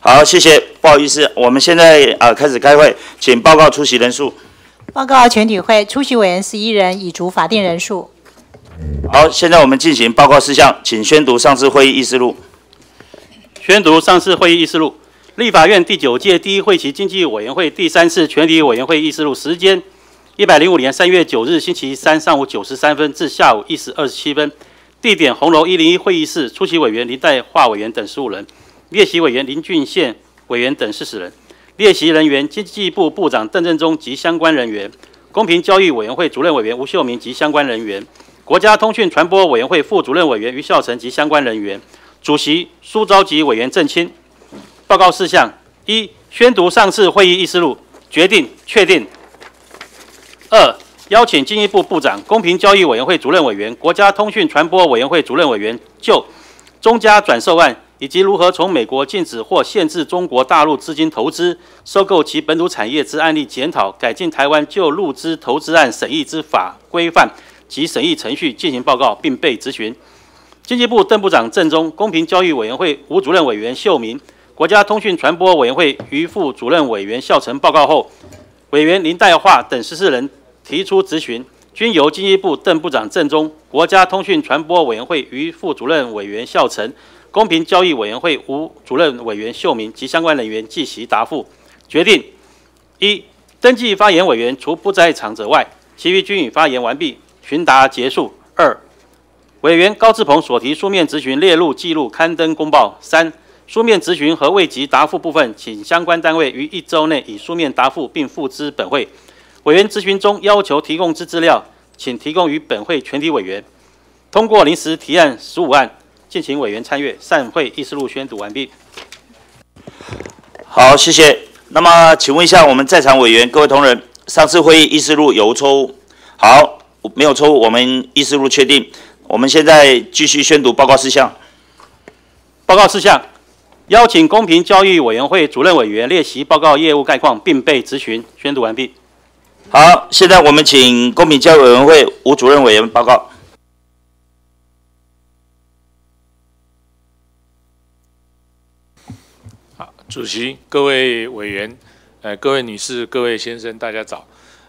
好，谢谢，不好意思，我们现在啊开始开会，请报告出席人数。报告全体会出席委员十一人，已足法定人数。好，现在我们进行报告事项，请宣读上次会议议事录。宣读上次会议议事录。立法院第九届第一会期经济委员会第三次全体委员会议事录时间：一百零五年三月九日星期三上午九时三分至下午一时二十七分。地点：红楼一零一会议室。出席委员林代化委员等十五人，列席委员林俊宪委员等四十人。列席人员：经济部部长邓正中及相关人员；公平交易委员会主任委员吴秀明及相关人员；国家通讯传播委员会副主任委员于孝成及相关人员。主席苏召吉委员郑清。报告事项：一、宣读上次会议议事录，决定确定。二、邀请经济部部长、公平交易委员会主任委员、国家通讯传播委员会主任委员就中加转售案。以及如何从美国禁止或限制中国大陆资金投资、收购其本土产业之案例检讨，改进台湾就入资投资案审议之法规范及审议程序进行报告，并被质询。经济部邓部长郑中、公平交易委员会吴主任委员秀明、国家通讯传播委员会于副主任委员孝成报告后，委员林代化等十四人提出质询，均由经济部邓部长郑中、国家通讯传播委员会于副主任委员孝成。公平交易委员会吴主任委员秀明及相关人员继席答复，决定：一、登记发言委员除不在场者外，其余均已发言完毕，询答结束。二、委员高志鹏所提书面质询列入记录刊登公报。三、书面质询和未及答复部分，请相关单位于一周内以书面答复并附之本会。委员质询中要求提供之资料，请提供于本会全体委员。通过临时提案十五案。敬请委员参阅。散会议事录宣读完毕。好，谢谢。那么，请问一下我们在场委员各位同仁，上次会议议事录有无错误？好，没有错误，我们议事录确定。我们现在继续宣读报告事项。报告事项：邀请公平交易委员会主任委员列席报告业务概况，并被质询。宣读完毕。好，现在我们请公平交易委员会吴主任委员报告。主席、各位委员、呃，各位女士、各位先生，大家早。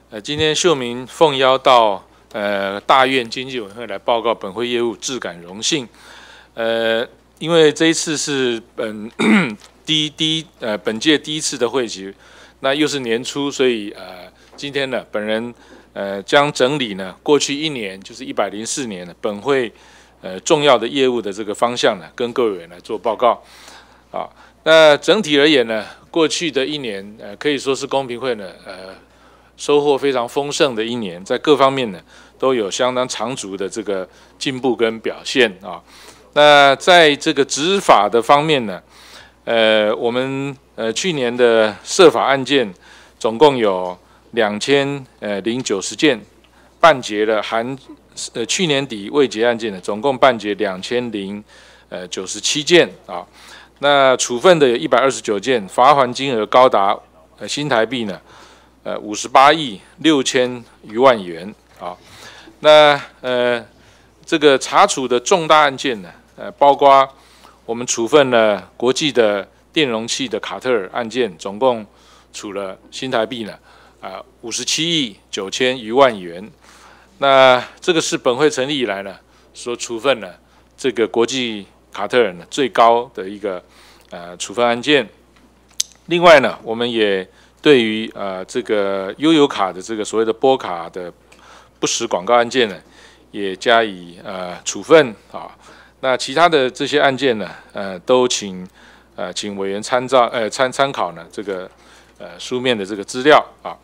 呃，今天秀明奉邀到呃大院经济委员会来报告本会业务，自感荣幸。呃，因为这一次是本 第一第一呃本届第一次的会期，那又是年初，所以呃今天呢，本人呃将整理呢过去一年，就是一百零四年的本会呃重要的业务的这个方向呢，跟各位委员来做报告啊。那整体而言呢，过去的一年，呃，可以说是公平会呢，呃，收获非常丰盛的一年，在各方面呢，都有相当长足的这个进步跟表现啊。那在这个执法的方面呢，呃，我们呃去年的涉法案件总共有两千呃零九十件，办结了含呃去年底未结案件的，总共办结两千零呃九十七件啊。那处分的有一百二十九件，罚款金额高达呃新台币呢，呃五十八亿六千余万元啊。那呃这个查处的重大案件呢，呃包括我们处分了国际的电容器的卡特尔案件，总共处了新台币呢啊五十七亿九千余万元。那这个是本会成立以来呢所处分的这个国际。卡特尔呢最高的一个呃处分案件，另外呢，我们也对于呃这个悠游卡的这个所谓的波卡的不实广告案件呢，也加以呃处分啊。那其他的这些案件呢，呃都请呃请委员参照呃参参考呢这个呃书面的这个资料啊。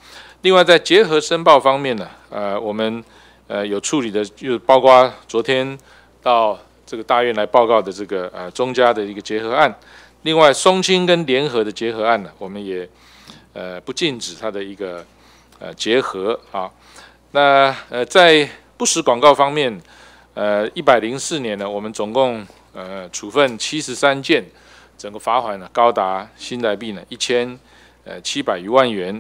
另外在结合申报方面呢，呃我们呃有处理的就包括昨天到。这个大院来报告的这个呃中加的一个结合案，另外松青跟联合的结合案呢，我们也呃不禁止它的一个呃结合啊。那呃在不实广告方面，呃一百零四年呢，我们总共呃处分七十三件，整个罚款呢高达新台币呢一千呃七百余万元。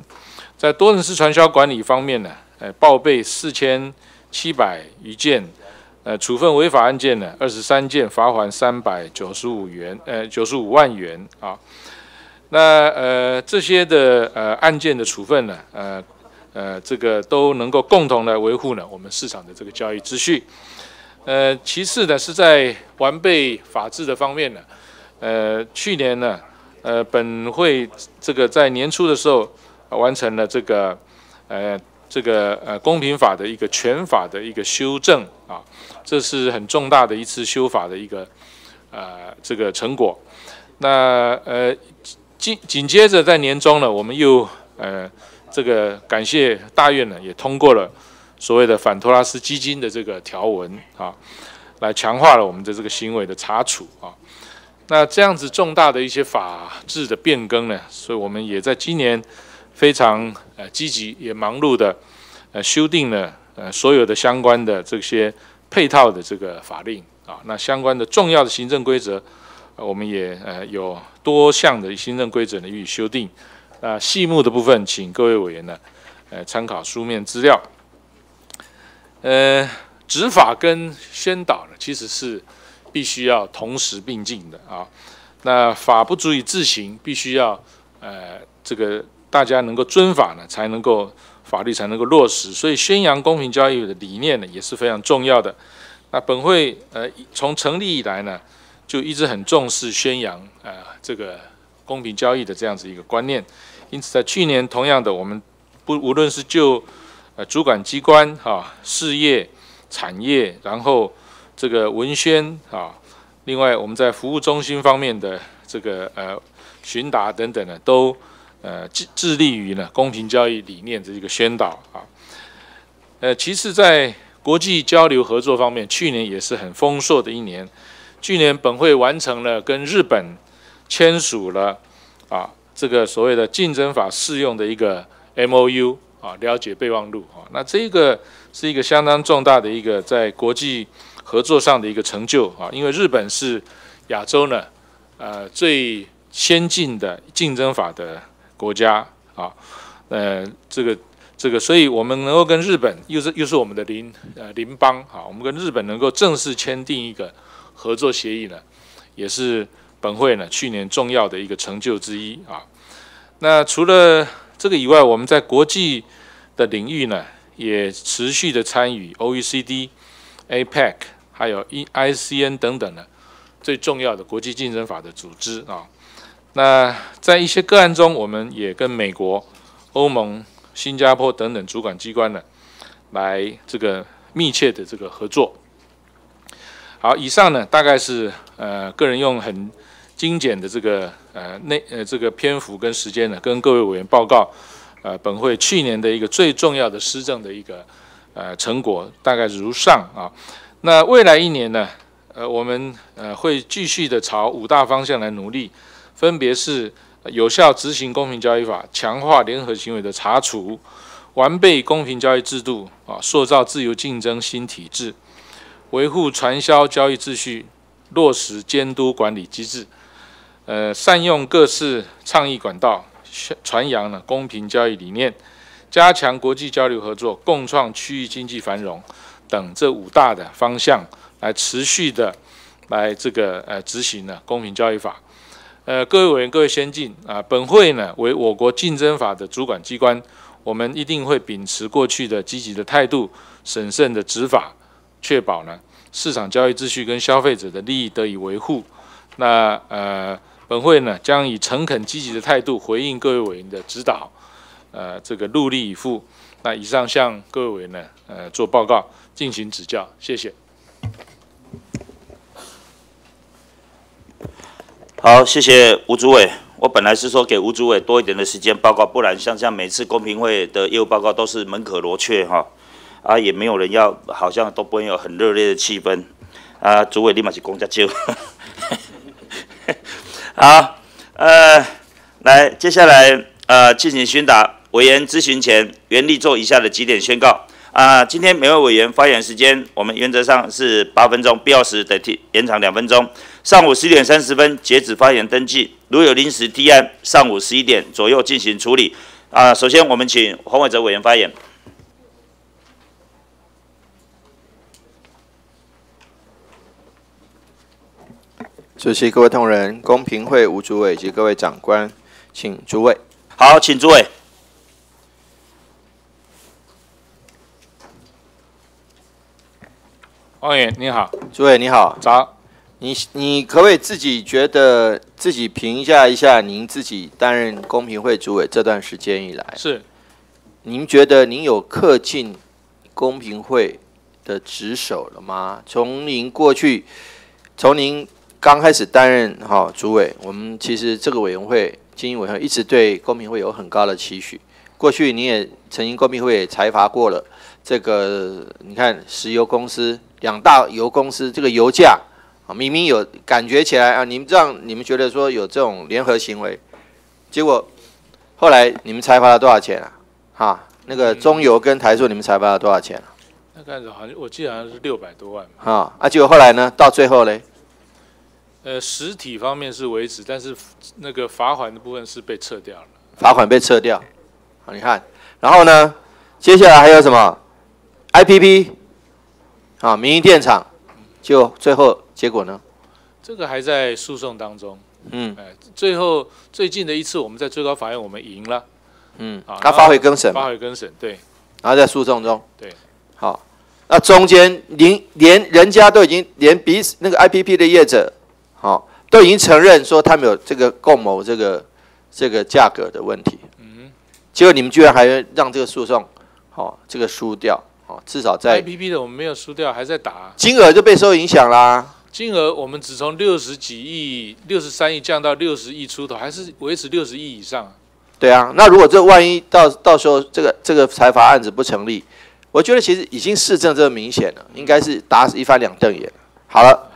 在多人式传销管理方面呢，呃报备四千七百余件。呃，处分违法案件呢，二十三件，罚款三百九十五元，呃，九十五万元啊。那呃这些的呃案件的处分呢，呃呃这个都能够共同来维护呢我们市场的这个交易秩序。呃，其次呢是在完备法制的方面呢，呃去年呢呃本会这个在年初的时候完成了这个呃这个呃公平法的一个全法的一个修正啊，这是很重大的一次修法的一个呃这个成果。那呃。紧紧接着在年终呢，我们又呃这个感谢大院呢也通过了所谓的反托拉斯基金的这个条文啊，来强化了我们的这个行为的查处啊。那这样子重大的一些法制的变更呢，所以我们也在今年非常呃积极也忙碌的呃修订了呃所有的相关的这些配套的这个法令啊，那相关的重要的行政规则。我们也呃有多项的行政规则呢予以修订，那细目的部分，请各位委员呢，呃参考书面资料。呃，执法跟宣导呢，其实是必须要同时并进的啊。那法不足以自行，必须要呃这个大家能够遵法呢，才能够法律才能够落实。所以宣扬公平交易的理念呢，也是非常重要的。那本会呃从成立以来呢。就一直很重视宣扬呃这个公平交易的这样子一个观念，因此在去年同样的我们不无论是就呃主管机关哈事业产业，然后这个文宣啊，另外我们在服务中心方面的这个呃询答等等呢，都呃致致力于呢公平交易理念的一个宣导啊。呃，其次在国际交流合作方面，去年也是很丰硕的一年。去年本会完成了跟日本签署了啊这个所谓的竞争法适用的一个 M O U 啊了解备忘录啊，那这个是一个相当重大的一个在国际合作上的一个成就啊，因为日本是亚洲呢呃最先进的竞争法的国家啊，呃这个这个，所以我们能够跟日本又是又是我们的邻呃邻邦啊，我们跟日本能够正式签订一个。合作协议呢，也是本会呢去年重要的一个成就之一啊。那除了这个以外，我们在国际的领域呢，也持续的参与 OECD、APEC 还有 EICN 等等的最重要的国际竞争法的组织啊。那在一些个案中，我们也跟美国、欧盟、新加坡等等主管机关呢，来这个密切的这个合作。好，以上呢大概是呃个人用很精简的这个呃内呃这个篇幅跟时间呢，跟各位委员报告呃本会去年的一个最重要的施政的一个呃成果，大概如上啊。那未来一年呢，呃我们呃会继续的朝五大方向来努力，分别是有效执行公平交易法，强化联合行为的查处，完备公平交易制度啊，塑造自由竞争新体制。维护传销交易秩序，落实监督管理机制，呃，善用各式倡议管道，传扬了公平交易理念，加强国际交流合作，共创区域经济繁荣等这五大的方向，来持续的来这个呃执行呢公平交易法。呃，各位委员、各位先进啊，本会呢为我国竞争法的主管机关，我们一定会秉持过去的积极的态度，审慎的执法。确保呢市场交易秩序跟消费者的利益得以维护。那呃，本会呢将以诚恳积极的态度回应各位委员的指导，呃，这个戮力以赴。那以上向各位委员呢呃做报告，进行指教，谢谢。好，谢谢吴主委。我本来是说给吴主委多一点的时间报告，不然像像每次公平会的业务报告都是门可罗雀哈。啊，也没有人要，好像都不会有很热烈的气氛。啊，主委立马去公家救。好，呃，来，接下来呃进行询答。委员咨询前，原力做以下的几点宣告。啊，今天每位委员发言时间，我们原则上是八分钟，必要时得提延长两分钟。上午十点三十分截止发言登记，如有临时提案，上午十一点左右进行处理。啊，首先我们请黄伟哲委员发言。主席、各位同仁、公平会吴主委及各位长官，请诸位。好，请诸位。王委员你好，诸位你好，早。你你可不可以自己觉得自己评价一下您自己担任公平会主委这段时间以来，是您觉得您有恪尽公平会的职守了吗？从您过去，从您刚开始担任哈主委，我们其实这个委员会经营委员会一直对公平会有很高的期许。过去你也曾经公平会也裁罚过了这个，你看石油公司两大油公司这个油价。啊，明明有感觉起来啊，你们这样，你们觉得说有这种联合行为，结果后来你们才罚了多少钱啊？哈，那个中油跟台塑，你们才罚了多少钱啊？那个好像我记得好像是六百多万。啊，啊，结果后来呢？到最后嘞？呃，实体方面是维持，但是那个罚款的部分是被撤掉了。罚款被撤掉，好，你看，然后呢？接下来还有什么？IPP，啊，民营电厂，就最后。结果呢？这个还在诉讼当中。嗯，哎，最后最近的一次，我们在最高法院我们赢了。嗯，啊，他发回更审，发回更审，对。然后在诉讼中，对。好，那中间连连人家都已经连彼此那个 IPP 的业者，好，都已经承认说他们有这个共谋这个这个价格的问题。嗯。结果你们居然还让这个诉讼，好，这个输掉，好，至少在 IPP 的我们没有输掉，还在打，金额就被受影响啦。金额我们只从六十几亿、六十三亿降到六十亿出头，还是维持六十亿以上。对啊，那如果这万一到到时候这个这个财阀案子不成立，我觉得其实已经市政这么明显了，应该是打死一翻两瞪眼。好了，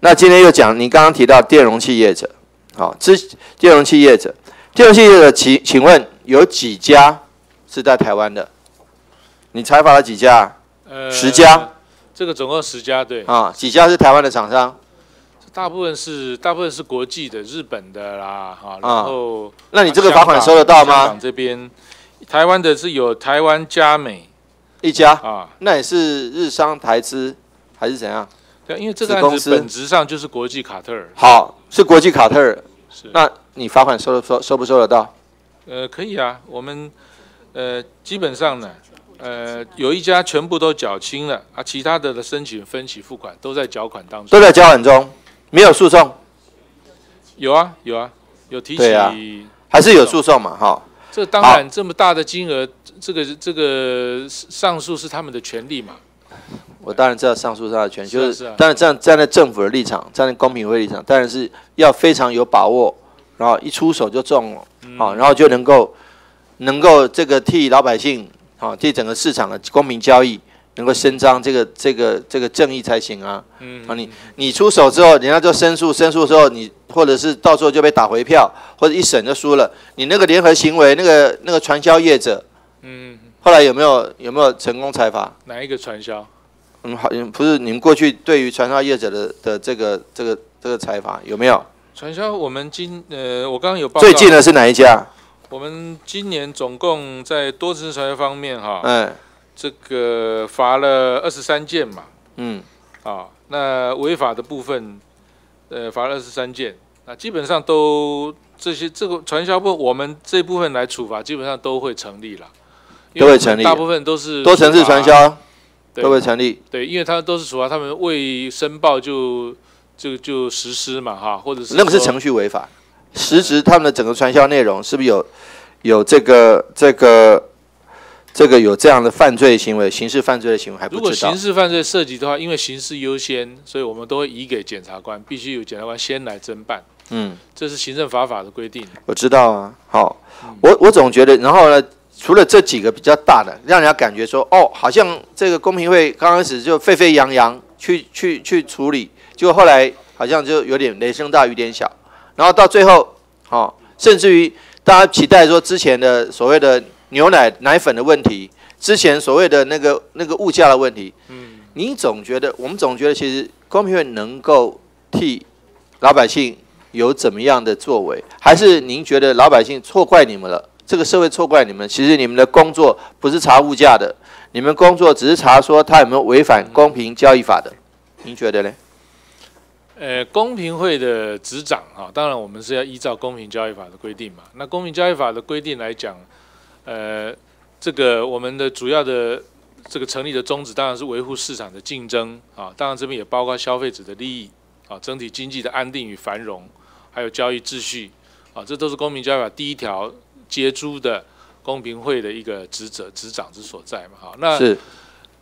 那今天又讲你刚刚提到电容器业者，好，之电容器业者，电容器业者，请请问有几家是在台湾的？你采访了几家？呃，十家。这个总共十家，对啊，几家是台湾的厂商？大部分是大部分是国际的，日本的啦，哈，然后那你这个罚款收得到吗？香港这边，台湾的是有台湾佳美一家啊，那也是日商台资还是怎样？对，因为这个案子本质上就是国际卡特尔。好，是国际卡特尔，是。那你罚款收得收收不收得到？呃，可以啊，我们呃基本上呢。呃，有一家全部都缴清了啊，其他的的申请分期付款都在缴款当中，都在缴款中，没有诉讼。有啊，有啊，有提起，还是有诉讼嘛？哈，这当然这么大的金额，这个这个上诉是他们的权利嘛。我当然知道上诉是他的权利，就是当然站站在政府的立场，站在公平会立场，当然是要非常有把握，然后一出手就中了，好，然后就能够能够这个替老百姓。好，这整个市场的公平交易能够伸张这个这个这个正义才行啊！嗯，啊，你你出手之后，人家就申诉，申诉之后，你或者是到时候就被打回票，或者一审就输了。你那个联合行为，那个那个传销业者，嗯，后来有没有有没有成功采罚？哪一个传销？嗯，好，不是你们过去对于传销业者的的这个这个这个采罚有没有？传销，我们今呃，我刚刚有报最近的是哪一家？我们今年总共在多次传销方面，哈，嗯，这个罚了二十三件嘛，嗯，啊，那违法的部分，呃，罚了二十三件，那基本上都这些这个传销部，我们这部分来处罚，基本上都会成立了，都会成立，大部分都是多层次传销，都会成立，对，因为他都是处罚他们未申报就就就实施嘛，哈，或者是那个是程序违法。实质他们的整个传销内容是不是有有这个这个这个有这样的犯罪行为，刑事犯罪的行为还不知道。如果刑事犯罪涉及的话，因为刑事优先，所以我们都会移给检察官，必须由检察官先来侦办。嗯，这是行政法法的规定。我知道啊，好，我我总觉得，然后呢，除了这几个比较大的，让人家感觉说，哦，好像这个公平会刚开始就沸沸扬扬去去去处理，结果后来好像就有点雷声大雨点小。然后到最后，好，甚至于大家期待说之前的所谓的牛奶奶粉的问题，之前所谓的那个那个物价的问题，嗯，你总觉得我们总觉得其实公平会能够替老百姓有怎么样的作为，还是您觉得老百姓错怪你们了？这个社会错怪你们？其实你们的工作不是查物价的，你们工作只是查说他有没有违反公平交易法的，您觉得呢？呃，公平会的执掌啊，当然我们是要依照公平交易法的规定嘛。那公平交易法的规定来讲，呃，这个我们的主要的这个成立的宗旨当然是维护市场的竞争啊，当然这边也包括消费者的利益啊，整体经济的安定与繁荣，还有交易秩序啊，这都是公平交易法第一条接诸的公平会的一个职责执掌之所在嘛。好，那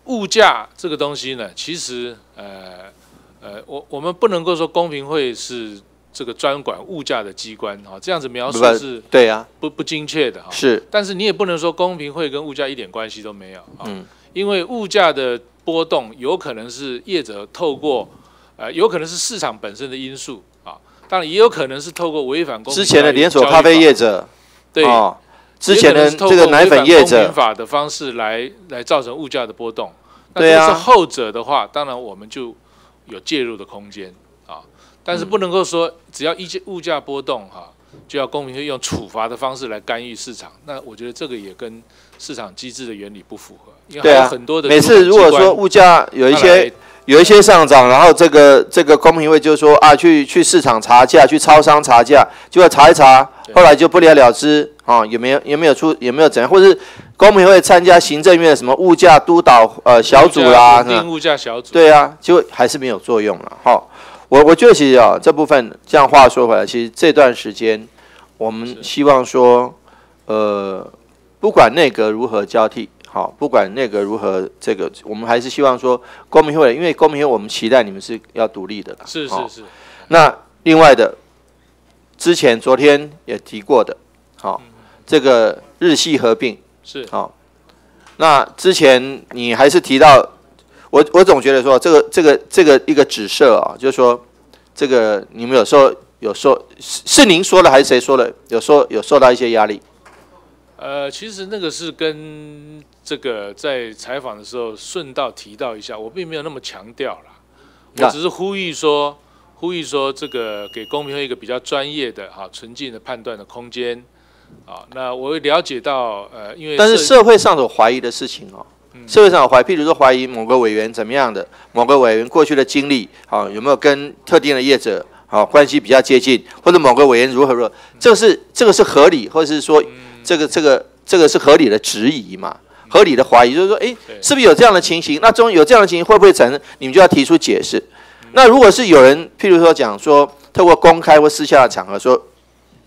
物价这个东西呢，其实呃。呃，我我们不能够说公平会是这个专管物价的机关哈，这样子描述是对呀，不不精确的哈。是，但是你也不能说公平会跟物价一点关系都没有啊，因为物价的波动有可能是业者透过呃，有可能是市场本身的因素啊，当然也有可能是透过违反公之前的连锁咖啡业者对，之前的这个奶粉业者。法的方式来来造成物价的波动。对啊，是后者的话，当然我们就。有介入的空间啊，但是不能够说只要一物价波动哈，就要公民会用处罚的方式来干预市场。那我觉得这个也跟市场机制的原理不符合。对啊，很多的每次如果说物价有一些有一些上涨，然后这个这个公平会就说啊，去去市场查价，去超商查价，就要查一查，后来就不了了之啊，有没有有没有出有没有怎样，或者是公平会参加行政院什么物价督导呃小组啦，定物价小组，对啊，就还是没有作用了。好，我我觉得其实啊这部分这样话说回来，其实这段时间我们希望说，呃，不管内阁如何交替。好，不管那个如何，这个我们还是希望说公民会，因为公民会我们期待你们是要独立的。是是是。那另外的，之前昨天也提过的，好，这个日系合并是好。那之前你还是提到，我我总觉得说这个这个这个一个指涉啊，就是说这个你们有时候有说是是您说的还是谁说的？有时候有受到一些压力。呃，其实那个是跟这个在采访的时候顺道提到一下，我并没有那么强调啦，我只是呼吁说，呼吁说这个给公平会一个比较专业的哈纯净的判断的空间啊。那我会了解到，呃，因为但是社会上所怀疑的事情哦，社会上有怀，譬如说怀疑某个委员怎么样的，某个委员过去的经历啊，有没有跟特定的业者好关系比较接近，或者某个委员如何如何，这个是这个是合理，或者是说。这个这个这个是合理的质疑嘛？合理的怀疑就是说，哎，是不是有这样的情形？那中有这样的情形，会不会产生？你们就要提出解释。那如果是有人，譬如说讲说，透过公开或私下的场合说，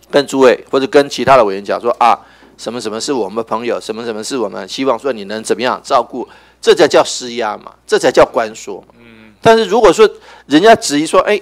跟诸位或者跟其他的委员讲说啊，什么什么是我们的朋友，什么什么是我们希望说你能怎么样照顾，这才叫施压嘛，这才叫官说。嗯。但是如果说人家质疑说，哎。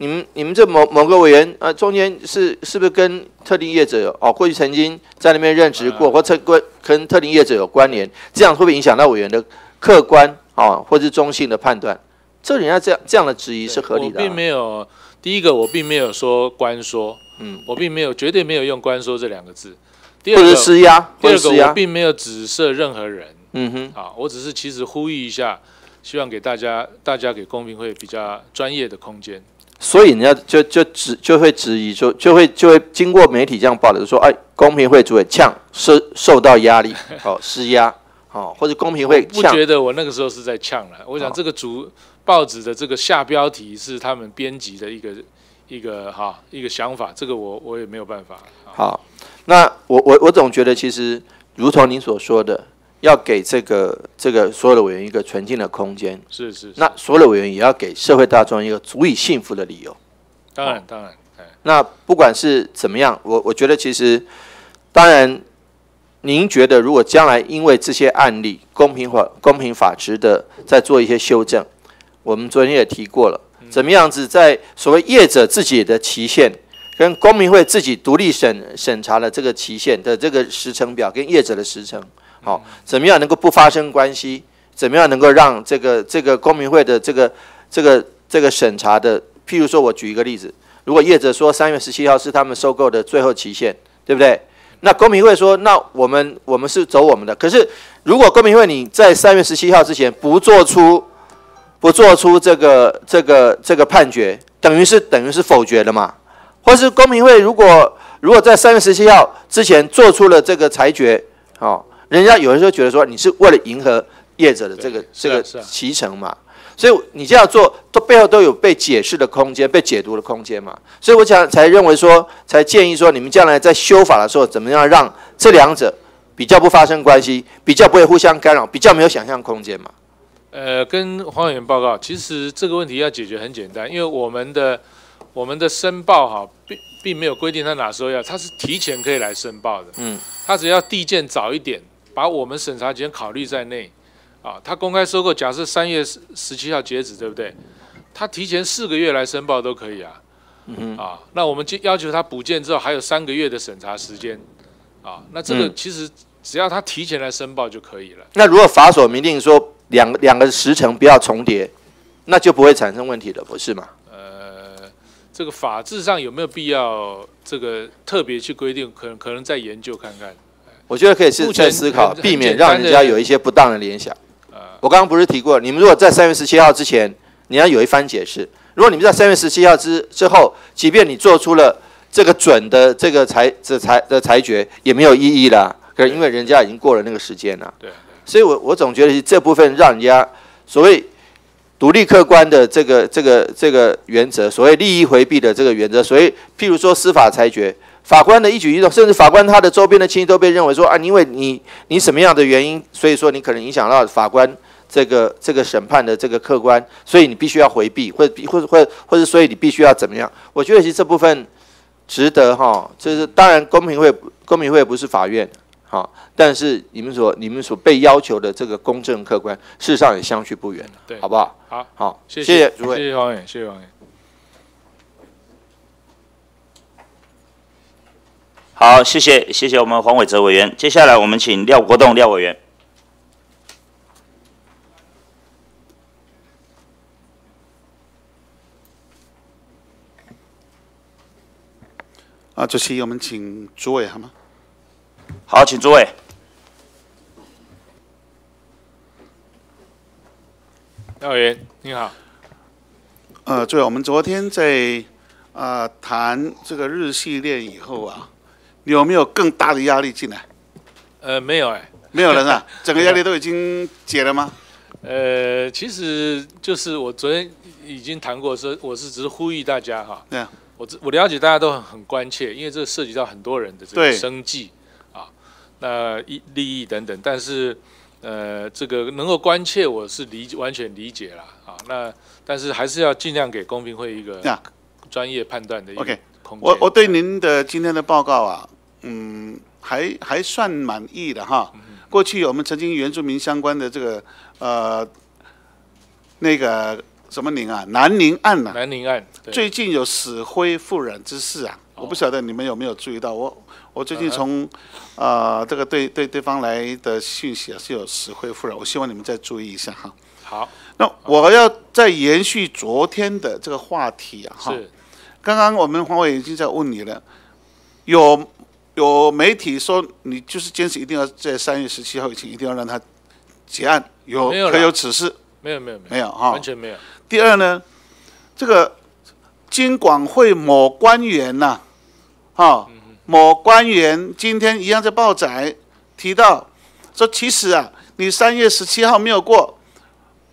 你们你们这某某个委员啊，中间是是不是跟特定业者有哦？过去曾经在那边任职过，或特关跟特定业者有关联，这样会不会影响到委员的客观啊，或是中性的判断？这人家这样这样的质疑是合理的。我并没有第一个，我并没有说官说，嗯，我并没有绝对没有用官说这两个字。第二个施压，第二个我并没有指涉任何人，嗯哼，啊，我只是其实呼吁一下，希望给大家大家给公平会比较专业的空间。所以人家就就质就会质疑，说就会就会经过媒体这样报道，说哎，公平会主委呛受受到压力，好 施压，好或者公平会不觉得我那个时候是在呛了。我想这个主报纸的这个下标题是他们编辑的一个一个哈一个想法，这个我我也没有办法。好，那我我我总觉得其实如同您所说的。要给这个这个所有的委员一个纯净的空间，是是。那所有的委员也要给社会大众一个足以幸福的理由。当然当然，那不管是怎么样，我我觉得其实，当然，您觉得如果将来因为这些案例，公平法公平法值的再做一些修正，我们昨天也提过了，怎么样子在所谓业者自己的期限，跟公民会自己独立审审查的这个期限的这个时程表，跟业者的时程。好，怎么样能够不发生关系？怎么样能够让这个这个公民会的这个这个这个审查的？譬如说，我举一个例子，如果业者说三月十七号是他们收购的最后期限，对不对？那公民会说，那我们我们是走我们的。可是，如果公民会你在三月十七号之前不做出不做出这个这个这个判决，等于是等于是否决了嘛？或是公民会如果如果在三月十七号之前做出了这个裁决，好。人家有人说觉得说你是为了迎合业者的这个这个是啊是啊骑乘嘛。所以你这样做，都背后都有被解释的空间、被解读的空间嘛。所以我想才认为说，才建议说，你们将来在修法的时候，怎么样让这两者比较不发生关系，比较不会互相干扰，比较没有想象空间嘛。呃，跟黄委员报告，其实这个问题要解决很简单，因为我们的我们的申报哈，并并没有规定他哪时候要，他是提前可以来申报的。嗯，他只要递件早一点，把我们审查权考虑在内。啊，他公开收购，假设三月十十七号截止，对不对？他提前四个月来申报都可以啊。嗯啊，那我们就要求他补件之后还有三个月的审查时间。啊，那这个嗯其实只要他提前来申报就可以了。那如果法所明定说两两个时程不要重叠，那就不会产生问题了，不是吗？呃，这个法制上有没有必要这个特别去规定？可能可能再研究看看。我觉得可以是在思考，避免让人家有一些不当的联想。呃，我刚刚不是提过，你们如果在三月十七号之前，你要有一番解释；如果你们在三月十七号之之后，即便你做出了这个准的这个裁这裁的裁决，也没有意义啦。可是因为人家已经过了那个时间了，对，所以我我总觉得这部分让人家所谓独立客观的这个这个这个原则，所谓利益回避的这个原则，所谓譬如说司法裁决。法官的一举一动，甚至法官他的周边的亲戚都被认为说啊，因为你你什么样的原因，所以说你可能影响到法官这个这个审判的这个客观，所以你必须要回避，或者或者或者或者所以你必须要怎么样？我觉得其实这部分值得哈，就是当然公平会公平会不是法院哈，但是你们所你们所被要求的这个公正客观，事实上也相去不远，对好不好？好，好，谢谢谢诸位。谢谢黄远，谢谢黄委好，谢谢谢谢我们黄伟哲委员。接下来我们请廖国栋廖委员。啊，主席，我们请诸位好吗？好，请诸位。廖委员你好，呃，主委，我们昨天在啊、谈这个日系列以后啊，你有没有更大的压力进来？呃，没有哎、没有了是吧？整个压力都已经解了吗？呃，其实就是我昨天已经谈过说，我是只是呼吁大家哈，对。啊我了解大家都很很关切，因为这涉及到很多人的这个生计啊，那利利益等等，但是呃，这个能够关切，我是理完全理解了啊，那但是还是要尽量给公平会一个专业判断的一个 OK，空间。我我对您的今天的报告啊，嗯，还还算满意的哈。过去我们曾经原住民相关的这个呃那个什么宁啊，南宁案呐、南宁案最近有死灰复燃之事啊，我不晓得你们有没有注意到。我我最近从呃这个对对对方来的讯息啊是有死灰复燃，我希望你们再注意一下哈。好那我要再延续昨天的这个话题啊哈。是刚刚我们黄伟已经在问你了，有有媒体说你就是坚持一定要在三月十七号以前一定要让他结案，有没有可有此事？没有没有没有。哈。完全没有。第二呢，这个金管会某官员呐、啊，某官员今天一样在报载提到说，其实啊，你三月十七号没有过，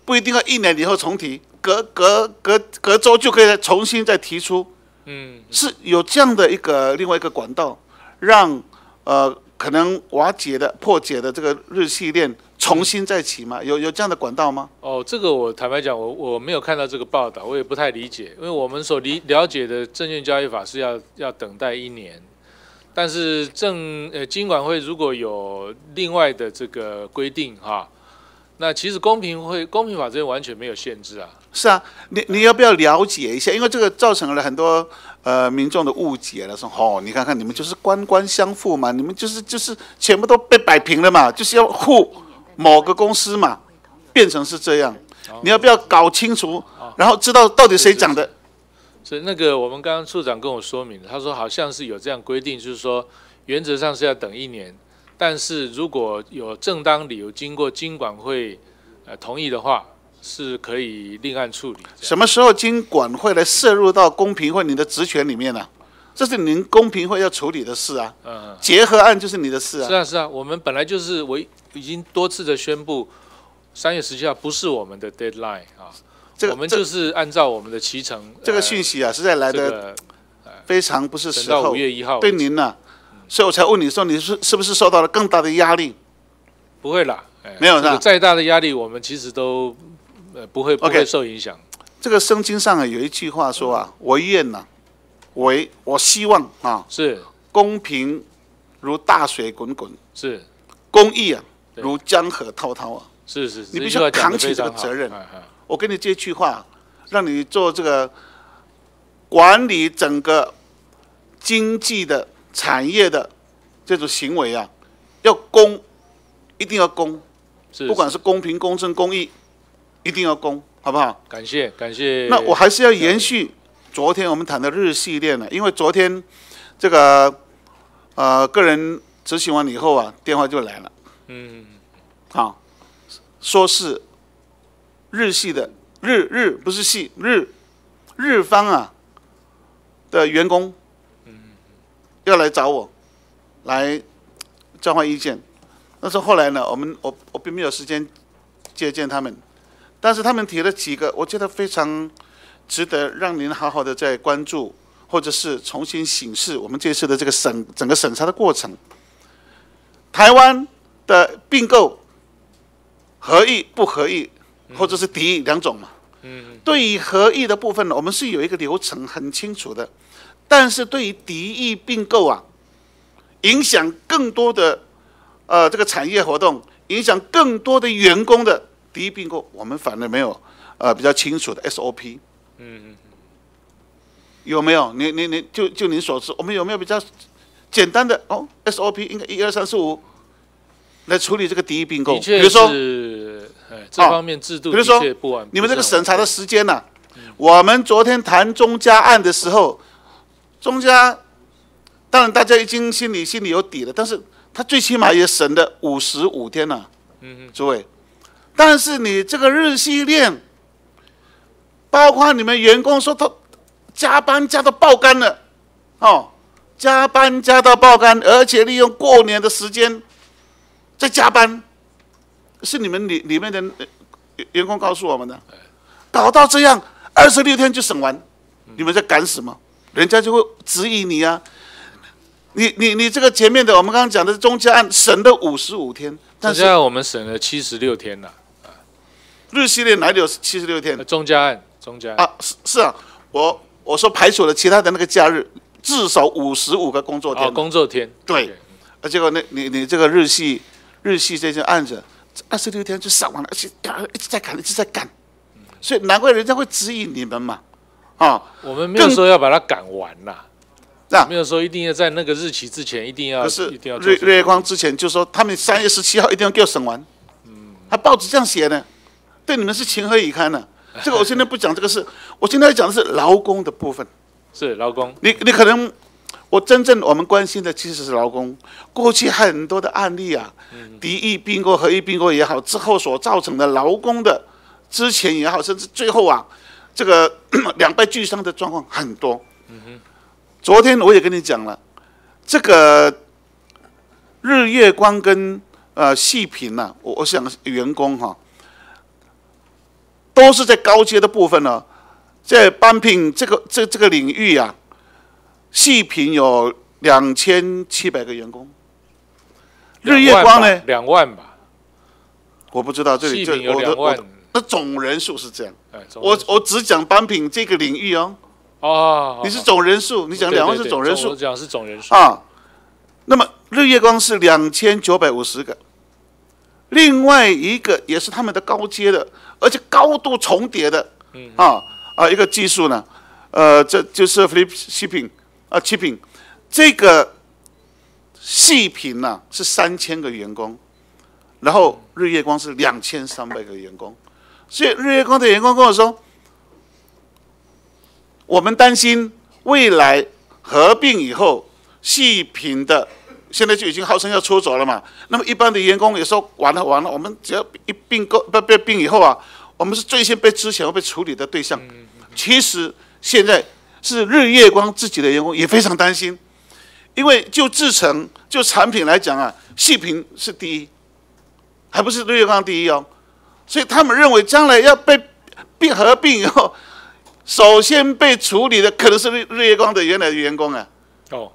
不一定要一年以后重提，隔隔隔隔周就可以再重新再提出，嗯是有这样的一个另外一个管道，让呃可能瓦解的破解的这个日系链重新再起吗？有有这样的管道吗？哦，这个我坦白讲，我我没有看到这个报道，我也不太理解，因为我们所理了解的证券交易法是要要等待一年，但是证呃金管会如果有另外的这个规定哈，那其实公平会公平法这边完全没有限制啊。是啊，你你要不要了解一下？因为这个造成了很多呃民众的误解了，说哦，你看看你们就是官官相护嘛，你们就是就是全部都被摆平了嘛，就是要护某个公司嘛，变成是这样。你要不要搞清楚，然后知道到底谁讲的？所以那个我们刚刚处长跟我说明了，他说好像是有这样规定，就是说原则上是要等一年，但是如果有正当理由经过经管会呃同意的话，是可以另案处理。什么时候经管会来涉入到公平会你的职权里面呢、这是您公平会要处理的事啊，嗯，结合案就是你的事啊。是啊是啊，我们本来就是我已经多次的宣布，三月十七号不是我们的 deadline 啊，这个这我们就是按照我们的期程，这个呃讯息啊，实在来的非常不是时候等到五。月一号对您呢、所以我才问你说，你是是不是受到了更大的压力？不会啦，哎没有是吧再大的压力，我们其实都呃不会不会受影响。这个圣经上啊有一句话说啊，我愿呐、为我希望啊，是。公平如大水滚滚，是。公义啊对。如江河滔滔啊。是是，你必须扛起这个责任。我给你这句话，让你做这个管理整个经济的产业的这种行为啊，要公，一定要公，是不管是公平、公正、公义，一定要攻，好不好？感谢感谢。那我还是要延续昨天我们谈的日系列呢，因为昨天这个呃个人执行完以后啊，电话就来了，嗯啊，说是日系的日日不是系日日方啊的员工，嗯要来找我来交换意见。但是后来呢，我们我我并没有时间接见他们，但是他们提了几个，我觉得非常值得让您好好的再关注，或者是重新审视我们这次的这个审整个审查的过程。台湾的并购合意不合意，或者是敌意两种嘛。嗯，对于合意的部分呢，我们是有一个流程很清楚的，但是对于敌意并购啊，影响更多的呃这个产业活动，影响更多的员工的敌意并购，我们反正没有呃比较清楚的 SOP。嗯嗯有没有？你你你就就您所知，我们有没有比较简单的哦 SOP？应该一二三四五来处理这个第一并购。比如说，这哦方面制度的比如说。你们这个审查的时间呢、我们昨天谈中加案的时候，中加当然大家已经心里心里有底了，但是他最起码也审了五十五天了、嗯诸位。但是你这个日系链，包括你们员工说他加班加到爆肝了，哦，加班加到爆肝，而且利用过年的时间在加班，是你们里里面的员工告诉我们的，搞到这样二十六天就审完，你们在赶什么？人家就会质疑你啊。你你你这个前面的我们刚刚讲的中加案审了五十五天，但是我们审了七十六天了，日系列哪里有七十六天？呃中加案中加案。啊？是是啊，我我说排除了其他的那个假日，至少五十五个工作天。哦，。工作天。对，啊，结果那你你这个日系日系这件案子，二十六天就上完了，而且赶一直在赶，一直在赶，所以难怪人家会质疑你们嘛，啊，我们没有说要把它赶完啦，那。没有说一定要在那个日期之前一定要可是一定要做瑞瑞光之前就说他们三月十七号一定要给我审完，嗯，他报纸这样写呢，对你们是情何以堪呢、这个我现在不讲这个事，我现在讲的是劳工的部分。是劳工你你可能，我真正我们关心的其实是劳工。过去很多的案例啊，敌意并购、合意并购也好，之后所造成的劳工的之前也好，甚至最后啊，这个 两败俱伤的状况很多。昨天我也跟你讲了，这个日月光跟呃细品呐、我我想员工哈、都是在高阶的部分呢、在班品这个这这个领域啊，细品有两千七百个员工，日月光呢，两万吧，我不知道这里这我的我的，那总人数是这样，哎，我我只讲班品这个领域哦，哦，你是总人数，你讲两万是总人数。我讲是总人数，啊，那么日月光是两千九百五十个，另外一个也是他们的高阶的，而且高度重叠的，嗯。啊啊一个技术呢，呃，这就是 flip shipping 啊 shipping 这个细品呢是三千个员工，然后日月光是两千三百个员工，所以日月光的员工跟我说，我们担心未来合并以后，细品的现在就已经号称要出走了嘛。那么一般的员工也说完了完了，我们只要一并购不被并以后啊，我们是最先被之前会被处理的对象。其实现在是日月光自己的员工也非常担心，因为就制成就产品来讲啊，细品是第一，还不是日月光第一哦。所以他们认为将来要被并合并以后，首先被处理的可能是日日月光的原来的员工啊，哦，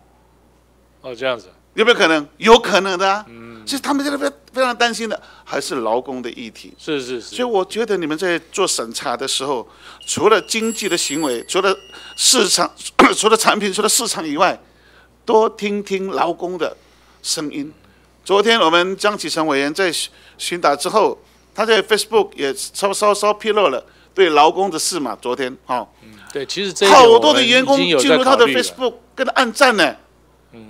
哦这样子，有没有可能？有可能的啊。其实他们现在非非常担心的还是劳工的议题。是是是，所以我觉得你们在做审查的时候，除了经济的行为，除了市场，除了产品，除了市场以外，多听听劳工的声音。昨天我们江启臣委员在询询答之后，他在 Facebook 也稍稍稍披露了对劳工的事嘛。昨天哦，对，其实这好多的员工进入他的 Facebook 跟他按赞呢，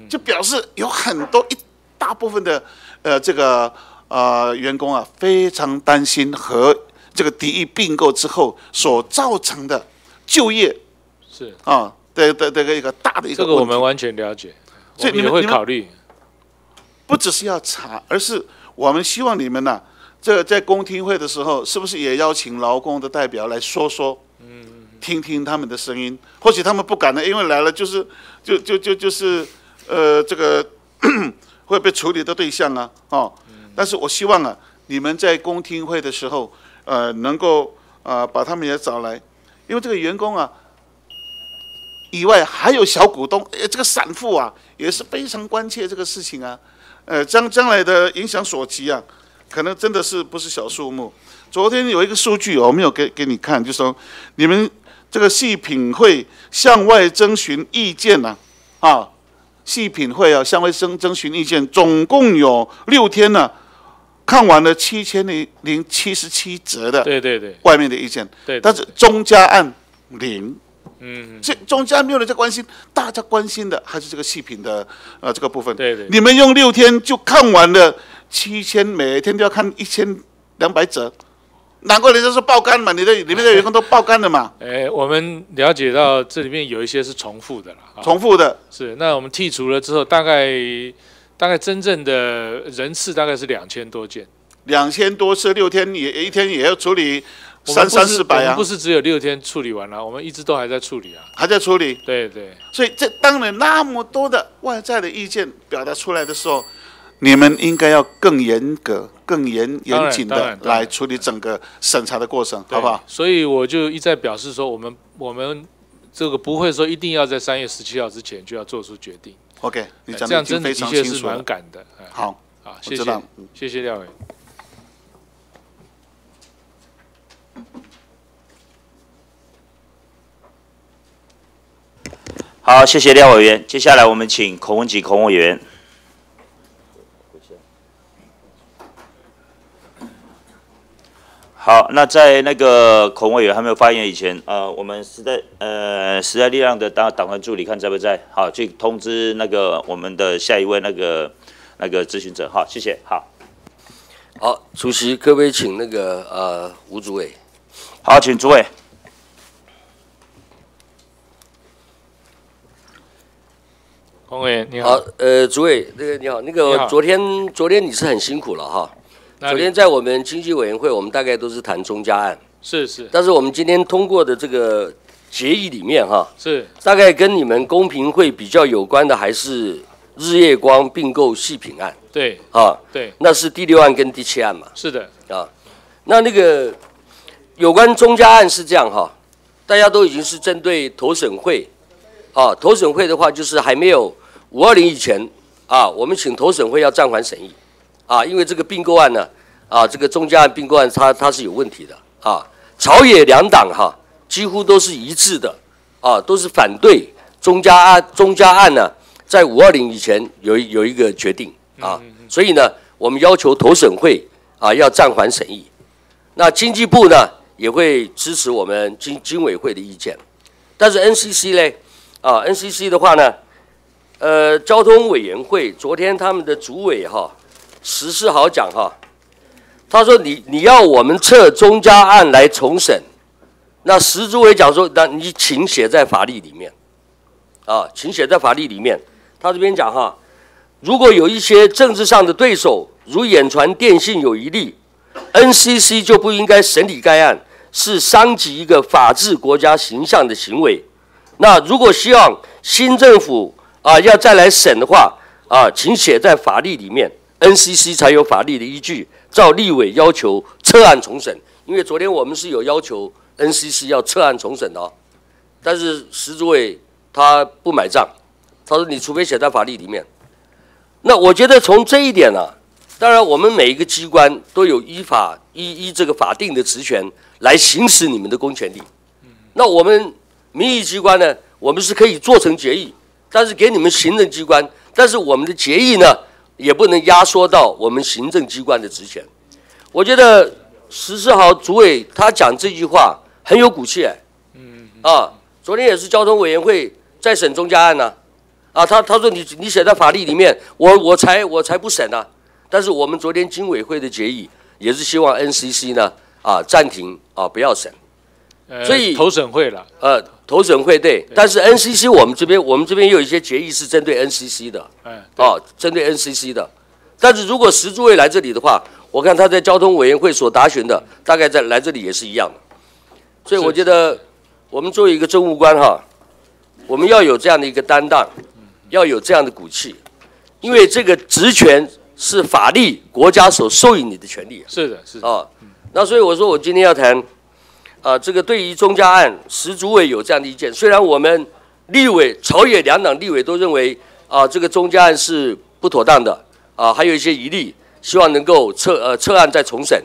就表示有很多一大部分的呃这个呃员工啊非常担心和这个敌意并购之后所造成的就业是啊的的这个一个大的一个这个我们完全了解，所以你们会考虑。不只是要查，而是我们希望你们呢、这个在公听会的时候，是不是也邀请劳工的代表来说说，嗯，听听他们的声音？或许他们不敢呢，因为来了就是就就就就是呃这个 会被处理的对象啊，哦，但是我希望啊，你们在公听会的时候，呃，能够呃把他们也找来，因为这个员工啊。以外还有小股东，呃，这个散户啊也是非常关切这个事情啊，呃，将将来的影响所及啊，可能真的是不是小数目。昨天有一个数据，我没有给给你看，就说你们这个细品会向外征询意见呢、啊，细品会啊向卫生征询意见，总共有六天呢、看完了七千零零七十七折的对对对外面的意见，对，但是中加案零。嗯，这中间没有人在关心，大家关心的还是这个细品的呃这个部分。对对你们用六天就看完了七千，每天都要看一千两百折，难怪人家说爆肝嘛，你的里面的员工都爆肝了嘛，哎，我们了解到这里面有一些是重复的了，啊重复的。是，那我们剔除了之后，大概大概真正的人次大概是两千多件，两千多次六天也一天也要处理三三四百啊我们不，是只有六天处理完了，我们一直都还在处理啊。还在处理。对对，所以这当然那么多的外在的意见表达出来的时候，你们应该要更严格、更严严谨的来处理整个审查的过程，好不好？？所以我就一再表示说，我们我们这个不会说一定要在三月十七号之前就要做出决定，OK，你这样真的的的已经非常确是蛮清楚了。赶的。哎好，好，谢谢谢谢廖伟。好，谢谢廖委员。接下来我们请孔文吉孔委员。好，那在那个孔委员还没有发言以前，呃，我们时代呃时代力量的党党团助理看在不在？好，去通知那个我们的下一位那个那个咨询者。好，谢谢。好，好，主席，可不可以请那个呃吴主委？好，请主委。孔委员你好好，，呃，主委，那个你好，那个昨天昨天你是很辛苦了哈。昨天在我们经济委员会，我们大概都是谈中加案，是是。但是我们今天通过的这个决议里面哈，是。大概跟你们公平会比较有关的还是日月光并购细品案。对啊，对。那是第六案跟第七案嘛。是的，啊，那那个有关中加案是这样哈，大家都已经是针对投审会。啊，投审会的话就是还没有五二零以前啊，我们请投审会要暂缓审议啊，因为这个并购案呢啊，这个中加案并购案它它是有问题的啊，朝野两党哈几乎都是一致的啊，都是反对中加案中加案呢，在五二零以前有一有一个决定啊，所以呢，我们要求投审会啊要暂缓审议。那经济部呢也会支持我们经经委会的意见，但是 NCC 呢，啊 NCC 的话呢，呃交通委员会昨天他们的主委哈十四号讲哈，他说你你要我们撤中加案来重审，那石主委讲说，那你请写在法律里面，啊，请写在法律里面。他这边讲哈，如果有一些政治上的对手，如远传电信有疑虑，NCC 就不应该审理该案，是伤及一个法治国家形象的行为。那如果希望新政府啊要再来审的话啊，请写在法律里面，NCC 才有法律的依据，照立委要求撤案重审，因为昨天我们是有要求 NCC 要撤案重审的、但是石主委他不买账，他说你除非写在法律里面。那我觉得从这一点呢、当然我们每一个机关都有依法依依这个法定的职权来行使你们的公权力。那我们民意机关呢，我们是可以做成决议，但是给你们行政机关，但是我们的决议呢，也不能压缩到我们行政机关的职权。我觉得十四号主委他讲这句话很有骨气哎，嗯啊，昨天也是交通委员会在审中家案呢、啊，他他说你你写在法律里面，我我才我才不审呢、但是我们昨天经委会的决议也是希望 NCC 呢啊暂停啊不要审。呃所以投审会了，呃，投审会对，但是 NCC 我们这边我们这边也有一些决议是针对 NCC 的哎，啊，针对 NCC 的。但是如果石诸位来这里的话，我看他在交通委员会所答询的，大概在来这里也是一样的。所以我觉得我们作为一个政务官哈，我们要有这样的一个担当，要有这样的骨气，因为这个职权是法律国家所授予你的权利。是的，是的，啊，那所以我说我今天要谈，啊，这个对于中家案，石主委有这样的意见。虽然我们立委朝野两党立委都认为啊，这个中家案是不妥当的啊，还有一些疑虑，希望能够撤呃撤案再重审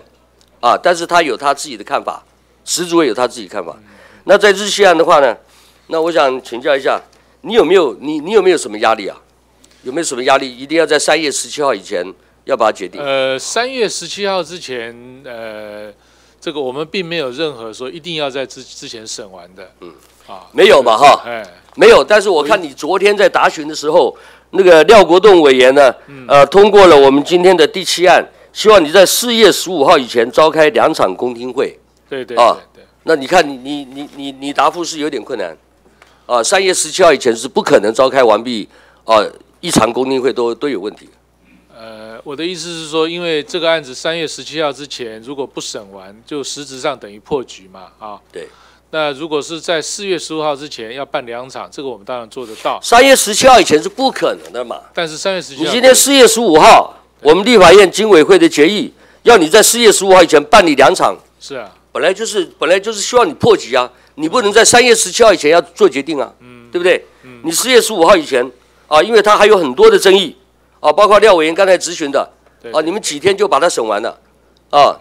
啊，但是他有他自己的看法，石主委有他自己看法。那在日系案的话呢，那我想请教一下，你有没有你你有没有什么压力啊？有没有什么压力？一定要在三月十七号以前要把它决定？呃，三月十七号之前，呃，这个我们并没有任何说一定要在之之前审完的，嗯，啊，没有嘛哈？哎，没有，但是我看你昨天在答询的时候，那个廖国栋委员呢，呃，通过了我们今天的第七案，希望你在四月十五号以前召开两场公听会。对对啊对对，那你看你你你你你答复是有点困难，啊，三月十七号以前是不可能召开完毕，啊，一场公听会都都有问题。呃，我的意思是说，因为这个案子三月十七号之前如果不审完，就实质上等于破局嘛，啊，对。那如果是在四月十五号之前要办两场，这个我们当然做得到，三月十七号以前是不可能的嘛。但是三月十七号，你今天四月十五号，我们立法院经委会的决议，要你在四月十五号以前办理两场，是啊，本来就是本来就是希望你破局啊，你不能在三月十七号以前要做决定啊，嗯。对不对？你四月十五号以前啊，因为它还有很多的争议啊，包括廖委员刚才咨询的对啊，你们几天就把它审完了啊？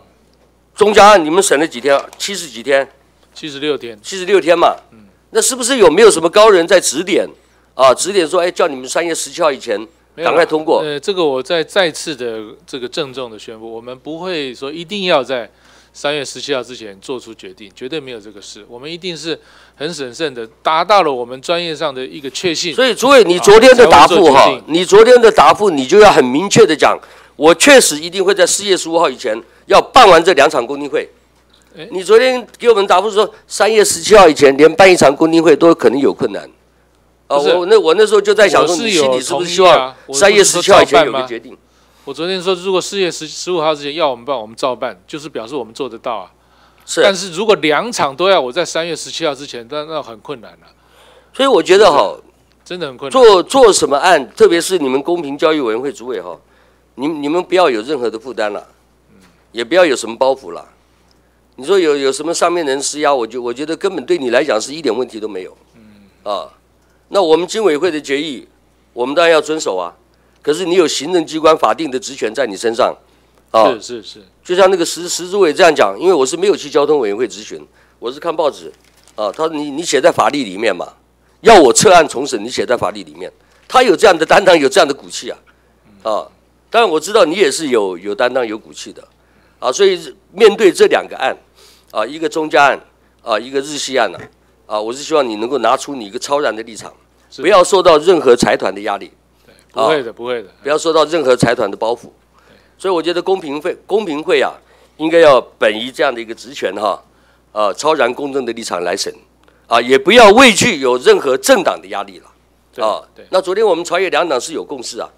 中家案你们审了几天？七十几天，七十六天，七十六天嘛。嗯那是不是有没有什么高人在指点啊？指点说，哎，叫你们三月十七号以前赶快通过。呃，这个我再再次的这个郑重的宣布，我们不会说一定要在三月十七号之前做出决定，绝对没有这个事。我们一定是很审慎的，达到了我们专业上的一个确信。所以，诸位，你昨天的答复哈你昨天的答复，你就要很明确的讲，我确实一定会在四月十五号以前要办完这两场公听会哎。你昨天给我们答复说，三月十七号以前连办一场公听会都可能有困难。啊，我那我那时候就在想说，你心里是不是希望三月十七号以前有个决定？我昨天说，如果四月十十五号之前要我们办，我们照办，就是表示我们做得到啊。是，但是如果两场都要我在三月十七号之前，那那很困难了、所以我觉得哈，真的很困难。做做什么案，特别是你们公平交易委员会主委哈，你你们不要有任何的负担了，也不要有什么包袱了。你说有有什么上面人施压，我就我觉得根本对你来讲是一点问题都没有。嗯啊，那我们经委会的决议，我们当然要遵守啊。可是你有行政机关法定的职权在你身上，啊，是是是，就像那个石石主委这样讲，因为我是没有去交通委员会咨询，我是看报纸啊。他说你你写在法律里面嘛，要我撤案重审，你写在法律里面，他有这样的担当，有这样的骨气啊啊。当然我知道你也是有有担当、有骨气的啊。所以面对这两个案啊，一个中家案啊，一个日系案呢啊，我是希望你能够拿出你一个超然的立场，不要受到任何财团的压力。不会的，不会的。不要受到任何财团的包袱。所以我觉得公平会公平会啊，应该要本于这样的一个职权哈，呃，超然公正的立场来审，啊，也不要畏惧有任何政党的压力了。啊对，那昨天我们朝野两党是有共识啊，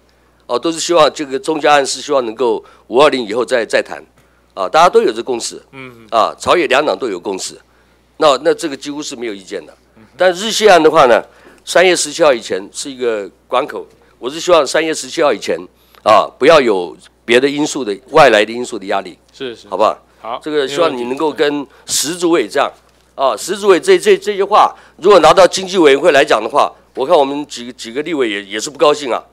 哦、都是希望这个中加案是希望能够五二零以后再再谈，啊，大家都有这共识，嗯，啊，朝野两党都有共识，那那这个几乎是没有意见的。但日系案的话呢，三月十七号以前是一个关口，我是希望三月十七号以前啊，不要有别的因素的外来的因素的压力，是是，好不好？好，这个希望你能够跟石主委这样啊，石主委这这这些话，如果拿到经济委员会来讲的话，我看我们几个几个立委也也是不高兴啊，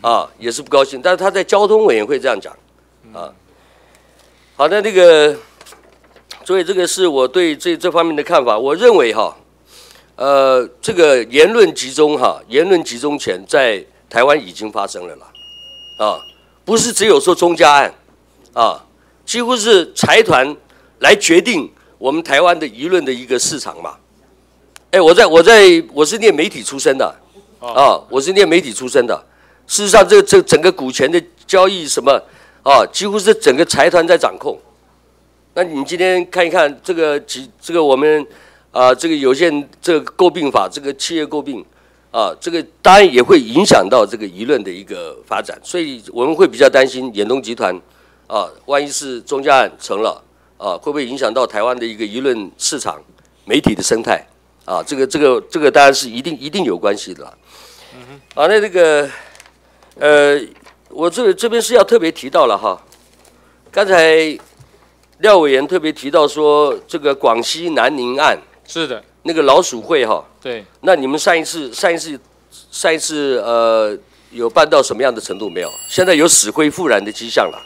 啊也是不高兴。但是他在交通委员会这样讲啊。好的，那个，所以这个是我对这这方面的看法。我认为哈，呃，这个言论集中哈，言论集中权在台湾已经发生了啦，啊，不是只有说中家案啊。几乎是财团来决定我们台湾的舆论的一个市场嘛。哎，我在我在我是念媒体出身的，啊，我是念媒体出身的。事实上，这这整个股权的交易什么啊，几乎是整个财团在掌控。那你今天看一看这个几这个我们啊这个有限这个诟病法这个企业诟病啊，这个当然也会影响到这个舆论的一个发展，所以我们会比较担心远东集团。啊，万一是中家案成了啊，会不会影响到台湾的一个舆论市场、媒体的生态啊？这个、这个、这个当然是一定、一定有关系的啦。啊，那这个呃，我这这边是要特别提到了哈，刚才廖委员特别提到说这个广西南宁案是的，那个老鼠会哈，对，那你们上一次、上一次、上一次呃，有办到什么样的程度没有？现在有死灰复燃的迹象了。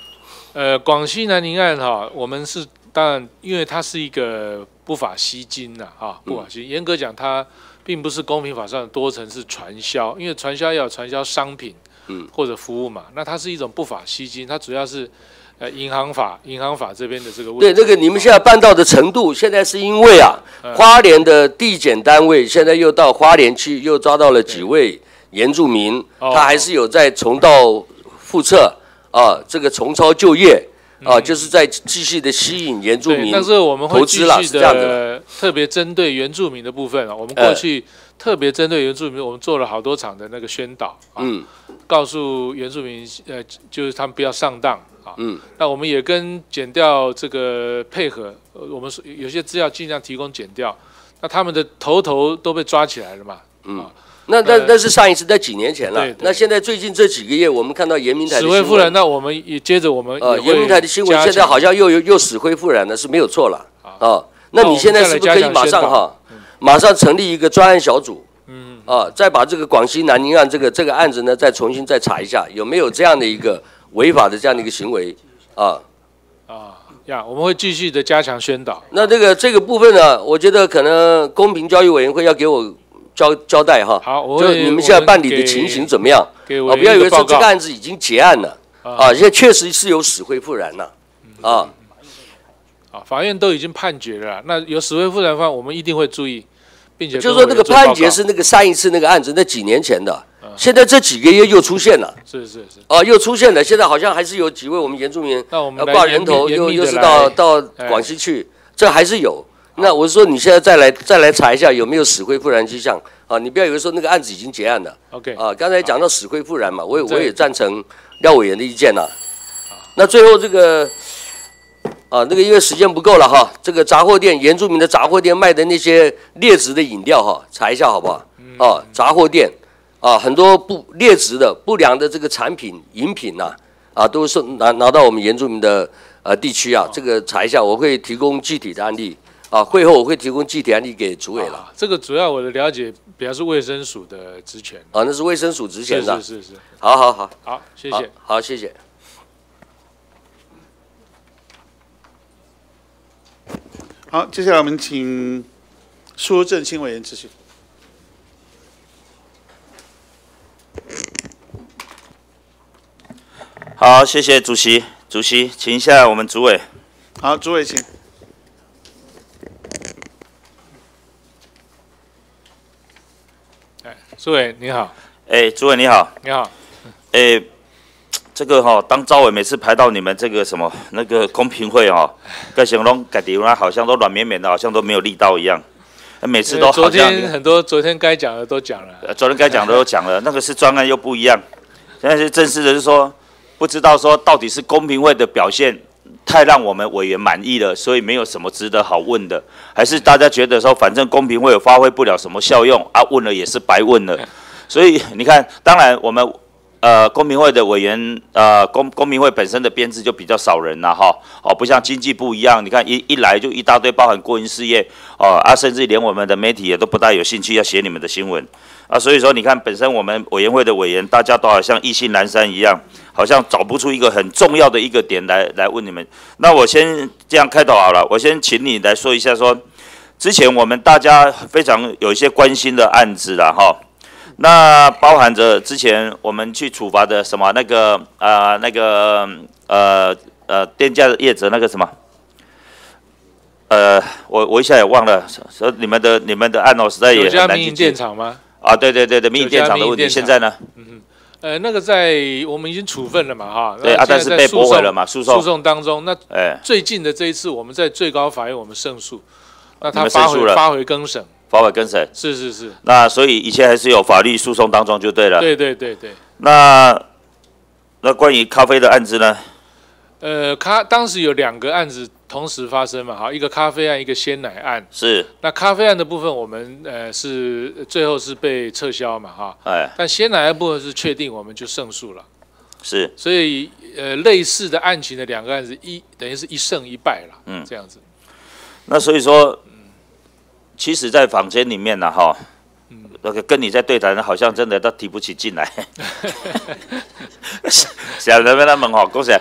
呃，广西南宁案哈，我们是当然，因为它是一个不法吸金呐，哈，不法吸金。严格讲，它并不是公平法上的多层是传销，因为传销要传销商品，嗯，或者服务嘛，那它是一种不法吸金，它主要是呃银行法，银行法这边的这个问题。对，这个你们现在办到的程度，现在是因为啊，花莲的地检单位现在又到花莲去，又抓到了几位原住民，他还是有在重蹈覆辙。啊，这个重操旧业啊，就是在继续的吸引原住民但是我们会继续的。特别针对原住民的部分啊，我们过去特别针对原住民，我们做了好多场的那个宣导啊，告诉原住民呃，就是他们不要上当啊。嗯，那我们也跟减掉这个配合，我们有些资料尽量提供减掉，那他们的头头都被抓起来了嘛。嗯。那那那是上一次在几年前了。那现在最近这几个月，我们看到严明台的死灰复燃，那我们也接着我们呃严明台的新闻，现在好像又又又死灰复燃了，是没有错了啊。那你现在是不是可以马上哈，马上成立一个专案小组？嗯啊，再把这个广西南宁案这个这个案子呢，再重新再查一下，有没有这样的一个违法的这样的一个行为啊？啊呀，我们会继续的加强宣导。那这个这个部分呢，我觉得可能公平交易委员会要给我。交交代哈，好，就你们现在办理的情形怎么样？啊，不要以为说这个案子已经结案了啊，现在确实是有死灰复燃了啊。啊，法院都已经判决了，那有死灰复燃方，我们一定会注意，并且就是说那个判决是那个上一次那个案子那几年前的，现在这几个月又出现了，是是是，啊，又出现了，现在好像还是有几位我们原住民挂人头，又又是到到广西去，这还是有。那我是说，你现在再来再来查一下有没有死灰复燃迹象啊？你不要以为说那个案子已经结案了。OK 啊，刚才讲到死灰复燃嘛，我也我也赞成廖委员的意见呐。那最后这个啊，那个因为时间不够了哈，这个杂货店原住民的杂货店卖的那些劣质的饮料哈，查一下好不好？啊，杂货店啊，很多不劣质的不良的这个产品饮品呐，啊，都是拿拿到我们原住民的呃地区啊，这个查一下，我会提供具体的案例。啊，会后我会提供具体案例给主委了。这个主要我的了解，比较是卫生署的职权。啊，那是卫生署职权的。是是是。好好好，好，谢谢。好，谢谢。好，接下来我们请苏正清委员咨询。好，谢谢主席。主席，请一下我们主委。好，主委请。哎，主委你好，哎，主委你好，你好，哎，这个哈，当招委每次排到你们这个什么那个公平会哦，各形容改地方好像都软绵绵的，好像都没有力道一样，每次都昨天很多昨天该讲的都讲了，昨天该讲的都讲了，那个是专案又不一样，现在是正式的，是说不知道说到底是公平会的表现。太让我们委员满意了，所以没有什么值得好问的。还是大家觉得说，反正公平会有发挥不了什么效用啊，问了也是白问了。所以你看，当然我们呃公民会的委员，呃公公民会本身的编制就比较少人了哈，哦不像经济部一样，你看一一来就一大堆，包含国营事业哦啊，甚至连我们的媒体也都不大有兴趣要写你们的新闻啊，所以说你看本身我们委员会的委员，大家都好像意兴阑珊一样，好像找不出一个很重要的一个点来来问你们。那我先这样开头好了，我先请你来说一下说，之前我们大家非常有一些关心的案子了哈。那包含着之前我们去处罚的什么那个呃那个呃呃店家的业者那个什么，呃我我一下也忘了，说你们的你们的案哦实在也很难去记民营电厂吗？啊对对对对民营电厂的问题，现在呢？嗯呃，那个在我们已经处分了嘛，哈。对啊但是被驳回了嘛诉讼。诉讼当中，那哎。最近的这一次，我们在最高法院我们胜诉，那他发回发回更审，法委跟审，是是是，那所以一切还是有法律诉讼当中就对了。对对对对。那那关于咖啡的案子呢？呃，咖当时有两个案子同时发生嘛，哈，一个咖啡案，一个鲜奶案。是那咖啡案的部分，我们呃是最后是被撤销嘛，哈。哎但鲜奶案部分是确定我们就胜诉了，是所以呃类似的案情的两个案子一等于是一胜一败了，嗯这样子。那所以说，其实，在房间里面呢，哈，那个跟你在对谈，好像真的都提不起劲来。想人们他们哈，恭喜！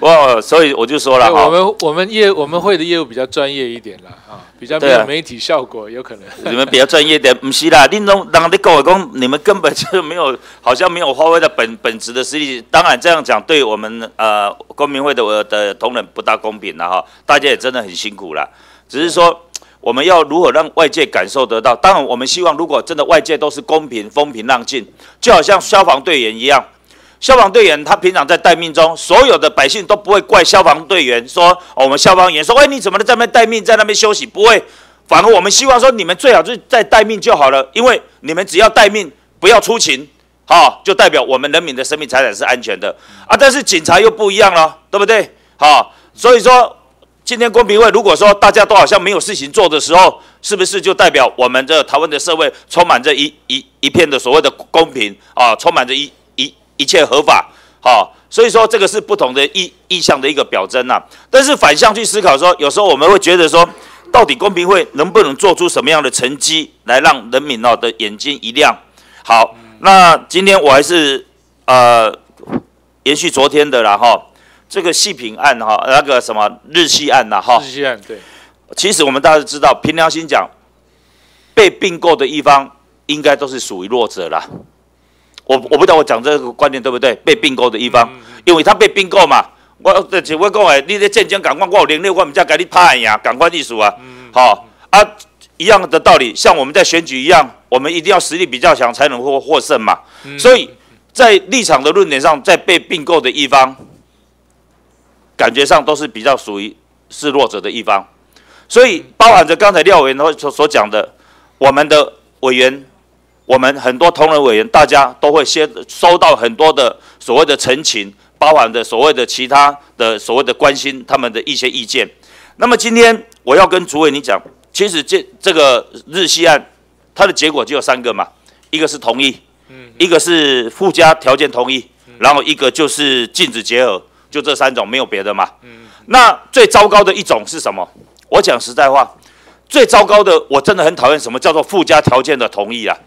哇，所以我就说了对我哈，们我们业我们会的业务比较专业一点啦，啊，比较没有媒体效果，有可能。你们比较专业点，不是啦，林总，当你跟我讲，你们根本就没有，好像没有发挥的本本职的实力。当然这样讲，对我们呃公民会的我的同仁不大公平了哈，大家也真的很辛苦了。只是说，我们要如何让外界感受得到？当然，我们希望如果真的外界都是公平、风平浪静，就好像消防队员一样。消防队员他平常在待命中，所有的百姓都不会怪消防队员说，哦我们消防员说，哎，你怎么在那边待命，在那边休息？不会，反而我们希望说，你们最好就是在待命就好了，因为你们只要待命，不要出勤，好、就代表我们人民的生命财产是安全的啊。但是警察又不一样了，对不对？好、所以说今天公平会如果说大家都好像没有事情做的时候，是不是就代表我们这台湾的社会充满着一一一片的所谓的公平啊，充满着一一一切合法？好、所以说这个是不同的意意向的一个表征呐、但是反向去思考说，有时候我们会觉得说，到底公平会能不能做出什么样的成绩，来让人民哦的眼睛一亮？好，那今天我还是呃延续昨天的啦哈，这个细品案哈，那个什么日系案呐哈，日系案对，其实我们大家都知道，凭良心讲，被并购的一方应该都是属于弱者啦。我我不知道我讲这个观念对不对？被并购的一方，因为他被并购嘛，我就是我讲诶，你咧战争赶快，我有零六，我们才给你拍呀，赶快艺术啊，好、啊，一样的道理，像我们在选举一样，我们一定要实力比较强才能获获胜嘛。所以在立场的论点上，在被并购的一方，感觉上都是比较属于示弱者的一方。所以包含着刚才廖委员所所讲的，我们的委员，我们很多同仁委员，大家都会先收到很多的所谓的陈情，包含着所谓的其他的所谓的关心他们的一些意见。那么今天我要跟主委你讲，其实这这个日系案，它的结果只有三个嘛，一个是同意，一个是附加条件同意，然后一个就是禁止结合，就这三种，没有别的嘛。那最糟糕的一种是什么？我讲实在话，最糟糕的，我真的很讨厌什么叫做附加条件的同意啊。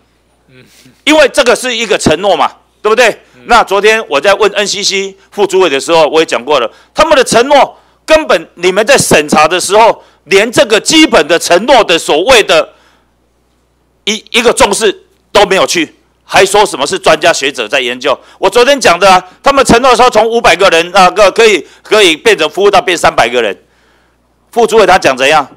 因为这个是一个承诺嘛，对不对？那昨天我在问 NCC 副主委的时候，我也讲过了，他们的承诺根本你们在审查的时候，连这个基本的承诺的所谓的一一个重视都没有去，还说什么是专家学者在研究？我昨天讲的啊，他们承诺说从五百个人那个可以可以变成服务到变三百个人，副主委他讲怎样？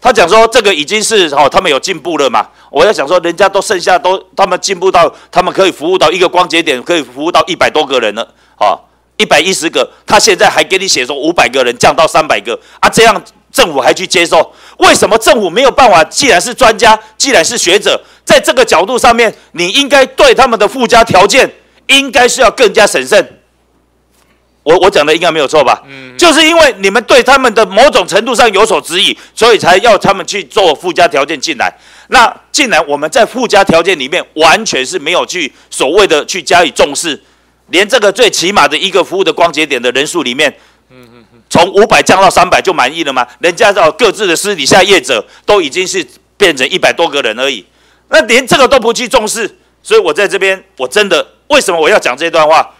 他讲说这个已经是哦，他们有进步了嘛。我要想说，人家都剩下都他们进步到，他们可以服务到一个光节点，可以服务到一百多个人了，哦，一百一十个。他现在还给你写说五百个人降到三百个啊，这样政府还去接受？为什么政府没有办法？既然是专家，既然是学者，在这个角度上面，你应该对他们的附加条件，应该是要更加审慎。我我讲的应该没有错吧？就是因为你们对他们的某种程度上有所质疑，所以才要他们去做附加条件进来。那进来我们在附加条件里面完全是没有去所谓的去加以重视，连这个最起码的一个服务的光节点的人数里面，从五百降到三百就满意了吗？人家到各自的私底下业者都已经是变成一百多个人而已，那连这个都不去重视，所以我在这边我真的为什么我要讲这段话？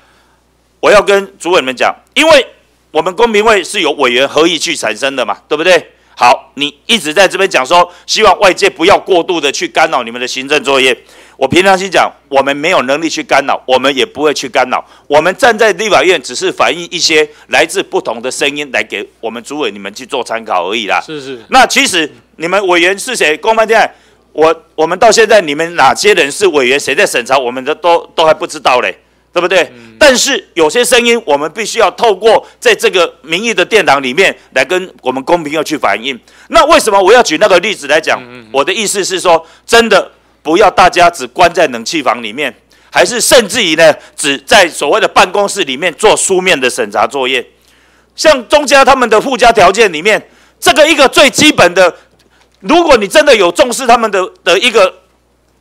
我要跟主委们讲，因为我们公平会是由委员合议去产生的嘛，对不对？好，你一直在这边讲说，希望外界不要过度的去干扰你们的行政作业。我平常心讲，我们没有能力去干扰，我们也不会去干扰。我们站在立法院，只是反映一些来自不同的声音，来给我们主委你们去做参考而已啦。是是，那其实你们委员是谁？公办电我我们到现在你们哪些人是委员，谁在审查，我们的都都还不知道嘞。对不对？但是有些声音，我们必须要透过在这个民意的殿堂里面来跟我们公平要去反映。那为什么我要举那个例子来讲？我的意思是说，真的不要大家只关在冷气房里面，还是甚至于呢，只在所谓的办公室里面做书面的审查作业。像中家他们的附加条件里面，这个一个最基本的，如果你真的有重视他们的的一个。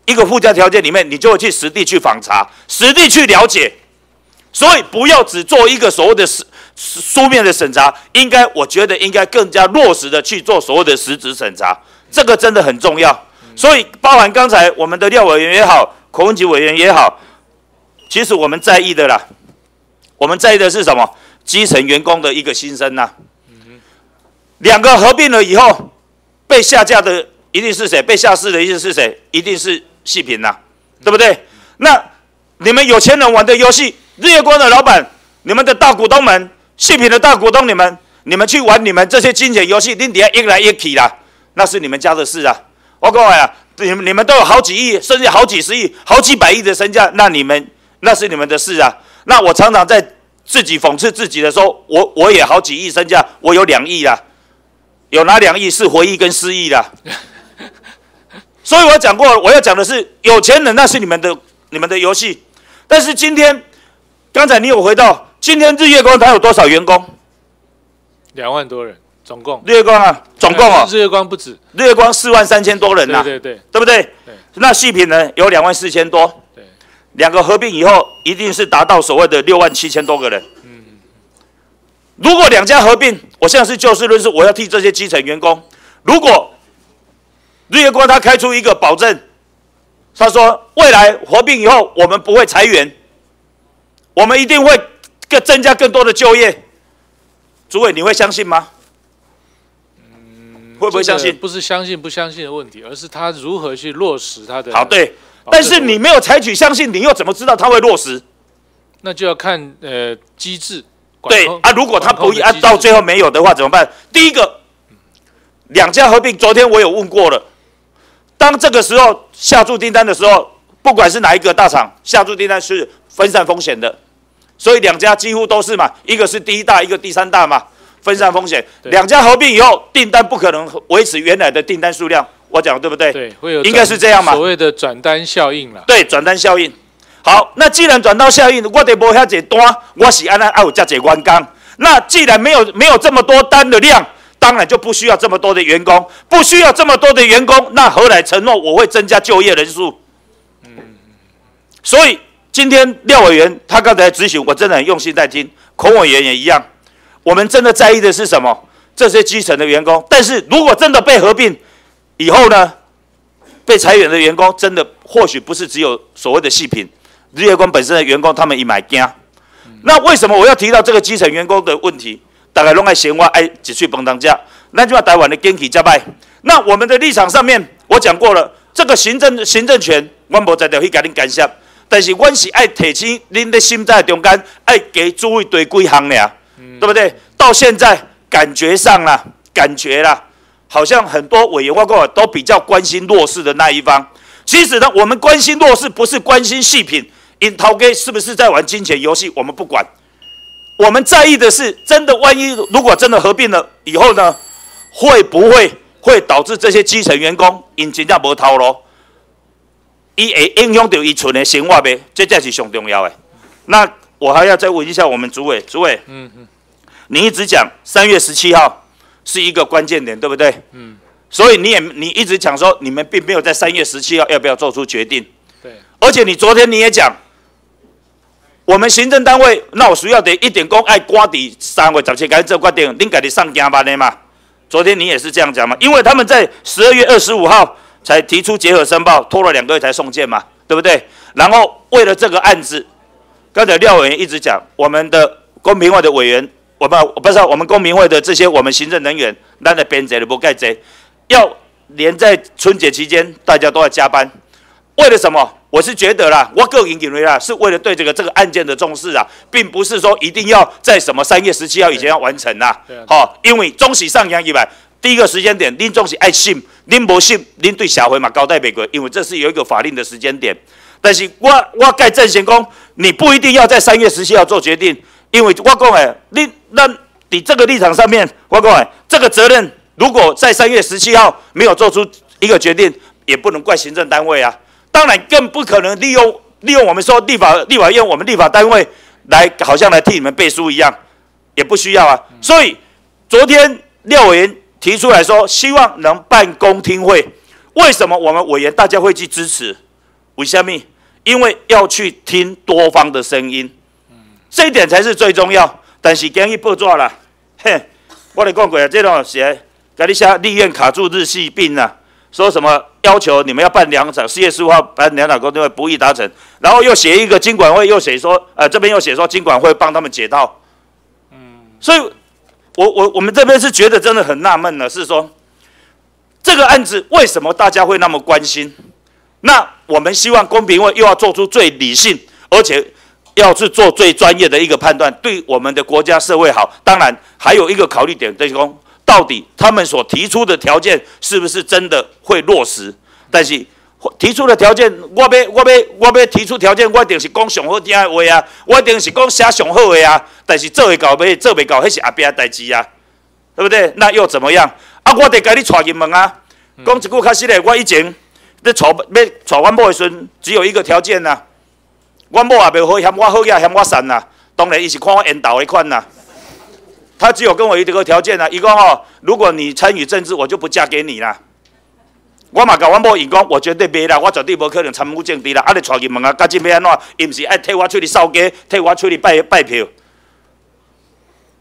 一个附加条件里面，你就会去实地去访查，实地去了解，所以不要只做一个所谓的书书面的审查，应该我觉得应该更加落实的去做所谓的实质审查，这个真的很重要。所以包含刚才我们的廖委员也好，孔文吉委员也好，其实我们在意的啦，我们在意的是什么？基层员工的一个心声呐。两个合并了以后，被下架的一定是谁？被下市的一定是谁？一定是。细品呐，对不对？那你们有钱人玩的游戏，日月光的老板，你们的大股东们，细品的大股东，你们，你们去玩你们这些金钱游戏，你底下一来一去啦，那是你们家的事啊。我讲啊，你们你们都有好几亿，甚至好几十亿、好几百亿的身价，那你们那是你们的事啊。那我常常在自己讽刺自己的时候，我我也好几亿身价，我有两亿啦，有哪两亿是回忆跟失忆啦？所以我讲过，我要讲的是有钱人，那是你们的你们的游戏。但是今天，刚才你有回到今天日月光，它有多少员工？两万多人，总共。日月光啊，总共啊，日月光不止，日月光四万三千多人呐，对对对，对不对？对。那细品呢，有两万四千多。对。两个合并以后，一定是达到所谓的六万七千多个人。嗯。如果两家合并，我现在是就事论事，我要替这些基层员工，如果。日月光他开出一个保证，他说未来合并以后，我们不会裁员，我们一定会更增加更多的就业。诸位，你会相信吗？嗯，会不会相信？不是相信不相信的问题，而是他如何去落实他的。好，对。但是你没有采取相信，你又怎么知道他会落实？那就要看呃机制。对啊，如果他不啊到最后没有的话怎么办？第一个，两家合并，昨天我有问过了。当这个时候下注订单的时候，不管是哪一个大厂下注订单是分散风险的，所以两家几乎都是嘛，一个是第一大，一个第三大嘛，分散风险。两家合并以后，订单不可能维持原来的订单数量，我讲对不对？对，会有应该是这样嘛。所谓的转单效应了。对，转单效应。好，那既然转到效应，我得无遐济单，我是安那爱有遮济员工。那既然没有没有这么多单的量。当然就不需要这么多的员工，不需要这么多的员工，那何来承诺我会增加就业人数？嗯，所以今天廖委员他刚才咨询，我真的很用心在听，孔委员也一样。我们真的在意的是什么？这些基层的员工。但是如果真的被合并以后呢？被裁员的员工，真的或许不是只有所谓的细品，日月光本身的员工，他们也买惊。那为什么我要提到这个基层员工的问题？大概拢爱闲话，爱一岁蹦当家，那就把台湾的经济加败。那我们的立场上面，我讲过了，这个行政行政权，我无在条去甲恁干涉，但是我是爱提起恁的心在中间，爱给注意对几行俩，对不对？到现在感觉上啦，感觉啦，好像很多委员包括都比较关心弱势的那一方。其实呢，我们关心弱势，不是关心细品，因涛哥是不是在玩金钱游戏，我们不管。我们在意的是，真的，万一如果真的合并了以后呢，会不会会导致这些基层员工因真正无头路，伊会影响到伊存的生活呗？这才是上重要的。那我还要再问一下我们主委，主委，嗯嗯，你一直讲三月十七号是一个关键点，对不对？嗯。所以你也你一直讲说，你们并没有在三月十七号要不要做出决定？对。而且你昨天你也讲。我们行政单位那我需要得一点工爱瓜底三月十七开始做决定，您家己上加班的嘛？昨天你也是这样讲嘛？因为他们在十二月二十五号才提出结合申报，拖了两个月才送件嘛，对不对？然后为了这个案子，刚才廖委员一直讲，我们的公平会的委员，我们不知道我们公平会的这些我们行政人员，那的编辑的不盖贼，要连在春节期间大家都要加班，为了什么？我是觉得啦，我个人认为啦，是为了对这个这个案件的重视啊，并不是说一定要在什么三月十七号以前要完成呐。好，因为中喜上扬以外，第一个时间点，您中喜爱信，您不信，您对社会嘛交代美国，因为这是有一个法令的时间点。但是我我盖正贤公，你不一定要在三月十七号做决定，因为我讲诶，你那你这个立场上面，我讲诶，这个责任如果在三月十七号没有做出一个决定，也不能怪行政单位啊。当然更不可能利用利用我们说立法立法院我们立法单位来好像来替你们背书一样，也不需要啊。所以昨天廖委员提出来说，希望能办公听会。为什么我们委员大家会去支持？为什么？因为要去听多方的声音，这一点才是最重要。但是今日报纸啦，嘿，我来讲过啊，这种写，甲你写立院卡住日系病啊。说什么要求你们要办两场，四月十五号办两场公听会不易达成，然后又写一个经管会，又写说，呃，这边又写说经管会帮他们解套，嗯，所以，我我我们这边是觉得真的很纳闷的，是说这个案子为什么大家会那么关心？那我们希望公平会又要做出最理性，而且要去做最专业的一个判断，对我们的国家社会好。当然还有一个考虑点，就是说。到底他们所提出的条件是不是真的会落实？但是提出的条件，我要我要我要提出条件，我一定是讲上好听的话啊，我一定是讲写上好的啊。但是做会到没做未到，那是后边的代志啊，对不对？那又怎么样？啊，我得给你带入门啊。讲一句较实的，我以前咧娶要娶阮某的时阵，只有一个条件呐，阮某也袂好嫌我好呀，嫌我善呐。当然，伊是看我缘投的款呐。他只有跟我一个条件啊，伊讲吼，如果你参与政治，我就不嫁给你啦。我嘛甲阮某伊讲，我绝对袂啦，我绝对无可能参与政治啦。啊，你带入门啊，家境要安怎？伊毋是爱替我出去扫街，替我出去拜拜票。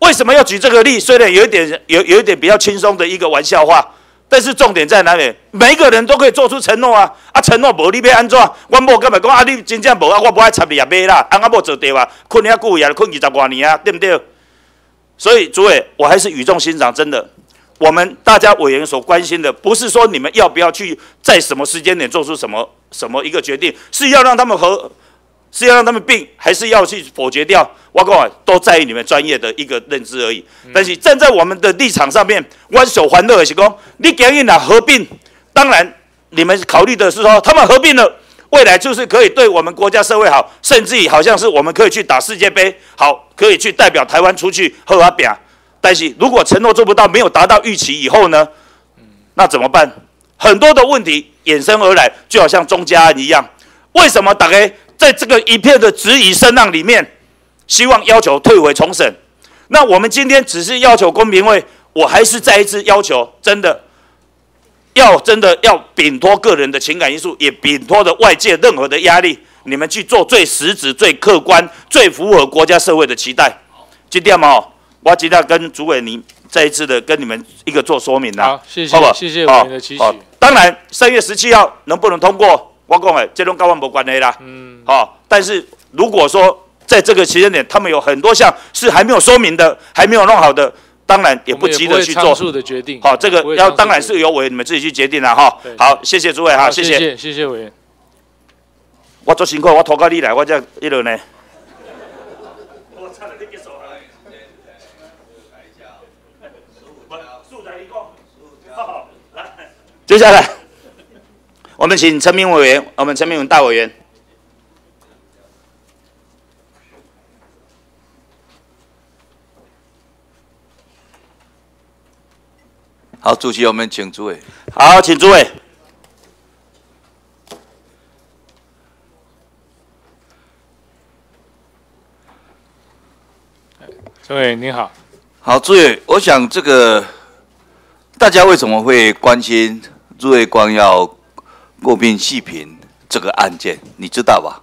为什么要举这个例？虽然有一点有有一点比较轻松的一个玩笑话，但是重点在哪里？每一个人都可以做出承诺啊！啊，承诺无你要安怎？阮某干嘛讲啊？你真正无啊？我不爱插你也买啦。啊，我某做对啊，困遐久也困二十多年啊，对不对？所以，诸位，我还是语重心长，真的，我们大家委员所关心的，不是说你们要不要去在什么时间点做出什么什么一个决定，是要让他们和，是要让他们并，还是要去否决掉？我讲，都在于你们专业的一个认知而已。但是站在我们的立场上面，弯手还乐的是讲，你给人家合并，当然你们考虑的是说，他们合并了。未来就是可以对我们国家社会好，甚至于好像是我们可以去打世界杯，好可以去代表台湾出去喝阿饼。但是如果承诺做不到，没有达到预期以后呢？那怎么办？很多的问题衍生而来，就好像中家一样。为什么大家在这个一片的质疑声浪里面，希望要求退回重审？那我们今天只是要求公平会，我还是再一次要求，真的。要真的要摒脱个人的情感因素，也摒脱的外界任何的压力，你们去做最实质、最客观、最符合国家社会的期待。今天嘛，我今天跟主委你再一次的跟你们一个做说明啦。好，谢谢，谢谢我们的期许。当然，三月十七号能不能通过，我讲诶，这种高万无关系啦。嗯。好，但是如果说在这个时间点，他们有很多项是还没有说明的，还没有弄好的。当然也不急着去做好，这个要当然是由委员你们自己去决定了哈。好，谢谢诸位哈，谢谢谢谢委员。我做辛苦，我拖到你来，我这一路呢。接下来，我们请陈明委员，我们陈明文大委员。好，主席，我们请诸位。好，请诸位。诸位你好。好，诸位，我想这个大家为什么会关心诸位光耀过并细品这个案件？你知道吧？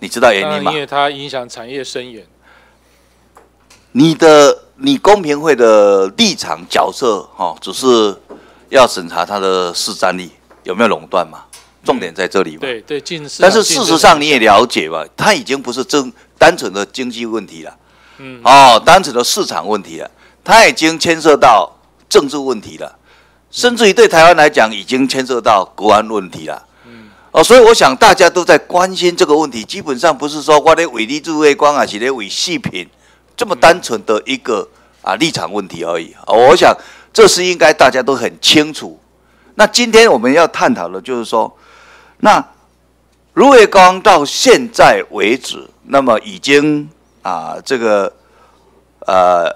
你知道原因吗因？为它影响产业深远。你的你公平会的立场角色，哦，只是要审查它的市占力有没有垄断嘛？重点在这里嘛。对对，但是事实上你也了解吧，它已经不是真单纯的经济问题了，嗯哦，单纯的市场问题了，它已经牵涉到政治问题了，甚至于对台湾来讲，已经牵涉到国安问题了。哦，所以我想大家都在关心这个问题，基本上不是说我的伪利智慧光啊，是的伪细品这么单纯的一个啊立场问题而已。哦，我想这是应该大家都很清楚。那今天我们要探讨的就是说，那如月光到现在为止，那么已经啊这个呃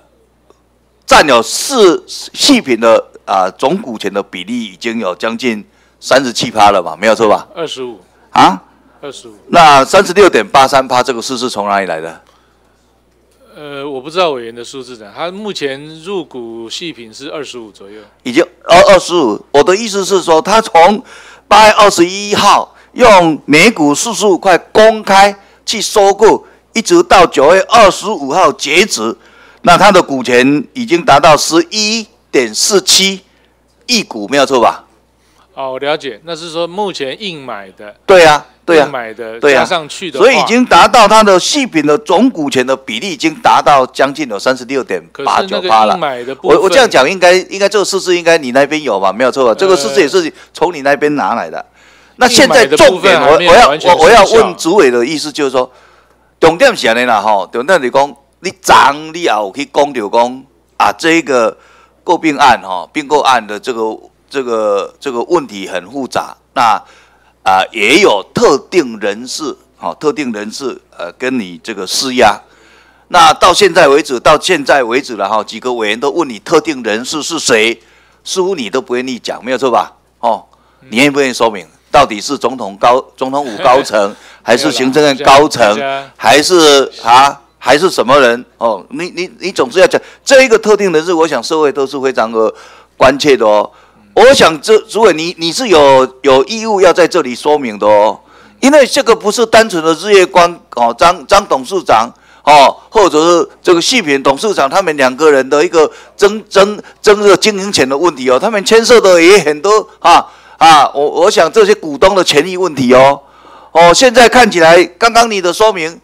占有四细品的啊总股权的比例已经有将近三十七趴了吧，没有错吧？二十五，啊，二十五。那三十六点八三趴这个数是从哪里来的？呃，我不知道委员的数字呢，他目前入股细品是二十五左右。已经二二十五。我的意思是说，他从八月二十一号用每股四十五块公开去收购，一直到九月二十五号截止，那他的股权已经达到十一点四七亿股，没有错吧？哦，我了解，那是说目前硬买的，对呀、对呀、硬买的对呀加上去的，所以已经达到它的细品的总股权的比例，已经达到将近有三十六点可八九八了我我这样讲，应该应该这个数字应该你那边有吧？没有错吧？这个数字也是从你那边拿来的。那现在重点，我我要我我要问主委的意思就是说，重点是安尼啦吼，重点是讲你涨你也有去讲着讲啊，这个购并案哈，并购案的这个这个这个问题很复杂，那啊也有特定人士好、特定人士呃跟你这个施压。那到现在为止，到现在为止了哈，几个委员都问你特定人士是谁，似乎你都不愿意讲，没有错吧？哦，你愿不愿意说明，到底是总统高、总统府高层，还是行政院高层，还是啊，还是什么人？哦，你你你总是要讲这一个特定人士，我想社会都是非常的关切的哦。我想这主委你你是有有义务要在这里说明的哦，因为这个不是单纯的日月光哦，张张董事长哦，或者是这个细品董事长他们两个人的一个争争争这个经营权的问题哦，他们牵涉的也很多啊啊，我我想这些股东的权益问题哦。哦，现在看起来刚刚你的说明，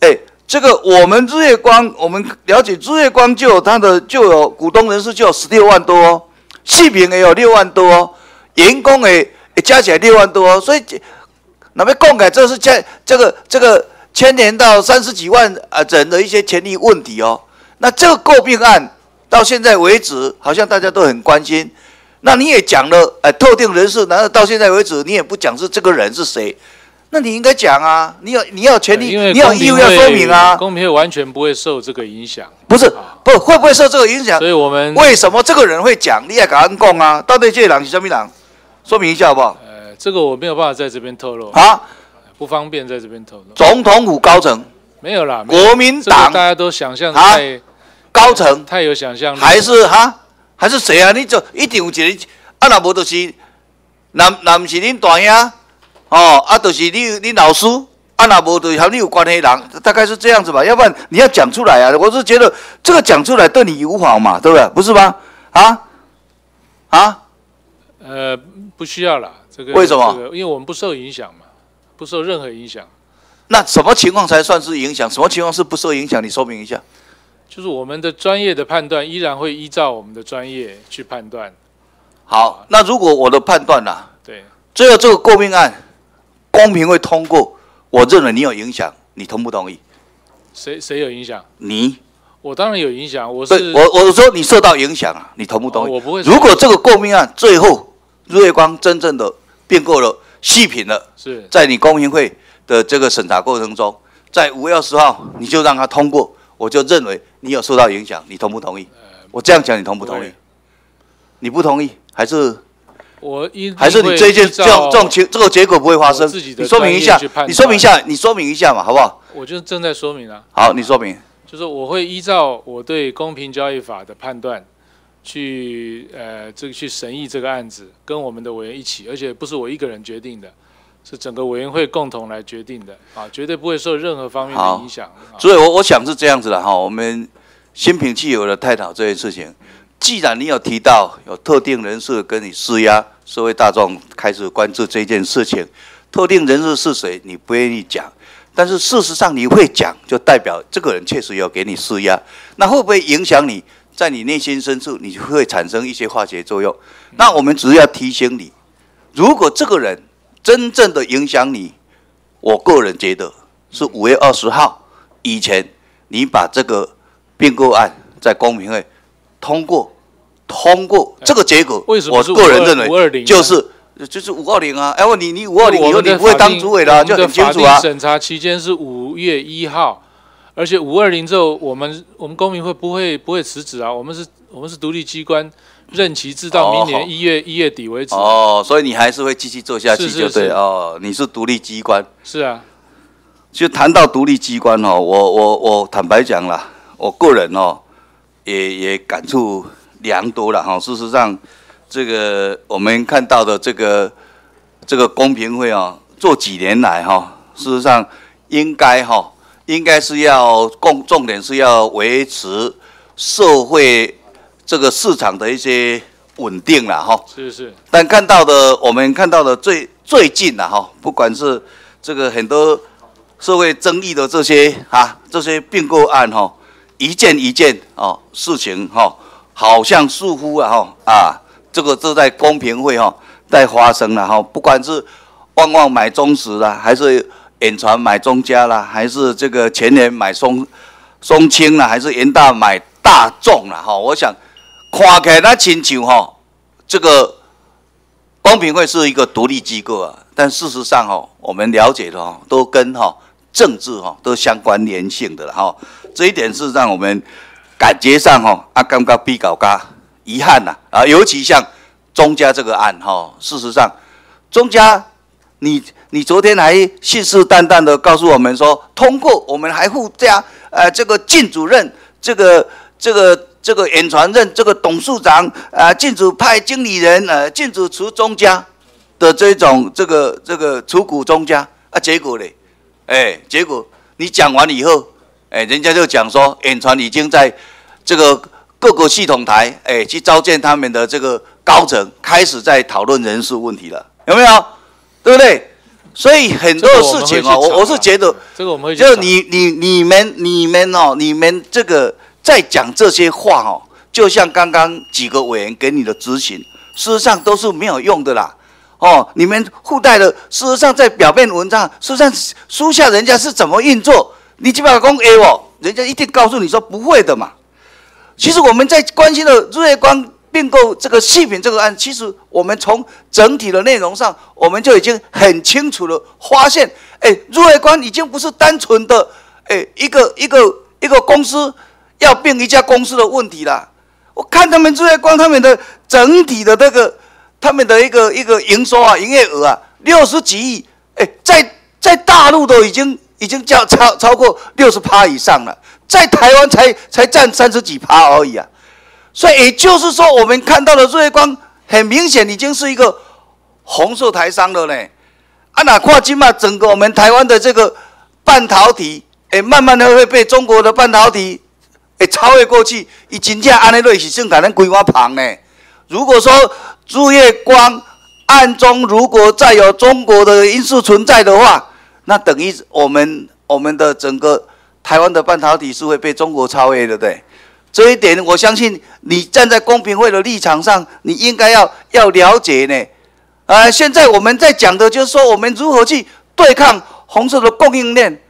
哎。这个我们日月光，我们了解日月光就有他的就有股东人数就有十六万多哦，细品也有六万多哦，员工也也加起来六万多哦，所以那么共改这是加这个这个牵连到三十几万啊人的一些权利问题哦。那这个诟病案到现在为止，好像大家都很关心。那你也讲了，呃，特定人士，难道到现在为止你也不讲是这个人是谁？那你应该讲啊，你有你有权利，你有义务要说明啊。公平会完全不会受这个影响，不是不会不会受这个影响所？以我们为什么这个人会讲？你也敢安讲啊？到底这个人是什么人？说明一下好不好？呃，这个我没有办法在这边透露，啊，不方便在这边透露。总统府高层、没有啦，国民这个党大家都想象啊太高层，太有想象力，还是哈？还是谁啊？你就一定有一个，啊，那无就是，那那不是恁大兄，哦，啊，就是你你老师，啊，那无就是和你有关系的人，大概是这样子吧。要不然你要讲出来啊！我是觉得这个讲出来对你友好嘛，对不对？不是吗？啊啊，呃不需要啦。这个为什么这个因为我们不受影响嘛，不受任何影响。那什么情况才算是影响？什么情况是不受影响？你说明一下。就是我们的专业的判断依然会依照我们的专业去判断。好，那如果我的判断呢、对，最后这个过命案公平会通过，我认为你有影响，你同不同意？谁谁有影响？你我当然有影响，我是我我说你受到影响啊，你同不同意？哦我不会如果这个诟病案最后日月光真正的并购了细品了，是在你公平会的这个审查过程中，在五月二十号你就让他通过，我就认为你有受到影响，你同不同意？我这样讲你同不同意不？你不同意还是我因还是你这一件这种这种结这个结果不会发生你说明一下你说明一下，你说明一下嘛，好不好？我就正在说明啊，好，你说明。就是我会依照我对公平交易法的判断，去呃这个去审议这个案子，跟我们的委员一起，而且不是我一个人决定的，是整个委员会共同来决定的啊，绝对不会受任何方面的影响。所以，我我想是这样子的哈。我们心平气和的探讨这件事情，既然你有提到有特定人士跟你施压，社会大众开始关注这件事情，特定人士是谁，你不愿意讲，但是事实上你会讲，就代表这个人确实有给你施压，那会不会影响你在你内心深处，你会产生一些化学作用？那我们只是要提醒你，如果这个人。真正的影响你，我个人觉得是五月二十号以前，你把这个并购案在公平会通过，通过这个结果，为什么我个人认为就是就是五二零啊？哎，问你你五二零以后你不会当主委了，就很清楚啊。审查期间是五月一号，而且五二零之后，我们我们公民会不会不会辞职啊？我们是我们是独立机关。任期至到明年一月一月底为止。哦，所以你还是会继续做下去，就对哦。你是独立机关。是啊。就谈到独立机关哦，我我我坦白讲啦，我个人哦，也也感触良多了哈。事实上，这个我们看到的这个这个公平会啊，做几年来哈，事实上应该哈，应该是要共重点是要维持社会。这个市场的一些稳定了哈，是是。但看到的，我们看到的最最近的哈，不管是这个很多社会争议的这些啊，这些并购案哈，一件一件哦事情哈，好像似乎啊哈啊，这个都在公平会哈在发生了哈，不管是旺旺买中石啦，还是远传买中嘉啦，还是这个前年买松松青啦，还是元大买大众啦哈，我想。看起来那亲像吼，这个公平会是一个独立机构啊，但事实上哦，我们了解的哦，都跟吼政治吼都相关联性的了哈。这一点是让我们感觉上哈啊，刚刚比较加遗憾呐啊。尤其像中家这个案哈，事实上中家，你你昨天还信誓旦旦的告诉我们说，通过我们还附加呃这个靳主任这个这个。这个远传任这个董事长啊，禁止派经理人呃，禁止除中家的这种这个这个除股中家啊，结果嘞，哎，结果你讲完以后，哎，人家就讲说远传已经在这个各个系统台哎去召见他们的这个高层，开始在讨论人事问题了，有没有？对不对？所以很多事情啊，我我是觉得，这个我们就你你你们你们哦，你们这个。在讲这些话哦，就像刚刚几个委员给你的咨询，事实上都是没有用的啦。哦，你们附带的，事实上在表面文章，事实上书下人家是怎么运作，你基本上讲 A 哦，人家一定告诉你说不会的嘛。其实我们在关心的日月光并购这个细品这个案，其实我们从整体的内容上，我们就已经很清楚的发现，哎，日月光已经不是单纯的哎一个一个一个公司。要并一家公司的问题啦，我看他们日月光他们的整体的那个他们的一个一个营收啊，营业额啊，六十几亿，哎，在在大陆都已经已经叫超超过六十趴以上了，在台湾才才占三十几趴而已啊，所以也就是说，我们看到的日月光很明显已经是一个红色台商了呢。啊，哪跨境嘛，整个我们台湾的这个半导体，哎，慢慢的会被中国的半导体。会超越过去，伊真正安尼类是算甲咱规划旁呢。如果说日月光暗中如果再有中国的因素存在的话，那等于我们我们的整个台湾的半导体是会被中国超越的，对？这一点我相信你站在公平会的立场上，你应该要要了解呢。啊，现在我们在讲的就是说，我们如何去对抗红色的供应链。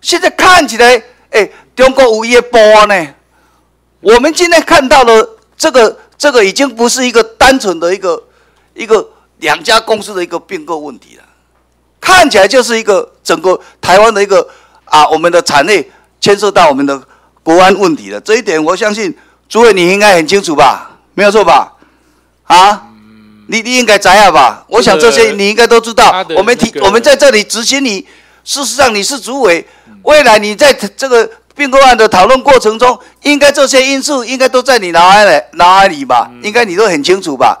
现在看起来，哎。中国有业波呢？我们今天看到的这个，这个已经不是一个单纯的一个一个两家公司的一个并购问题了，看起来就是一个整个台湾的一个啊，我们的产业牵涉到我们的国安问题了。这一点我相信诸位你应该很清楚吧？没有错吧？啊，你你应该知道吧？我想这些你应该都知道。我们提我们在这里执行你，事实上你是主委，未来你在这个。并购案的讨论过程中，应该这些因素应该都在你脑海里脑海里吧？应该你都很清楚吧？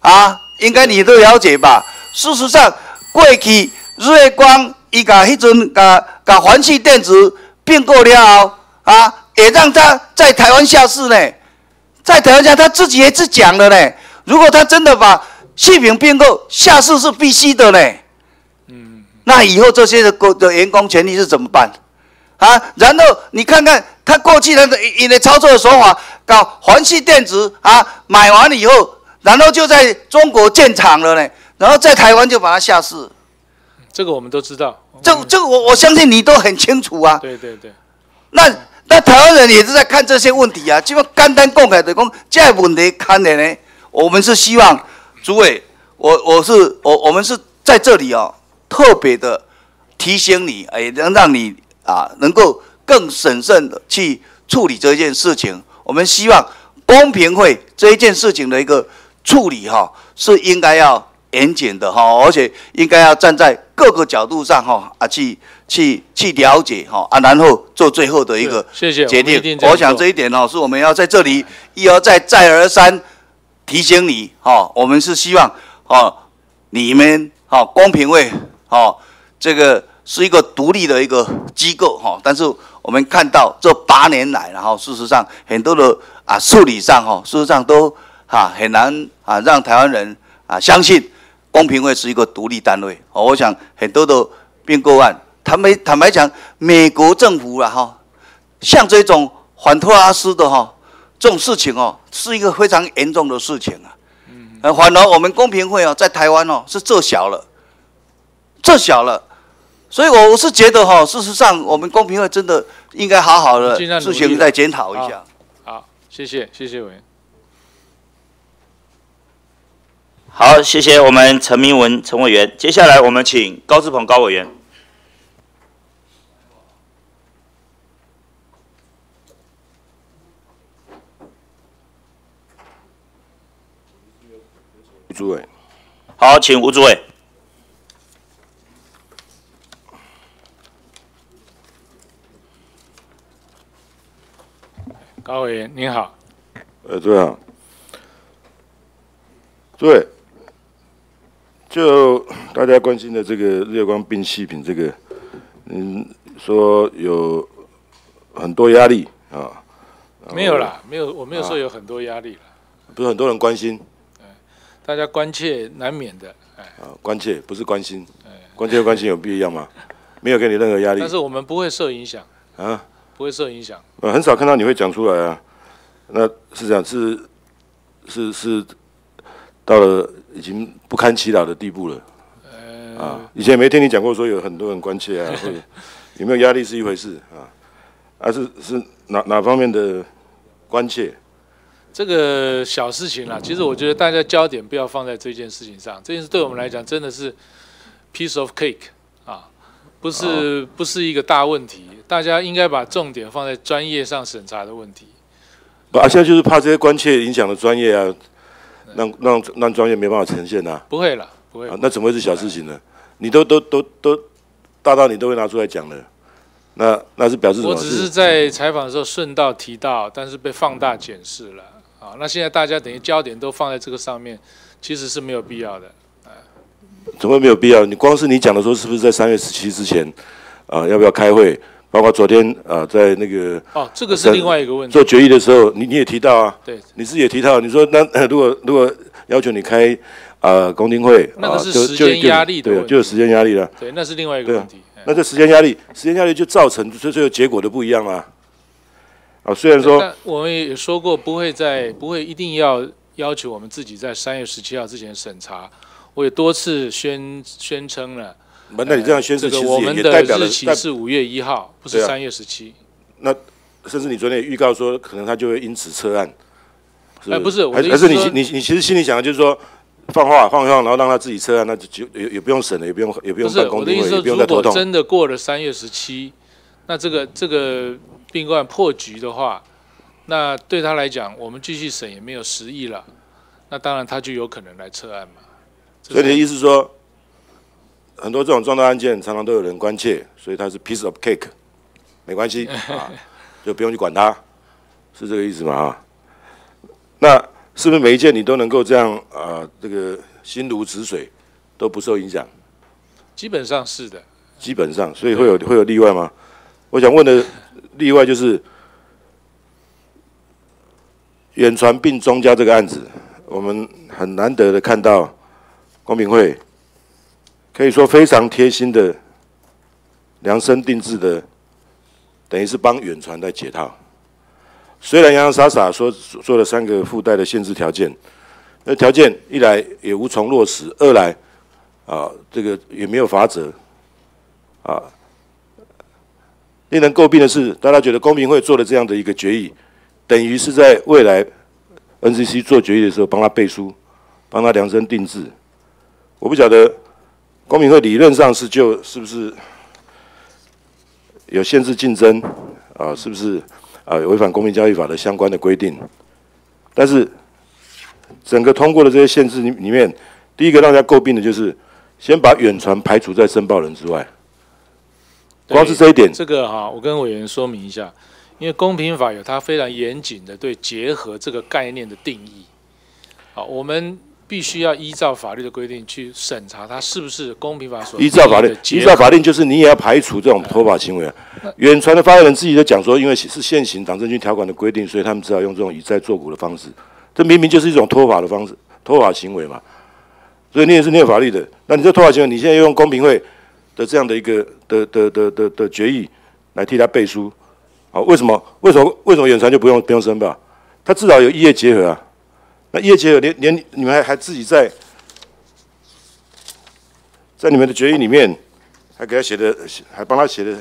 啊，应该你都了解吧？事实上，过去瑞光伊甲迄阵甲甲环气电子并购了后啊，也让他在台湾下市呢。在台湾下，他自己也是讲了呢。如果他真的把细品并购下市是必须的呢。嗯。那以后这些的工的员工权利是怎么办？啊，然后你看看他过去的因为操作的手法，搞环系电子啊，买完了以后，然后就在中国建厂了呢，然后在台湾就把它下市。这个我们都知道。这这个我我相信你都很清楚啊。对对对。那。那台湾人也是在看这些问题啊，就简单讲起来，讲这问题看的呢。我们是希望，诸位，我我是我我们是在这里哦，特别的提醒你，哎，能让你啊能够更审慎的去处理这件事情。我们希望公平会这一件事情的一个处理哈，是应该要严谨的哈，而且应该要站在各个角度上哈啊去。去去了解哈啊，然后做最后的一个决定。我想这一点哦，是我们要在这里一而再再而三提醒你哈。我们是希望哦，你们哈公平会哦，这个是一个独立的一个机构哈。但是我们看到这八年来，然后事实上很多的啊处理上哈，事实上都哈很难啊让台湾人啊相信公平会是一个独立单位。哦，我想很多的并购案。坦白坦白讲，美国政府了哈，像这种反托拉斯的哈，这种事情哦，是一个非常严重的事情啊。嗯。反而我们公平会哦，在台湾哦是做小了，做小了，所以我我是觉得哈，事实上我们公平会真的应该好好的事情再检讨一下。好，谢谢谢谢委员。好，谢谢我们陈明文陈委员。接下来我们请高志鹏高委员。主委，好，请吴主委。高委员您好。呃，主委好。主委，就大家关心的这个日月光冰细品这个，嗯，说有很多压力啊。没有啦，没有，我没有说有很多压力了。不是很多人关心。大家关切难免的，哎，啊，关切不是关心，哎，关切关心有必要吗？没有给你任何压力，但是我们不会受影响，啊，不会受影响，呃，很少看到你会讲出来啊，那是这样，是是是到了已经不堪其扰的地步了，呃，啊，以前没听你讲过说有很多人关切啊，或者有没有压力是一回事啊，啊是是哪哪方面的关切？这个小事情啦，其实我觉得大家焦点不要放在这件事情上。这件事对我们来讲真的是 piece of cake 啊，不是不是一个大问题。大家应该把重点放在专业上审查的问题。不，现在就是怕这些关切影响了专业啊，让让让专业没办法呈现呐。不会了，不会。那怎么会是小事情呢？你都都都都大到你都会拿出来讲的。那那是表示什么？我只是在采访的时候顺道提到，但是被放大检视了。啊，那现在大家等于焦点都放在这个上面，其实是没有必要的。怎么没有必要？你光是你讲的时候，是不是在三月十七之前？啊，要不要开会？包括昨天啊，在那个哦，这个是另外一个问题。做决议的时候，你你也提到啊，对，你自己也提到，你说那 如果如果要求你开啊公听会，那个是时间压力的对，就有时间压力了。对，那是另外一个问题。那这时间压力，时间压力就造成最最后结果的不一样啊。啊，虽然说我们也说过不会在不会一定要要求我们自己在三月十七号之前审查，我也多次宣宣称了。那你这样宣誓，其实也代表日期是五月一号，不是三月十七。那甚至你昨天也预告说，可能他就会因此撤案。哎，不是，还还是你你你其实心里想的就是说放话放话，然后让他自己撤案，那就就也也不用审了，也不用也不用办公听会，也不用再头痛。真的过了三月十七，那这个这个。病患破局的话，那对他来讲，我们继续审也没有实意了。那当然他就有可能来撤案嘛。所以你的意思说，很多这种重大案件常常都有人关切，所以他是 piece of cake，没关系 啊，就不用去管他，是这个意思吗？啊？那是不是每一件你都能够这样啊？这个心如止水，都不受影响？基本上是的。基本上，所以会有会有例外吗？我想问的 例外就是远传并庄家这个案子，我们很难得的看到公平会可以说非常贴心的量身定制的，等于是帮远传在解套。虽然洋洋洒洒说做了三个附带的限制条件，那条件一来也无从落实，二来啊这个也没有法则，啊，令人诟病的是，大家觉得公平会做了这样的一个决议，等于是在未来 NCC 做决议的时候帮他背书，帮他量身定制。我不晓得公平会理论上是就是不是有限制竞争啊？是不是？啊，违反公平交易法的相关的规定，但是整个通过的这些限制里里面，第一个让大家诟病的就是先把远传排除在申报人之外。光是这一点，这个哈，我跟委员说明一下，因为公平法有它非常严谨的对结合这个概念的定义。好，我们。必须要依照法律的规定去审查他是不是公平法所依照法律，依照法令就是你也要排除这种脱法行为啊。远传的发言人自己都讲说，因为是现行党政军条款的规定，所以他们只好用这种以债作股的方式。这明明就是一种脱法的方式，脱法行为嘛。所以你也是念法律的，那你这脱法行为，你现在用公平会的这样的一个的的的的的决议来替他背书，好，为什么？为什么？为什么远传就不用不用申报？他至少有业结合啊。那叶杰连连你们还还自己在在你们的决议里面，还给他写的，还帮他写的，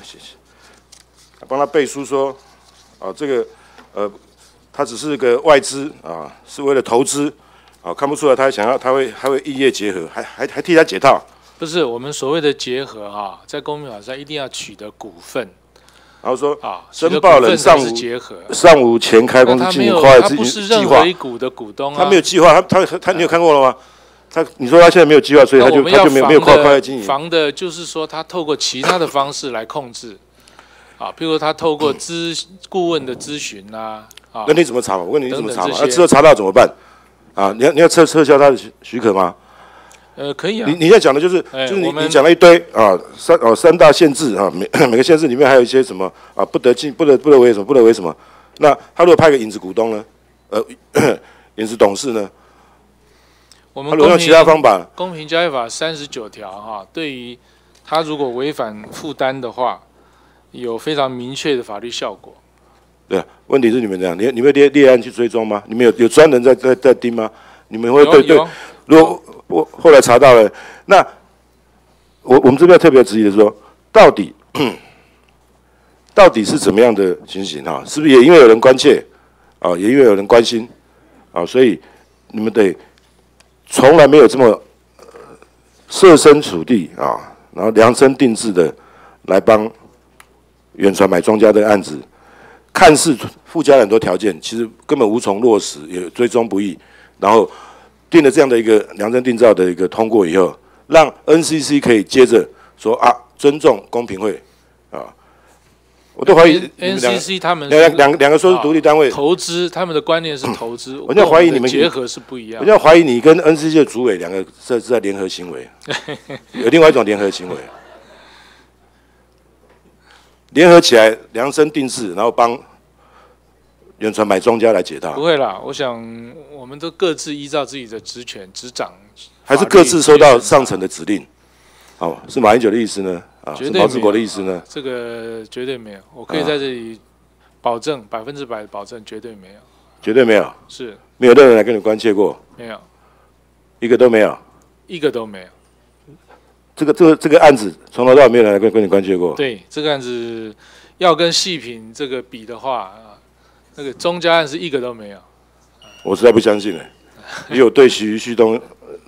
还帮他背书说，啊，这个呃，他只是个外资啊，是为了投资啊，看不出来他还想要，他会还会异业结合，还还还替他解套。不是我们所谓的结合啊，在公民法上一定要取得股份。然后说啊，申报人上午上午前开公司进行跨越资金计划，他没有计划，他他他你有看过了吗？他你说他现在没有计划，所以他就他就没有没有跨跨越经营。防的就是说他透过其他的方式来控制，啊，譬如他透过咨顾问的咨询啊，啊，那你怎么查嘛？我问你怎么查嘛？那之后查到怎么办？啊，你要你要撤撤销他的许许可吗？呃，可以啊。你你现在讲的就是，就是你你讲了一堆啊，三哦三大限制啊，每 每个限制里面还有一些什么啊，不得进，不得不得为什么，不得为什么？那他如果派个影子股东呢？呃，影子董事呢？我们用其他方法，公平交易法三十九条哈，对于他如果违反负担的话，有非常明确的法律效果。对，问题是你们这样，你你们列列案去追踪吗？你们有有专人在在在盯吗？你们会对对？如果我后来查到了，那我我们这边特别质疑的说，到底到底是怎么样的情形哈？是不是也因为有人关切啊？也因为有人关心啊？所以你们得从来没有这么设身处地啊，然后量身定制的来帮远传买庄家的案子，看似附加很多条件，其实根本无从落实，也追踪不易，然后。定了这样的一个量身定造的一个通过以后，让 NCC 可以接着说啊，尊重公平会啊，我都怀疑 NCC 他们两两两个说是独立单位。投资，他们的观念是投资，我在怀疑你们结合是不一样，我在怀疑你跟 NCC 的主委两个是是在联合行为，有另外一种联合行为，联合起来量身定制，然后帮。远传买庄家来解套？不会啦，我想我们都各自依照自己的职权执掌，还是各自收到上层的指令？哦，是马英九的意思呢？啊，是毛志国的意思呢？这个绝对没有，我可以在这里保证百分之百的保证，绝对没有，绝对没有，是没有任何人来跟你关切过，没有，一个都没有，一个都没有。这个这个这个案子从头到尾没有人来跟跟你关切过。对，这个案子要跟细品这个比的话。那个中家案是一个都没有，我实在不相信嘞。以我对徐旭东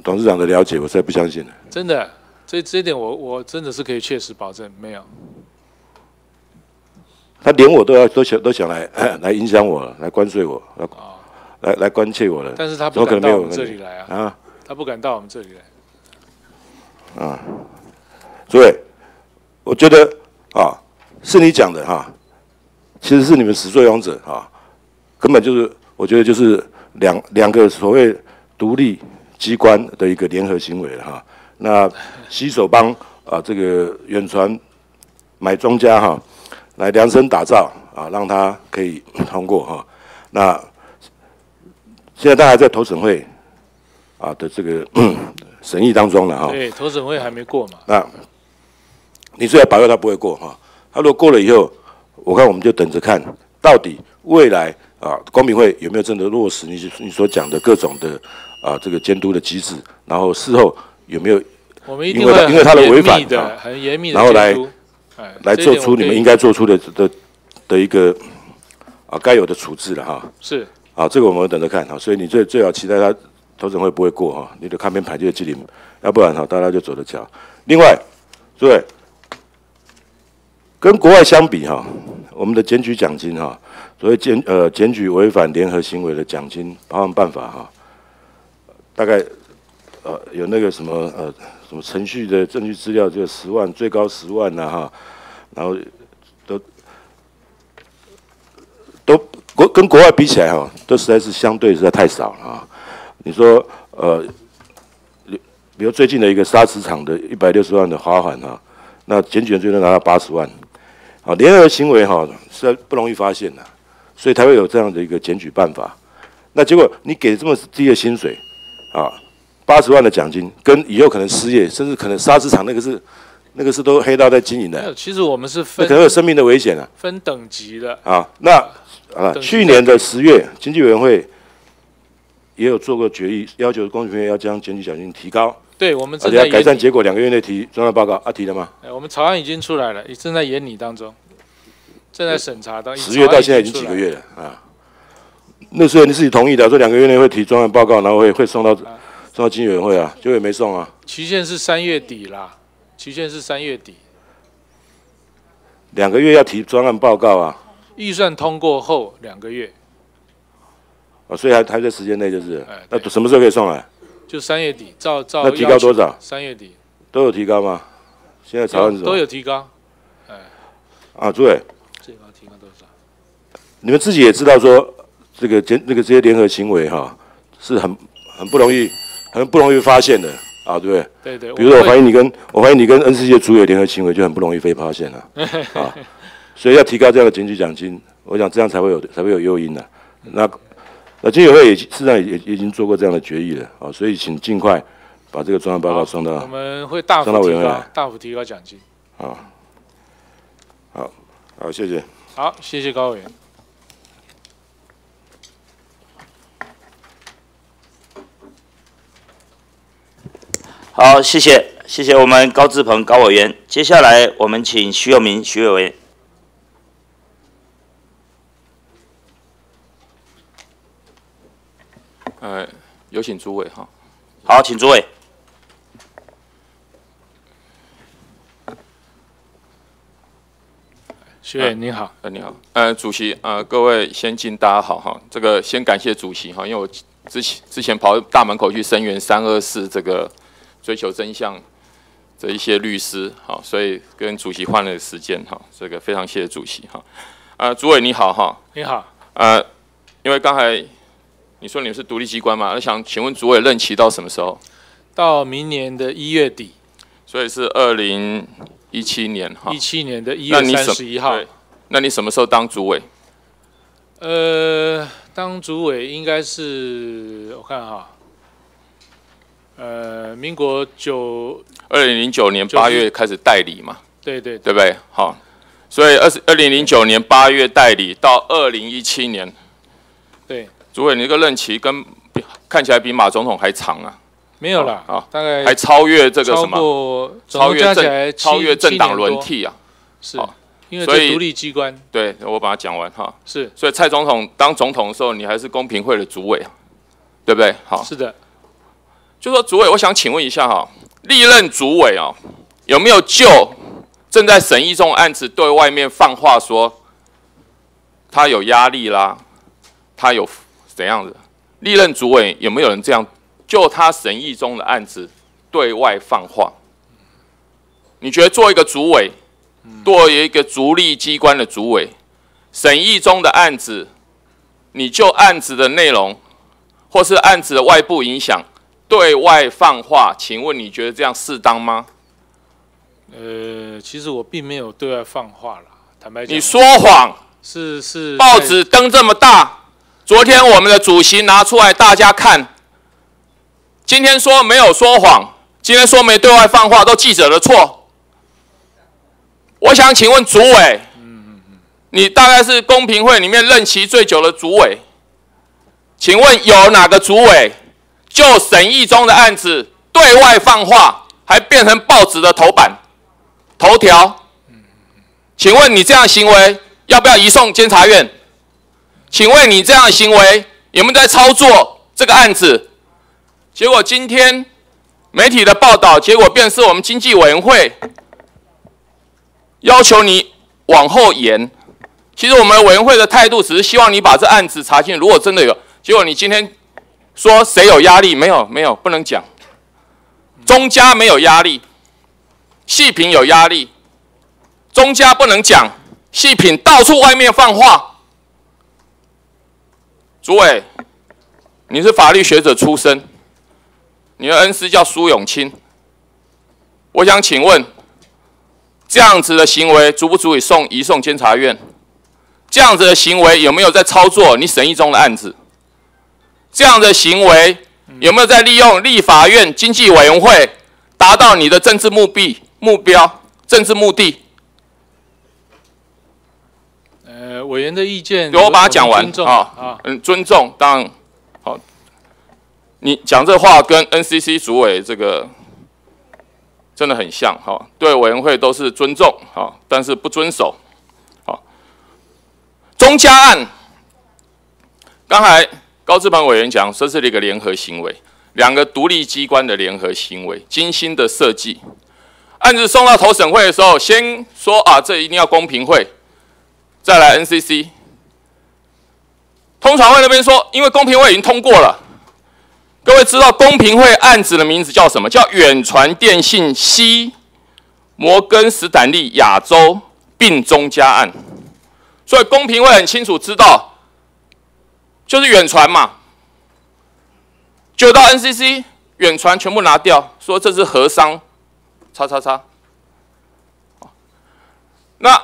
董事长的了解，我实在不相信了。真的，这这点我我真的是可以确实保证没有。他连我都要都想都想来 来影响我，来关税我，来来关切我了。但是他不敢到我们这里来啊！啊，他不敢到我们这里来。啊，诸位，我觉得啊，是你讲的哈，其实是你们始作俑者啊。根本就是，我觉得就是两两个所谓独立机关的一个联合行为了哈。那洗手帮啊这个远传买庄家哈，来量身打造啊，让他可以通过哈。那现在大家还在投审会啊的这个 审议当中了哈。对，投审会还没过嘛。那你最好保佑他不会过哈。他如果过了以后，我看我们就等着看，到底未来啊公民会有没有真的落实你你所讲的各种的啊这个监督的机制，然后事后有没有？我们一定会因为他的违反的很严密的，然后来来做出你们应该做出的的的一个啊该有的处置了哈。是啊，这个我们等着看哈。所以你最最好期待他投审会不会过哈？你的看片排就机灵，要不然哈大家就走着瞧。另外，对。跟国外相比哈，我们的检举奖金哈，所谓检呃检举违反联合行为的奖金保案办法哈，大概呃有那个什么呃什么程序的证据资料就十万最高十万呐哈，然后都都国跟国外比起来哈，都实在是相对实在太少了啊。你说呃，比如最近的一个砂石厂的一百六十万的罚款哈，那检举人最多拿到八十万。啊，联合行为哈实在不容易发现的，所以才会有这样的一个检举办法。那结果你给这么低的薪水，啊，八十万的奖金，跟以后可能失业，甚至可能砂石厂那个是那个是都黑道在经营的。其实我们是分可能有生命的危险啊，分等级的啊。那啊，去年的十月，经济委员会也有做过决议，要求公平会要将检举奖金提高。对我们而且改善结果两个月内提专案报告啊，提了吗？哎，我们草案已经出来了，也正在研拟当中，正在审查当。十月到现在已经几个月了啊？那时候你自己同意的，说两个月内会提专案报告，然后会会送到送到经委员会啊，结果也没送啊。期限是三月底啦，期限是三月底。两个月要提专案报告啊？预算通过后两个月。啊，所以还还在时间内就是，那什么时候可以送来？就三月底，照照那提高多少？三月底都有提高吗？现在草案都有提高，哎，啊，诸位？你们自己也知道说，这个联那个这些联合行为哈，是很很不容易，很不容易发现的啊，对不对？对对。比如说，我怀疑你跟我怀疑你跟 N 世界主委联合行为，就很不容易被发现了 啊，所以要提高这样的检举奖金，我想这样才会有才会有诱因的。那。那经委会也事实上也已经做过这样的决议了啊，所以请尽快把这个专案报告送到，我们会大幅提高，大幅提高奖金。啊，好，好，谢谢。好，谢谢高委员。好，谢谢，谢谢我们高志鹏高委员。接下来我们请徐有明徐委员。呃，有请诸位哈。好，请诸位。徐委你好。呃，你好。呃，主席，呃，各位先进，大家好哈。这个先感谢主席哈，因为我之前之前跑大门口去声援三二四这个追求真相的一些律师，好，所以跟主席换了时间哈。这个非常谢谢主席哈。呃，主委你好哈。你好。呃，因为刚才。你说你是独立机关嘛？那想请问主委任期到什么时候？到明年的一月底，所以是二零一七年哈。一七年的一月三十一号。那你什么时候当主委？呃，当主委应该是我看哈，呃，民国九二零零九年八月开始代理嘛？对对，对不对？好，所以二十二零零九年八月代理到二零一七年，对。主委，你这个任期跟看起来比马总统还长啊？没有啦啊，大概还超越这个什么？超越政超越政党轮替啊？是，因为这独立机关。对，我把它讲完哈。是，所以蔡总统当总统的时候，你还是公平会的主委啊，对不对？好，是的。就说主委，我想请问一下哈，历任主委哦，有没有就正在审议中案子对外面放话说他有压力啦，他有？怎样子？历任主委有没有人这样就他审议中的案子对外放话？你觉得做一个主委，作为一个独立机关的主委，审议中的案子，你就案子的内容或是案子的外部影响对外放话？请问你觉得这样适当吗？呃，其实我并没有对外放话了，坦白讲。你说谎。是是。报纸登这么大，昨天我们的主席拿出来大家看，今天说没有说谎，今天说没对外放话，都记者的错。我想请问主委，你大概是公平会里面任期最久的主委，请问有哪个主委就审议中的案子对外放话，还变成报纸的头版头条？请问你这样行为要不要移送监察院？请问你这样行为有没有在操作这个案子？结果今天媒体的报道结果便是我们经济委员会要求你往后延。其实我们委员会的态度只是希望你把这案子查清。如果真的有，结果你今天说谁有压力？没有，没有，不能讲。中家没有压力，细品有压力。中家不能讲，细品到处外面放话。主委，你是法律学者出身，你的恩师叫苏永清。我想请问，这样子的行为足不足以送移送监察院？这样子的行为有没有在操作你审议中的案子？这样的行为有没有在利用立法院经济委员会达到你的政治目的目标、政治目的？呃，委员的意见，我把它讲完啊。嗯，尊重，当然好。你讲这话跟 NCC 主委这个真的很像哈，对委员会都是尊重哈，但是不遵守。好中加案，刚才高志鹏委员讲，这是一个联合行为，两个独立机关的联合行为，精心的设计。案子送到投审会的时候，先说啊，这一定要公平会，再来 NCC。通传会那边说，因为公平会已经通过了。各位知道公平会案子的名字叫什么？叫远传电信西摩根史坦利亚洲并中加案。所以公平会很清楚知道，就是远传嘛，就到 NCC 远传全部拿掉，说这是合商，叉叉叉。那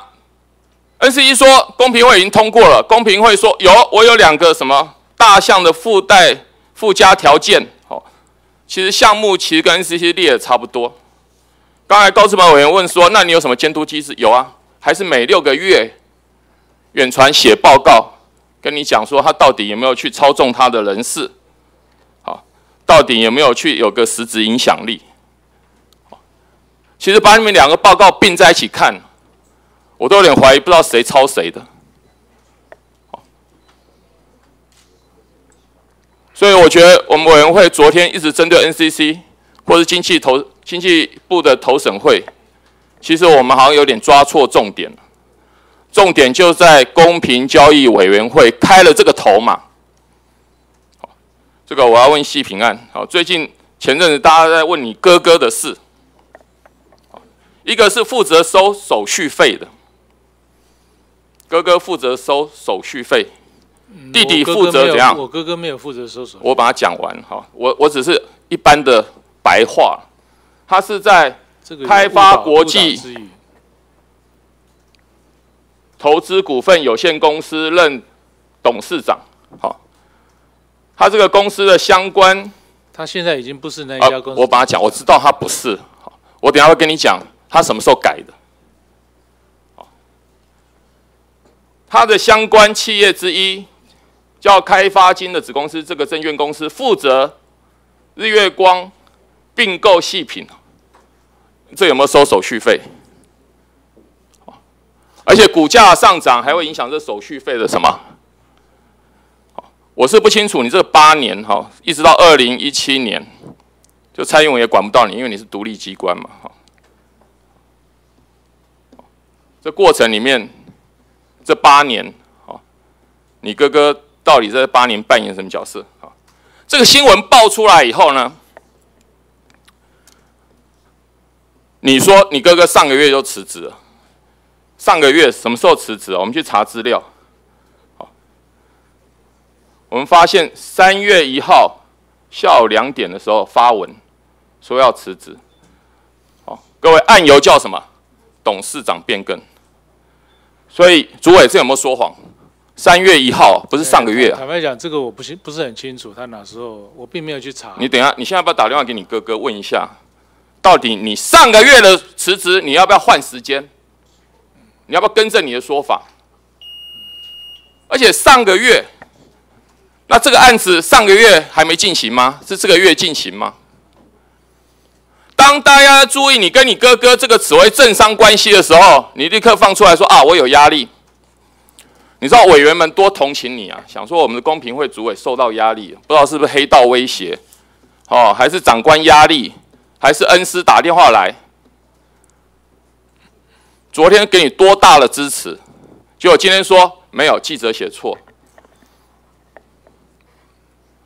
NCC 说公平会已经通过了，公平会说有我有两个什么大项的附带附加条件，好，其实项目其实跟 NCC 列的差不多。刚才高志邦委员问说，那你有什么监督机制？有啊，还是每六个月。远传写报告，跟你讲说他到底有没有去操纵他的人事，好，到底有没有去有个实质影响力？其实把你们两个报告并在一起看，我都有点怀疑，不知道谁抄谁的。所以我觉得我们委员会昨天一直针对 NCC 或是经济投经济部的投审会，其实我们好像有点抓错重点了。重点就在公平交易委员会开了这个头嘛？这个我要问细平安。好，最近前阵子大家在问你哥哥的事，一个是负责收手续费的，哥哥负责收手续费，弟弟负责怎样？我哥哥没有负责收手。我把它讲完哈，我我只是一般的白话，他是在开发国际。投资股份有限公司任董事长，好，他这个公司的相关，他现在已经不是那一家公司。我把他讲，我知道他不是，好，我等下会跟你讲他什么时候改的。他的相关企业之一叫开发金的子公司，这个证券公司负责日月光并购细品，这有没有收手续费？而且股价上涨还会影响这手续费的什么？我是不清楚。你这八年哈，一直到二零一七年，就蔡英文也管不到你，因为你是独立机关嘛哈。这过程里面，这八年啊，你哥哥到底在这八年扮演什么角色啊？这个新闻爆出来以后呢，你说你哥哥上个月就辞职了。上个月什么时候辞职？我们去查资料。好，我们发现三月一号下午两点的时候发文说要辞职。好，各位案由叫什么？董事长变更。所以主委这有没有说谎？三月一号不是上个月啊。坦白讲，这个我不清不是很清楚，他哪时候我并没有去查。你等下，你现在要不要打电话给你哥哥问一下，到底你上个月的辞职，你要不要换时间？你要不要更正你的说法？而且上个月，那这个案子上个月还没进行吗？是这个月进行吗？当大家注意你跟你哥哥这个所谓政商关系的时候，你立刻放出来说啊，我有压力。你知道委员们多同情你啊，想说我们的公平会主委受到压力，不知道是不是黑道威胁，哦，还是长官压力，还是恩师打电话来。昨天给你多大的支持，结果今天说没有，记者写错。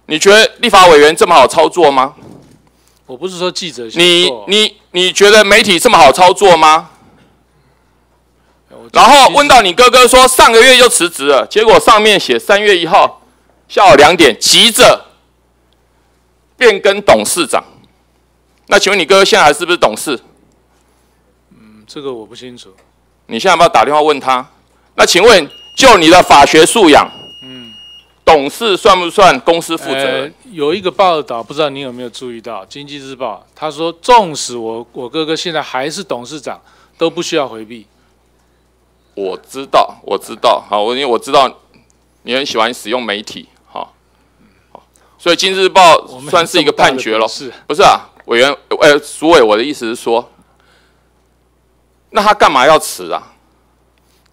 你觉得立法委员这么好操作吗？我不是说记者写你你你觉得媒体这么好操作吗？然后问到你哥哥说上个月就辞职了，结果上面写三月一号下午两点急着变更董事长。那请问你哥哥现在还是不是董事？这个我不清楚，你现在要不要打电话问他？那请问，就你的法学素养，嗯，董事算不算公司负责人？有一个报道，不知道你有没有注意到，《经济日报》他说，纵使我我哥哥现在还是董事长，都不需要回避。我知道，我知道，好，我因为我知道你很喜欢使用媒体，好，好，所以《经济日报》算是一个判决了，是不是啊？委员，呃，主委，我的意思是说。那他干嘛要辞啊？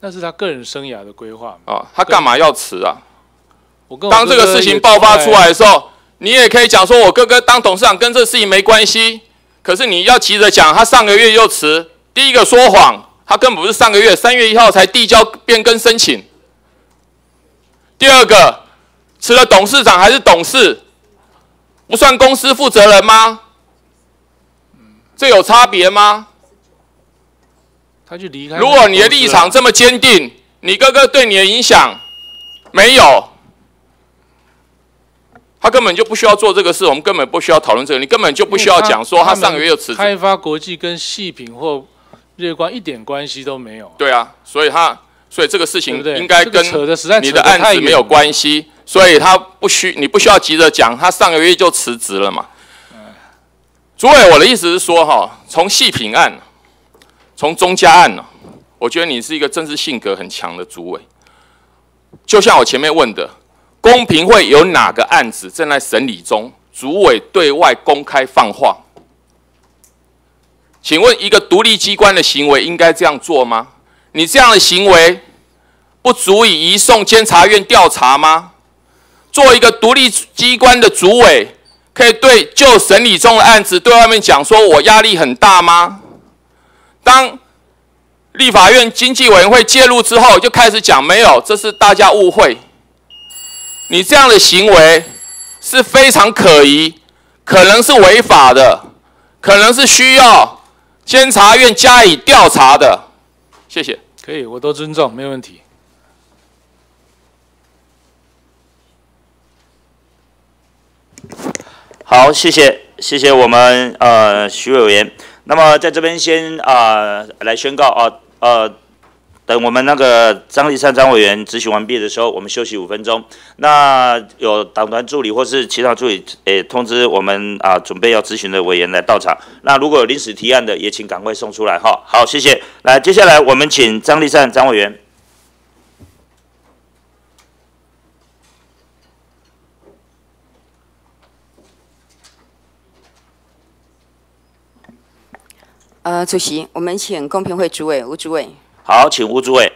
那是他个人生涯的规划啊。他干嘛要辞啊？我跟当这个事情爆发出来的时候，你也可以讲说，我哥哥当董事长跟这事情没关系。可是你要急着讲，他上个月又辞。第一个说谎，他根本不是上个月三月一号才递交变更申请。第二个，辞了董事长还是董事，不算公司负责人吗？这有差别吗？他就离开。如果你的立场这么坚定，你哥哥对你的影响没有，他根本就不需要做这个事，我们根本不需要讨论这个，你根本就不需要讲说他上个月又辞职。开发国际跟细品或日光一点关系都没有。对啊，所以他所以这个事情应该跟你的案子没有关系，所以他不需你不需要急着讲他上个月就辞职了嘛。主委，我的意思是说哈，从细品案。从中家案呢，我觉得你是一个政治性格很强的主委。就像我前面问的，公平会有哪个案子正在审理中，主委对外公开放话？请问一个独立机关的行为应该这样做吗？你这样的行为不足以移送监察院调查吗？做一个独立机关的主委，可以对就审理中的案子对外面讲说我压力很大吗？当立法院经济委员会介入之后，就开始讲没有，这是大家误会。你这样的行为是非常可疑，可能是违法的，可能是需要监察院加以调查的。谢谢。可以，我都尊重，没问题。好，谢谢，谢谢我们呃徐委员。那么在这边先啊来宣告啊呃，等我们那个张立善张委员执行完毕的时候，我们休息五分钟。那有党团助理或是其他助理诶通知我们啊准备要咨询的委员来到场。那如果有临时提案的，也请赶快送出来哈。好，谢谢。来，接下来我们请张立善张委员。呃，主席，我们请公平会主委吴主委。好，请吴主委。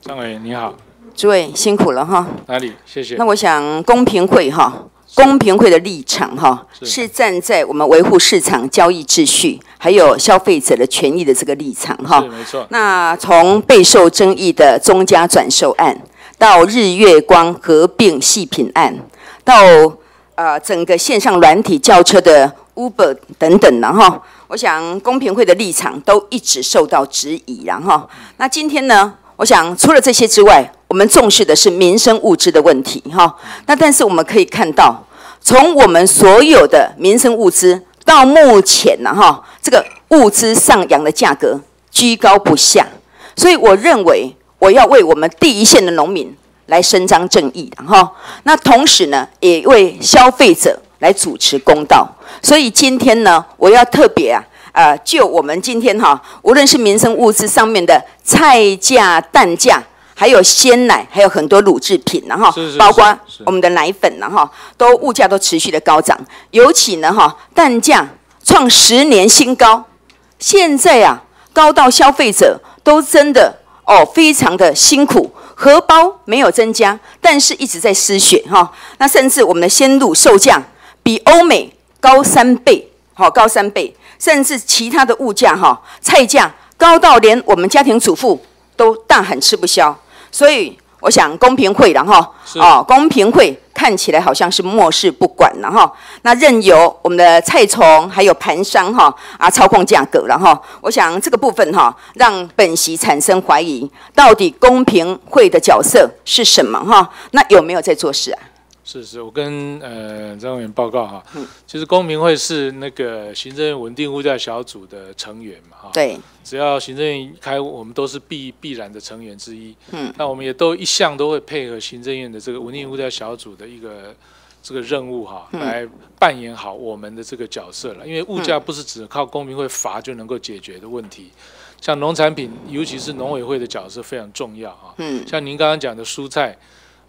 张委员你好。诸位辛苦了哈。哪里？谢谢。那我想公平会哈，公平会的立场哈，是站在我们维护市场交易秩序，还有消费者的权益的这个立场哈。没错。那从备受争议的中加转售案，到日月光合并细品案。到呃整个线上软体轿车的 Uber 等等然后我想公平会的立场都一直受到质疑，然后那今天呢，我想除了这些之外，我们重视的是民生物资的问题哈。那但是我们可以看到，从我们所有的民生物资到目前呢，哈，这个物资上扬的价格居高不下，所以我认为我要为我们第一线的农民来伸张正义的哈。那同时呢，也为消费者来主持公道。所以今天呢，我要特别啊，呃，就我们今天哈，无论是民生物资上面的菜价、蛋价。还有鲜奶，还有很多乳制品，然后包括我们的奶粉，然后都物价都持续的高涨。尤其呢，哈蛋价创十年新高，现在啊高到消费者都真的哦非常的辛苦，荷包没有增加，但是一直在失血哈。那甚至我们的鲜乳售价比欧美高三倍，好高三倍，甚至其他的物价哈菜价高到连我们家庭主妇都大喊吃不消。所以我想公平会，然后哦，公平会看起来好像是漠视不管，然后那任由我们的菜虫还有盘商哈啊操控价格，然后我想这个部分哈让本席产生怀疑，到底公平会的角色是什么哈？那有没有在做事啊？是是，我跟呃张委员报告哈，其实公民会是那个行政院稳定物价小组的成员嘛哈。对。只要行政院开，我们都是必必然的成员之一。嗯。那我们也都一向都会配合行政院的这个稳定物价小组的一个这个任务哈，来扮演好我们的这个角色了。因为物价不是只靠公民会罚就能够解决的问题，像农产品，尤其是农委会的角色非常重要啊。嗯。像您刚刚讲的蔬菜。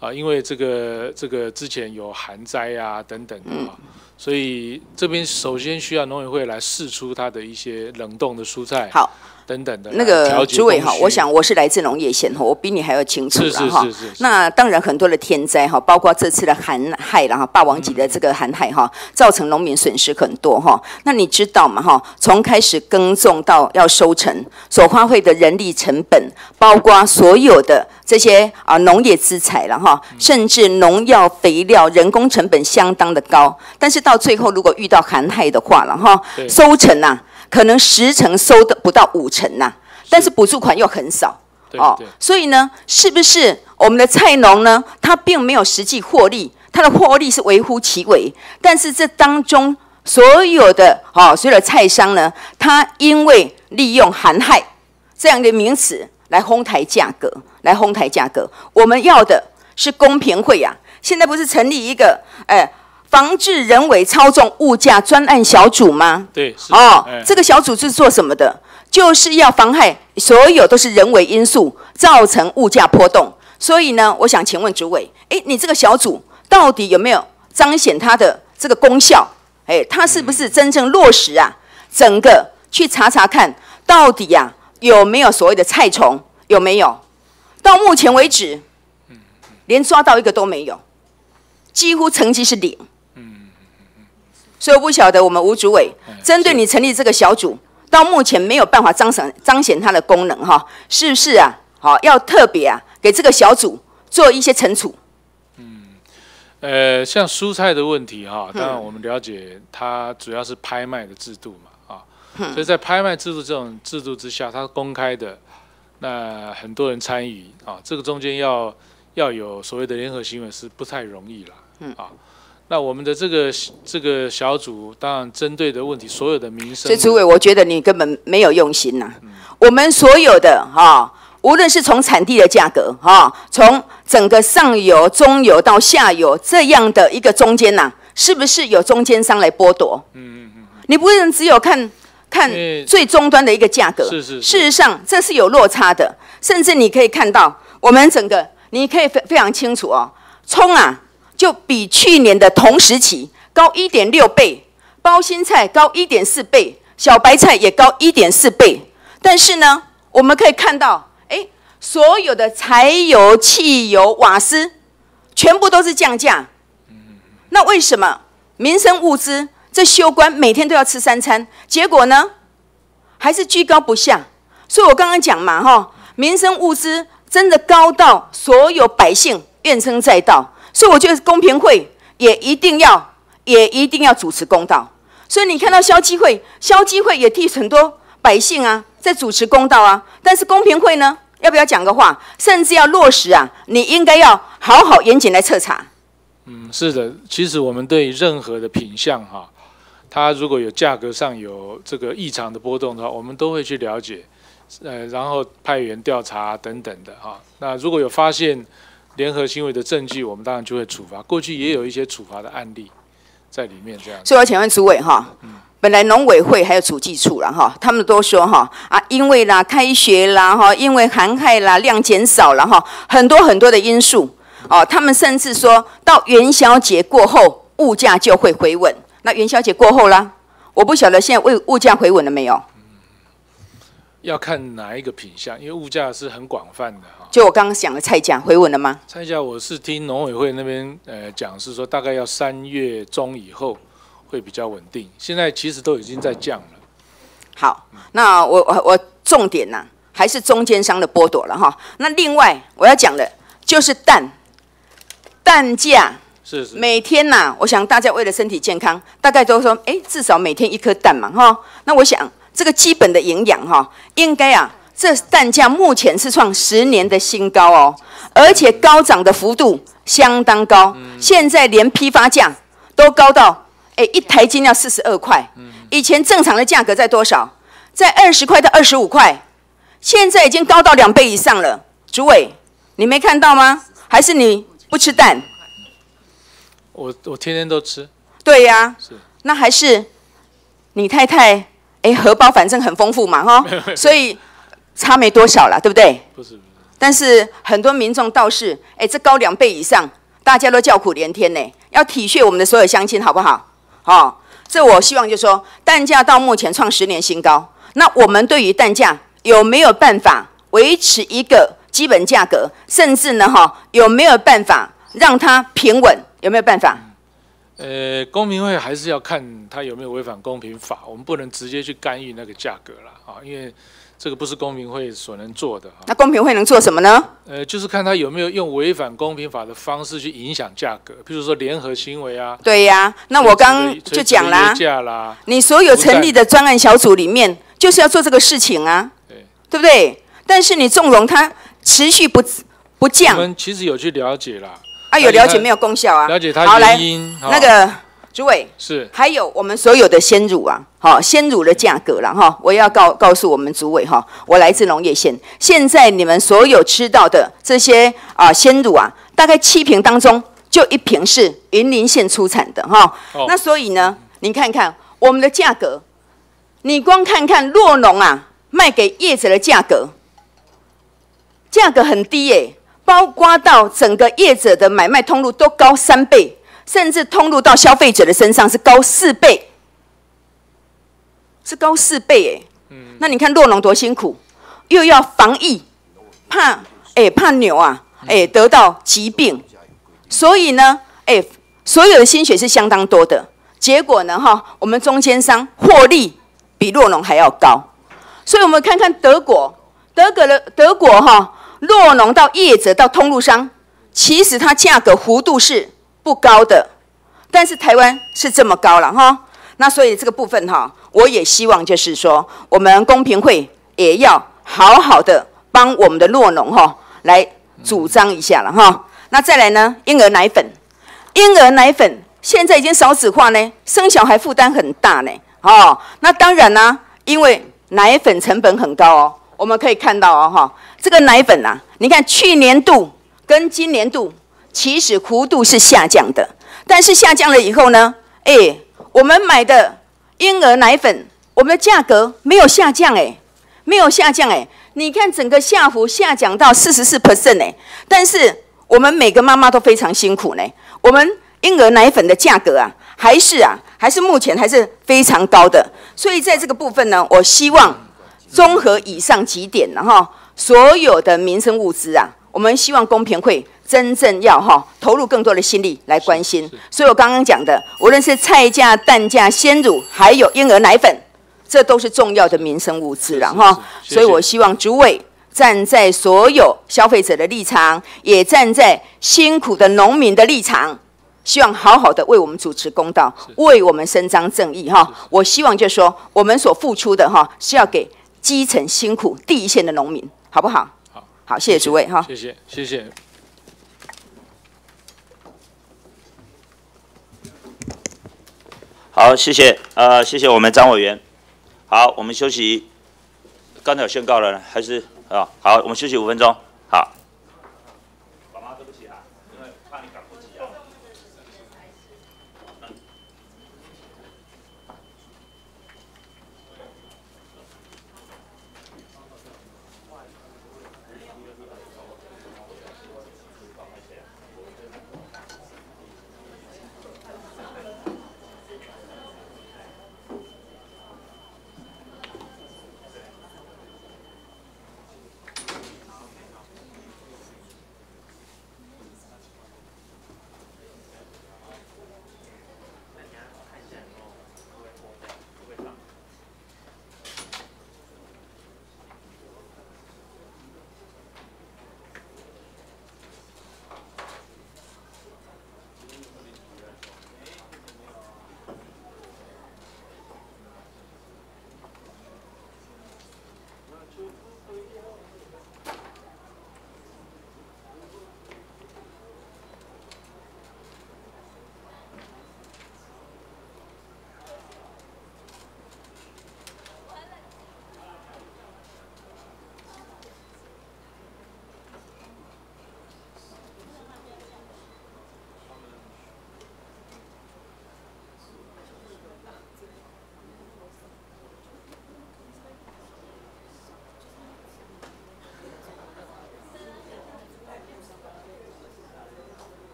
啊，因为这个这个之前有寒灾啊等等啊，所以这边首先需要农委会来试出它的一些冷冻的蔬菜。好。等等的那个主委哈，我想我是来自农业县哈，我比你还要清楚了哈。那当然很多的天灾哈，包括这次的寒害然后霸王级的这个寒害哈，造成农民损失很多哈。那你知道吗哈？从开始耕种到要收成，所花费的人力成本，包括所有的这些啊农业资材了哈，甚至农药、肥料、人工成本相当的高。但是到最后如果遇到寒害的话了哈，收成啊。可能十成收的不到五成呐，但是补助款又很少哦，所以呢，是不是我们的菜农呢？他并没有实际获利，他的获利是微乎其微。但是这当中所有的哦，所有的菜商呢，他因为利用含害这样的名词来哄抬价格，来哄抬价格。我们要的是公平会呀！现在不是成立一个哎。防治人为操纵物价专案小组吗？对，是哦，这个小组是做什么的？就是要妨害所有都是人为因素造成物价波动。所以呢，我想请问主委，哎，你这个小组到底有没有彰显它的这个功效？哎，它是不是真正落实啊？整个去查查看，到底呀有没有所谓的菜虫？有没有？到目前为止，连抓到一个都没有，几乎成绩是零。所以我不晓得我们吴主委针对你成立这个小组，到目前没有办法彰显彰显它的功能哈，是不是啊？好，要特别啊给这个小组做一些惩处。嗯，呃，像蔬菜的问题哈，当然我们了解它主要是拍卖的制度嘛啊，所以在拍卖制度这种制度之下，它公开的，那很多人参与啊，这个中间要要有所谓的联合行为是不太容易了啊。那我们的这个这个小组，当然针对的问题，所有的民生。所以，主委，我觉得你根本没有用心呐。我们所有的哈，无论是从产地的价格哈，从整个上游、中游到下游这样的一个中间呐，是不是有中间商来剥夺？嗯嗯嗯。你不能只有看看最终端的一个价格。是是。事实上，这是有落差的。甚至你可以看到，我们整个你可以非非常清楚哦，葱啊。就比去年的同时期高一点六倍，包心菜高一点四倍，小白菜也高一点四倍。但是呢，我们可以看到，哎，所有的柴油、汽油、瓦斯，全部都是降价。那为什么民生物资这修官每天都要吃三餐，结果呢，还是居高不下？所以我刚刚讲嘛，哈，民生物资真的高到所有百姓怨声载道。所以我觉得公平会也一定要，也一定要主持公道。所以你看到消基会，消基会也替很多百姓啊在主持公道啊。但是公平会呢，要不要讲个话？甚至要落实啊，你应该要好好严谨来彻查。嗯，是的，其实我们对任何的品相哈，它如果有价格上有这个异常的波动的话，我们都会去了解，呃，然后派员调查等等的哈。那如果有发现联合行为的证据，我们当然就会处罚。过去也有一些处罚的案例在里面，这样。所以我请问主委哈，本来农委会还有主计处了哈，他们都说哈啊，因为啦开学啦哈，因为寒害啦量减少了哈，很多很多的因素。哦，他们甚至说到元宵节过后，物价就会回稳。那元宵节过后啦，我不晓得现在物物价回稳了没有？要看哪一个品相，因为物价是很广泛的哈。就我刚刚讲的菜价回稳了吗？菜价我是听农委会那边呃讲，是说大概要三月中以后会比较稳定。现在其实都已经在降了。好，那我我我重点呢，还是中间商的剥夺了哈。那另外我要讲的就是蛋。蛋价是是每天呐，我想大家为了身体健康，大概都说，哎，至少每天一颗蛋嘛，哈。那我想这个基本的营养哈，应该啊，这蛋价目前是创十年的新高哦，而且高涨的幅度相当高，现在连批发价都高到，哎，一台斤要四十二块，以前正常的价格在多少？在二十块到二十五块，现在已经高到两倍以上了。主委，你没看到吗？还是你？不吃蛋，我我天天都吃。对呀，是那还是你太太哎，荷包反正很丰富嘛哈，所以差没多少了，对不对？不是。但是很多民众倒是哎，这高两倍以上，大家都叫苦连天呢。要体恤我们的所有乡亲，好不好？好，这我希望就说蛋价到目前创十年新高，那我们对于蛋价有没有办法维持一个？基本价格，甚至呢，哈，有没有办法让它平稳？有没有办法？呃，公平会还是要看他有没有违反公平法，我们不能直接去干预那个价格了啊，因为这个不是公平会所能做的。那公平会能做什么呢？呃，就是看他有没有用违反公平法的方式去影响价格，譬如说联合行为啊。对呀，那我刚就讲啦，你所有成立的专案小组里面，就是要做这个事情啊，对，对不对？但是你纵容他。持续不不降，我们其实有去了解啦。啊，有了解没有功效啊？了解它原因。那个主委是，还有我们所有的鲜乳啊，好鲜乳的价格了哈。我要告告诉我们主委哈，我来自农业县，现在你们所有吃到的这些啊鲜乳啊，大概七瓶当中就一瓶是云林县出产的哈。那所以呢，你看看我们的价格，你光看看洛农啊卖给叶子的价格。价格很低耶，包括到整个业者的买卖通路都高三倍，甚至通路到消费者的身上是高四倍，是高四倍耶。嗯，那你看洛农多辛苦，又要防疫，怕哎怕牛啊哎得到疾病，所以呢哎所有的心血是相当多的，结果呢哈我们中间商获利比洛农还要高，所以我们看看德国，德国的德国哈。洛农到业者到通路商，其实它价格幅度是不高的，但是台湾是这么高了哈。那所以这个部分哈，我也希望就是说，我们公平会也要好好的帮我们的洛农哈来主张一下了哈。那再来呢，婴儿奶粉，婴儿奶粉现在已经少子化呢，生小孩负担很大呢。哦，那当然呢，因为奶粉成本很高哦。我们可以看到哦，哈，这个奶粉啊，你看去年度跟今年度其实幅度是下降的，但是下降了以后呢，哎，我们买的婴儿奶粉，我们的价格没有下降，哎，没有下降，哎，你看整个下幅下降到四十四 percent，哎，但是我们每个妈妈都非常辛苦呢，我们婴儿奶粉的价格啊，还是啊，还是目前还是非常高的，所以在这个部分呢，我希望。综合以上几点，然后所有的民生物资啊，我们希望公平会真正要哈投入更多的心力来关心。所以我刚刚讲的，无论是菜价、蛋价、鲜乳，还有婴儿奶粉，这都是重要的民生物资了哈。所以我希望主委站在所有消费者的立场，也站在辛苦的农民的立场，希望好好的为我们主持公道，为我们伸张正义哈。我希望就是说，我们所付出的哈是要给。基层辛苦第一线的农民，好不好？好，好，谢谢诸位哈。谢谢，谢谢。好，谢谢，呃，谢谢我们张委员。好，我们休息。刚才有宣告了，还是啊、好，我们休息五分钟。好。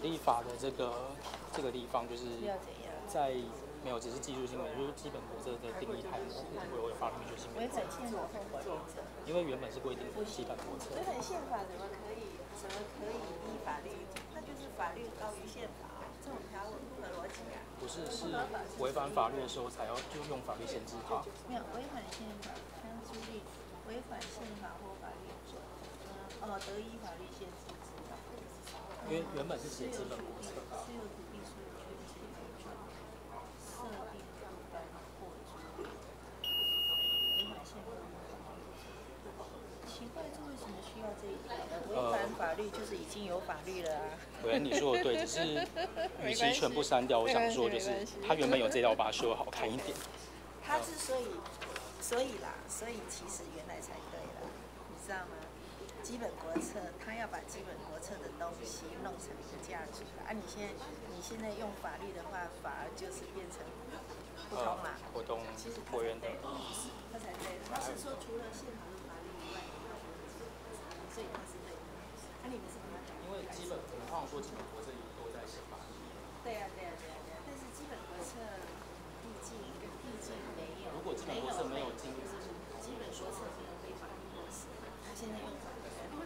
土地法的这个这个地方，就是在没有只是技术性的，就是基本国策的定义太模糊，会有法律就性。违反宪法后国策。因为原本是规定基本国策。违反宪法怎么可以？怎么可以依法律？那就是法律高于宪法，这种条文不合逻辑啊。不是，是违反法律的时候才要就用法律限制它。没有违反宪法，相注意违反宪法或法律，呃，得依法律限制。因为原本是写基本国策。奇怪，这为什么需要这一条？违反法律就是已经有法律了啊。对，你说的对，只是 与其全部删掉，我想说就是他原本有这条，把它修好看一点。他之所以，所以啦，所以其实原来才？基本国策，他要把基本国策的东西弄成一个价值啊！你现在你现在用法律的话，反而就是变成不通嘛。不通，其实的。他才对。他是说除了现行的法律。以外，所以他是对的。那你们是怎么讲？因为基本，我们通常说基本国策都在宪法里。对呀对呀对呀对呀。但是基本国策毕竟毕竟没有，如果基本国策没有经基本国策没有被法律落实。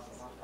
problem.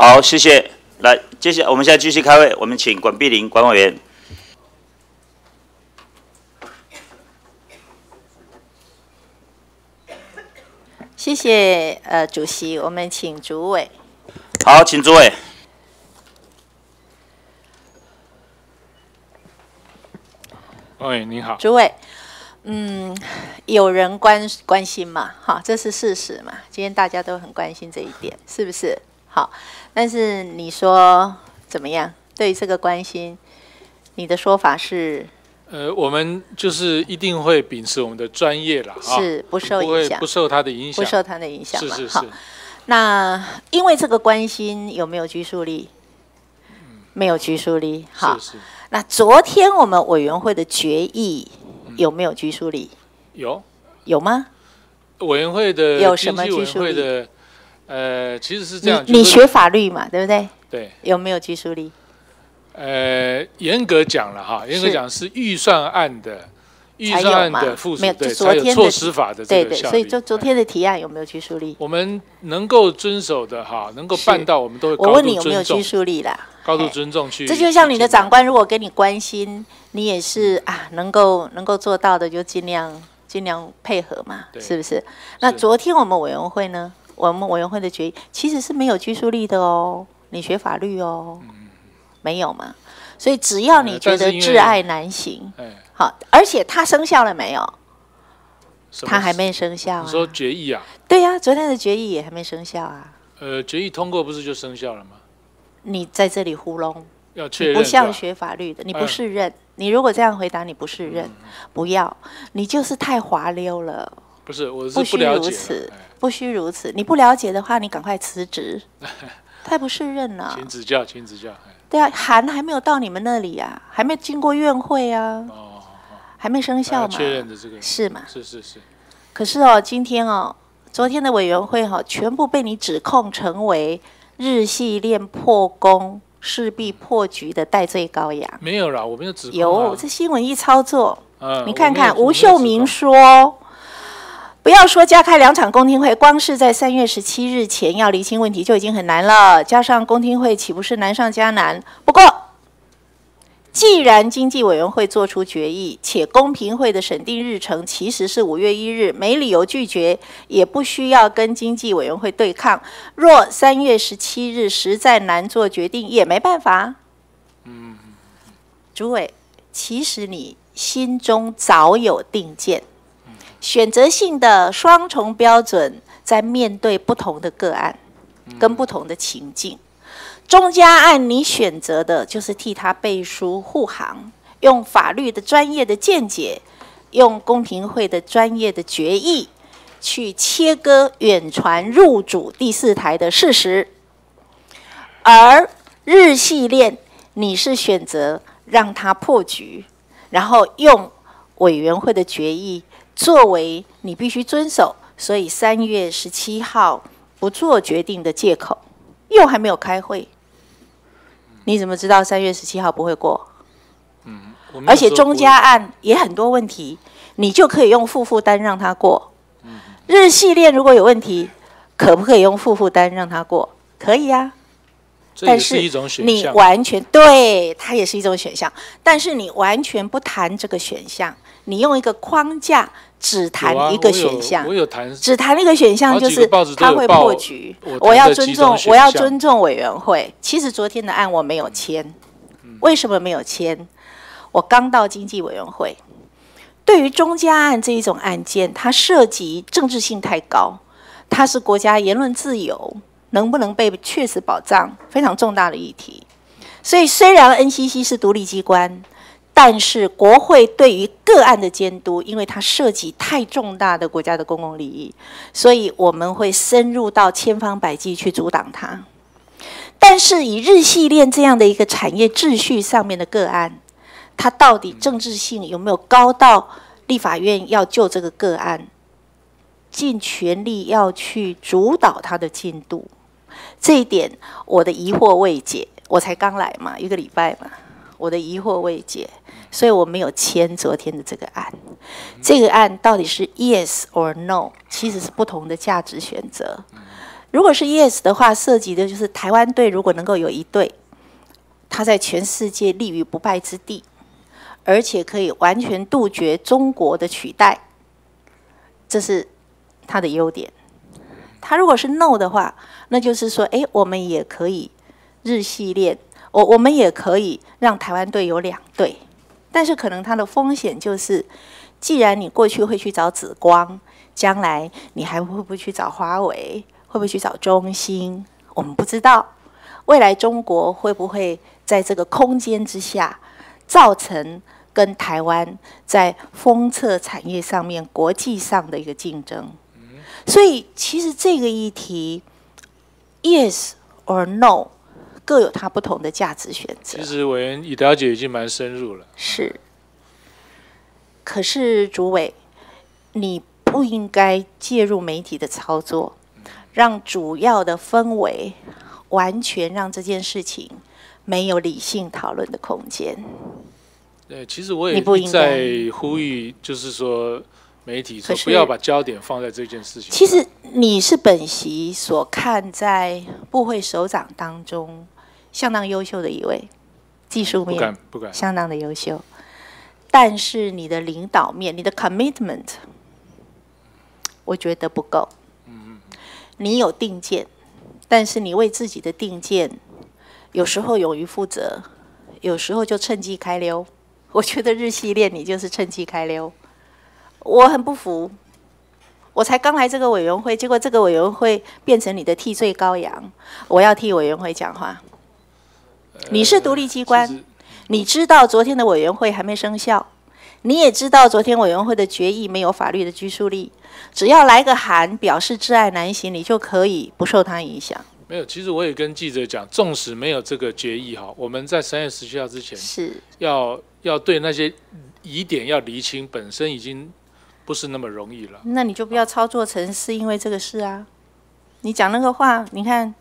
好，谢谢。来，接下来我们现在继续开会，我们请管碧玲管委员。谢谢，呃，主席，我们请主委。好，请主委。喂，你好。主委，嗯，有人关关心嘛？哈，这是事实嘛？今天大家都很关心这一点，是不是？好，但是你说怎么样？对于这个关心，你的说法是？呃，我们就是一定会秉持我们的专业了，是不受影响，不受他的影响，不受他的影响是是是。那因为这个关心有没有拘束力？没有拘束力。好。是是。那昨天我们委员会的决议有没有拘束力？有。有吗？委员会的有什么拘束力？呃，其实是这样。你你学法律嘛，对不对？对。有没有拘束力？呃，严格讲了哈，严格讲是预算案的预算案的附属，对，才有措施法的这个效力。所以就昨天的提案有没有拘束力？我们能够遵守的哈，能够办到，我们都会。我问你有没有拘束力啦？高度尊重去，这就像你的长官，如果给你关心，你也是啊，能够能够做到的，就尽量尽量配合嘛，是不是？那昨天我们委员会呢，我们委员会的决议其实是没有拘束力的哦。你学法律哦，没有嘛？所以只要你觉得挚爱难行，好，而且它生效了没有？它还没生效。你说决议啊？对呀，昨天的决议也还没生效啊。呃，决议通过不是就生效了吗？你在这里糊弄，要确认，不像学法律的，你不是认。你如果这样回答，你不是认，不要，你就是太滑溜了。不是，我是不需如此，不需如此。你不了解的话，你赶快辞职，太不是任了。请指教，请指教。对啊，函还没有到你们那里啊，还没经过院会啊，哦，还没生效嘛？确认的这个。是吗？是是是。可是哦，今天哦，昨天的委员会哈，全部被你指控成为。日系恋破功，势必破局的戴罪羔羊。没有啦，我没有指控。有，这新闻一操作，你看看吴秀明说，不要说加开两场公听会，光是在三月十七日前要厘清问题就已经很难了，加上公听会，岂不是难上加难？不过。既然经济委员会作出决议，且公平会的审定日程其实是五月一日，没理由拒绝，也不需要跟经济委员会对抗。若三月十七日实在难做决定，也没办法。嗯，主委，其实你心中早有定见，选择性的双重标准，在面对不同的个案跟不同的情境。中家案，你选择的就是替他背书护航，用法律的专业的见解，用公平会的专业的决议，去切割远传入主第四台的事实。而日系列，你是选择让他破局，然后用委员会的决议作为你必须遵守，所以三月十七号不做决定的借口，又还没有开会。你怎么知道三月十七号不会过？嗯，而且中加案也很多问题，你就可以用负负担让他过。嗯，日系列如果有问题，可不可以用负负担让他过？可以啊。但是你完全对，它也是一种选项。但是你完全不谈这个选项，你用一个框架只谈一个选项。我有谈，只谈一个选项就是他会破局。我要尊重，我要尊重委员会。其实昨天的案我没有签，为什么没有签？我刚到经济委员会，对于中加案这一种案件，它涉及政治性太高，它是国家言论自由。能不能被确实保障，非常重大的议题。所以，虽然 NCC 是独立机关，但是国会对于个案的监督，因为它涉及太重大的国家的公共利益，所以我们会深入到千方百计去阻挡它。但是，以日系链这样的一个产业秩序上面的个案，它到底政治性有没有高到立法院要就这个个案尽全力要去主导它的进度？这一点我的疑惑未解，我才刚来嘛，一个礼拜嘛，我的疑惑未解，所以我没有签昨天的这个案。这个案到底是 yes or no，其实是不同的价值选择。如果是 yes 的话，涉及的就是台湾队如果能够有一队，他在全世界立于不败之地，而且可以完全杜绝中国的取代，这是他的优点。他如果是 no 的话，那就是说，哎，我们也可以日系列，我我们也可以让台湾队有两队，但是可能它的风险就是，既然你过去会去找紫光，将来你还会不会去找华为？会不会去找中兴？我们不知道。未来中国会不会在这个空间之下，造成跟台湾在封测产业上面国际上的一个竞争？所以，其实这个议题，yes or no，各有它不同的价值选择。其实委员已了解已经蛮深入了。是。可是，主委，你不应该介入媒体的操作。让主要的氛围完全让这件事情没有理性讨论的空间。对，其实我也在呼吁，就是说媒体说不要把焦点放在这件事情。其实你是本席所看在部会首长当中相当优秀的一位，技术面不敢不敢相当的优秀，但是你的领导面、你的 commitment，我觉得不够。嗯你有定见，但是你为自己的定见，有时候勇于负责，有时候就趁机开溜。我觉得日系列你就是趁机开溜，我很不服。我才刚来这个委员会，结果这个委员会变成你的替罪羔羊。我要替委员会讲话。你是独立机关，你知道昨天的委员会还没生效，你也知道昨天委员会的决议没有法律的拘束力。只要来个函表示挚爱难行，你就可以不受他影响。没有，其实我也跟记者讲，纵使没有这个决议哈，我们在三月十七号之前是要要对那些疑点要厘清，本身已经不是那么容易了。那你就不要操作成是因为这个事啊！你讲那个话，你看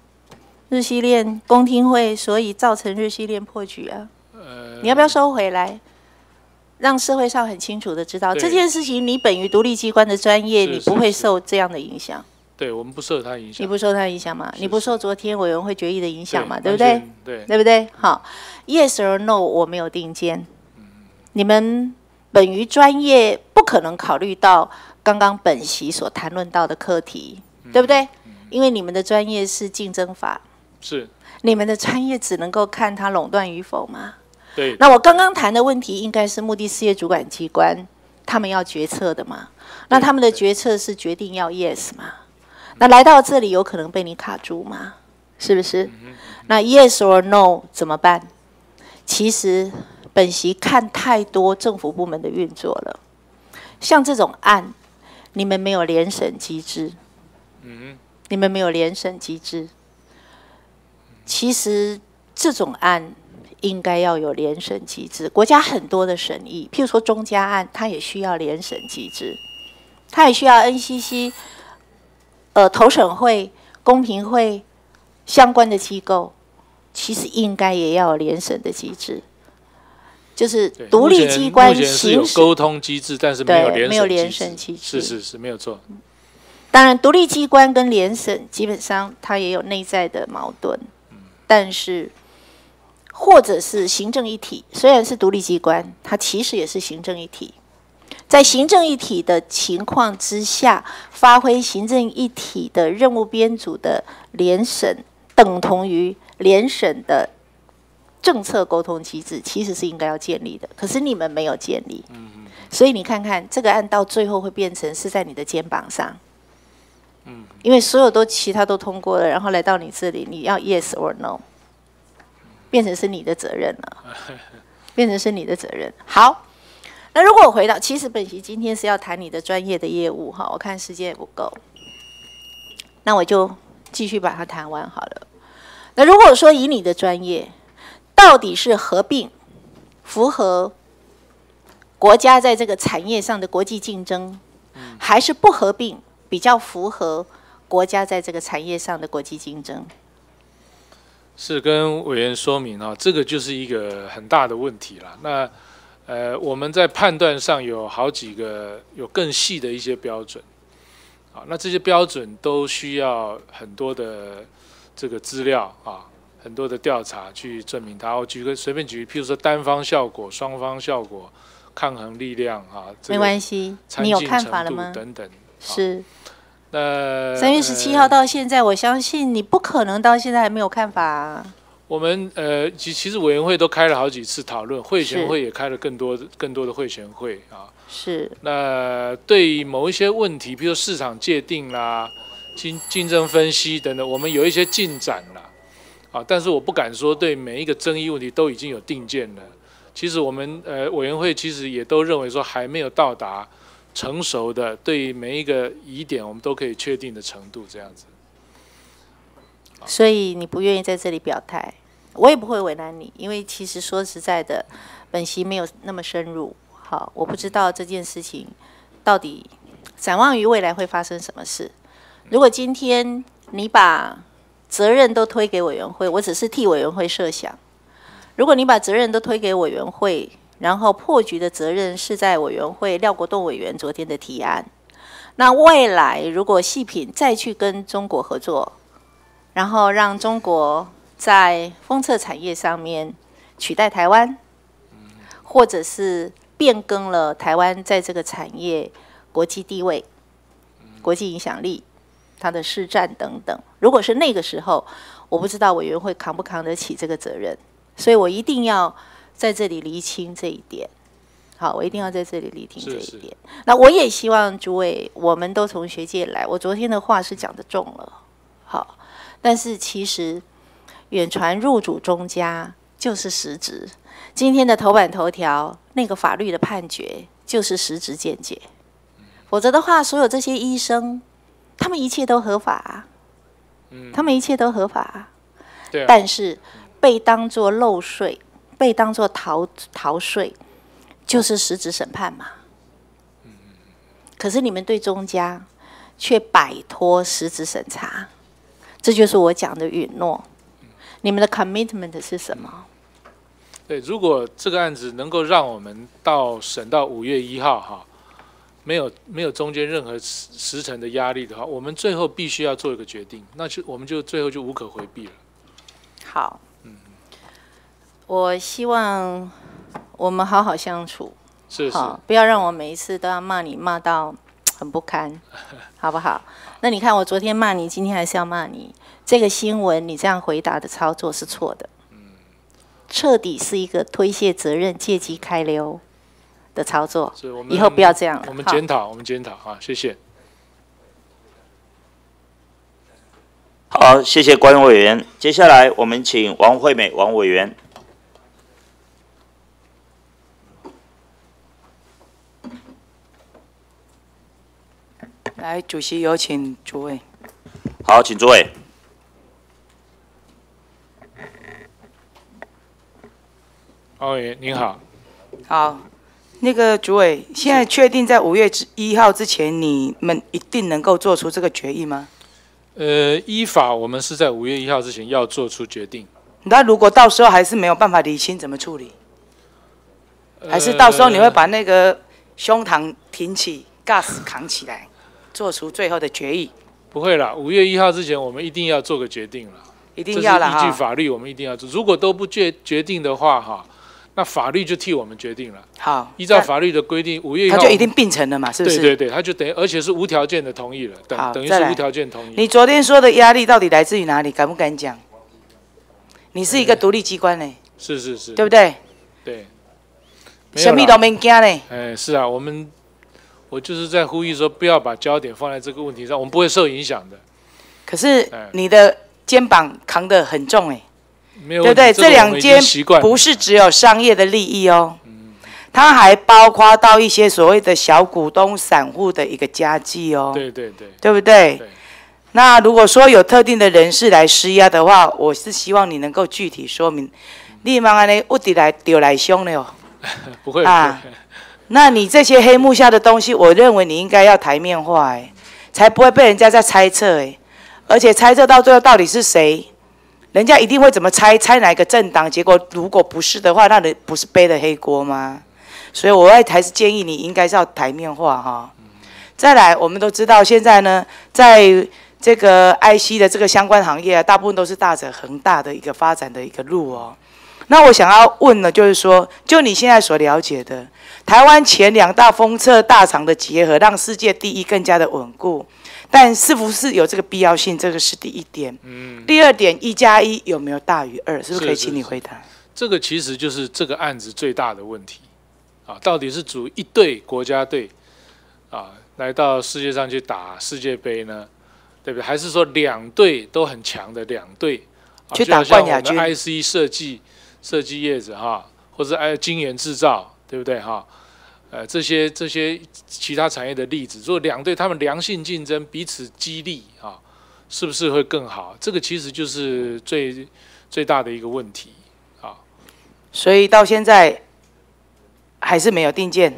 日系链公听会，所以造成日系链破局啊。呃，你要不要收回来？让社会上很清楚的知道这件事情，你本于独立机关的专业，你不会受这样的影响。对我们不受他影响。你不受他影响吗？你不受昨天委员会决议的影响吗？对不对？对，对不对？好，Yes or No，我没有定见。你们本于专业，不可能考虑到刚刚本席所谈论到的课题，对不对？因为你们的专业是竞争法，是你们的专业只能够看它垄断与否吗？对，那我刚刚谈的问题应该是目的事业主管机关他们要决策的嘛？那他们的决策是决定要 yes 吗？那来到这里有可能被你卡住吗？是不是？那 yes or no 怎么办？其实本席看太多政府部门的运作了，像这种案，你们没有联审机制，嗯，你们没有联审机制，其实这种案。应该要有联审机制，国家很多的审议，譬如说中加案，它也需要联审机制，它也需要 NCC，呃，投审会、公平会相关的机构，其实应该也要有联审的机制，就是独立机关行使沟通机制，但是没有联没有联审机制，是是是没有错。当然，独立机关跟联审基本上它也有内在的矛盾，但是。或者是行政一体，虽然是独立机关，它其实也是行政一体。在行政一体的情况之下，发挥行政一体的任务编组的联审，等同于联审的政策沟通机制，其实是应该要建立的。可是你们没有建立，所以你看看这个案到最后会变成是在你的肩膀上。因为所有都其他都通过了，然后来到你这里，你要 yes or no。变成是你的责任了，变成是你的责任。好，那如果我回到，其实本席今天是要谈你的专业的业务哈，我看时间也不够，那我就继续把它谈完好了。那如果说以你的专业，到底是合并符合国家在这个产业上的国际竞争，还是不合并比较符合国家在这个产业上的国际竞争？是跟委员说明啊，这个就是一个很大的问题了。那呃，我们在判断上有好几个有更细的一些标准好，那这些标准都需要很多的这个资料啊，很多的调查去证明它。我举个随便举，譬如说单方效果、双方效果、抗衡力量啊，没关系，你有看法了吗？等等，是。那三月十七号到现在，我相信你不可能到现在还没有看法啊。我们呃，其其实委员会都开了好几次讨论，会前会也开了更多更多的会前会啊。是。那对于某一些问题，比如市场界定啦、竞竞争分析等等，我们有一些进展了啊。但是我不敢说对每一个争议问题都已经有定见了。其实我们呃委员会其实也都认为说还没有到达成熟的对于每一个疑点我们都可以确定的程度这样子。所以你不愿意在这里表态，我也不会为难你，因为其实说实在的，本席没有那么深入。好，我不知道这件事情到底展望于未来会发生什么事。如果今天你把责任都推给委员会，我只是替委员会设想。如果你把责任都推给委员会，然后破局的责任是在委员会廖国栋委员昨天的提案，那未来如果细品再去跟中国合作，然后让中国在封测产业上面取代台湾，或者是变更了台湾在这个产业国际地位、国际影响力、它的市占等等。如果是那个时候，我不知道委员会扛不扛得起这个责任，所以我一定要在这里厘清这一点。好，我一定要在这里厘清这一点。那我也希望诸位，我们都从学界来，我昨天的话是讲的重了。好。但是其实，远传入主中家就是实质。今天的头版头条那个法律的判决就是实质见解。否则的话，所有这些医生，他们一切都合法。嗯，他们一切都合法。对。但是被当作漏税，被当作逃逃税，就是实质审判嘛。可是你们对中家却摆脱实质审查。这就是我讲的允诺，你们的 commitment 是什么？对，如果这个案子能够让我们到审到五月一号哈，没有没有中间任何时时辰的压力的话，我们最后必须要做一个决定，那就我们就最后就无可回避了。好，嗯，我希望我们好好相处，是是，不要让我每一次都要骂你骂到很不堪，好不好？那你看，我昨天骂你，今天还是要骂你。这个新闻你这样回答的操作是错的，彻底是一个推卸责任、借机开溜的操作。以后不要这样了。我们检讨，我们检讨啊，谢谢。好，谢谢关委员。接下来我们请王惠美王委员。来，主席有请诸位。好，请诸位。王委员您好。好，那个主委，现在确定在五月一号之前，你们一定能够做出这个决议吗？呃，依法我们是在五月一号之前要做出决定。那如果到时候还是没有办法理清，怎么处理？还是到时候你会把那个胸膛挺起，gas 扛起来？做出最后的决议，不会啦。五月一号之前，我们一定要做个决定了。一定要了依据法律，我们一定要做。如果都不决决定的话，哈，那法律就替我们决定了。好，依照法律的规定，五月一号他就一定并成了嘛？是不是？对对对，他就等于而且是无条件的同意了。等等于是无条件同意。你昨天说的压力到底来自于哪里？敢不敢讲？你是一个独立机关呢？是是是，对不对？对。什么都没惊呢？哎，是啊，我们。我就是在呼吁说，不要把焦点放在这个问题上，我们不会受影响的。可是你的肩膀扛得很重哎，没有对不对？这两间不是只有商业的利益哦，它还包括到一些所谓的小股东、散户的一个家计哦。对对对，对不对？那如果说有特定的人士来施压的话，我是希望你能够具体说明。你忙安尼，我得来丢来凶了哦。不会啊。那你这些黑幕下的东西，我认为你应该要台面化，哎，才不会被人家在猜测，哎，而且猜测到最后到底是谁，人家一定会怎么猜，猜哪一个政党，结果如果不是的话，那你不是背的黑锅吗？所以，我还是建议你应该是要台面化哈。再来，我们都知道现在呢，在这个 IC 的这个相关行业啊，大部分都是大者恒大的一个发展的一个路哦。那我想要问呢，就是说，就你现在所了解的，台湾前两大封测大厂的结合，让世界第一更加的稳固，但是不是有这个必要性？这个是第一点。嗯。第二点，一加一有没有大于二？是不是可以请你回答？这个其实就是这个案子最大的问题啊，到底是组一队国家队啊，来到世界上去打世界杯呢，对不对？还是说两队都很强的两队去打冠亚军？IC 设计。设计业者哈，或者哎，晶圆制造，对不对哈？呃，这些这些其他产业的例子，如果两队他们良性竞争，彼此激励啊，是不是会更好？这个其实就是最最大的一个问题啊。所以到现在还是没有定见。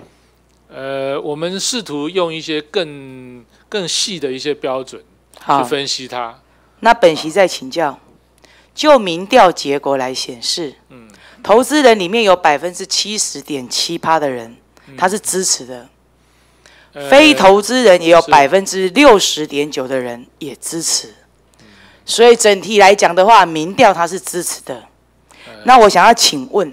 呃，我们试图用一些更更细的一些标准去分析它。那本席再请教。就民调结果来显示，嗯，投资人里面有百分之七十点七趴的人，他是支持的；非投资人也有百分之六十点九的人也支持。所以整体来讲的话，民调他是支持的。那我想要请问，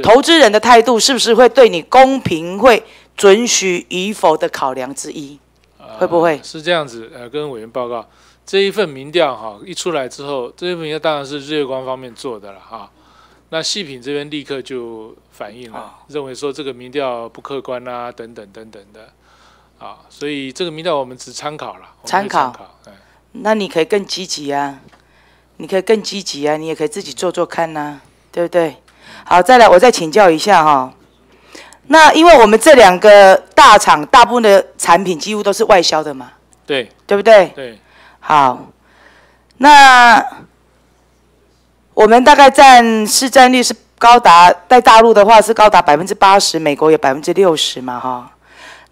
投资人的态度是不是会对你公平会准许与否的考量之一？会不会是这样子？呃，跟委员报告。这一份民调哈一出来之后，这一份民调当然是日月光方面做的了哈。那细品这边立刻就反映了，认为说这个民调不客观啊，等等等等的啊。所以这个民调我们只参考了，参考。那你可以更积极啊，你可以更积极啊，你也可以自己做做看呐，对不对？好，再来我再请教一下哈。那因为我们这两个大厂大部分的产品几乎都是外销的嘛，对，对不对？对。好，那我们大概占市占率是高达，在大陆的话是高达百分之八十，美国有百分之六十嘛，哈。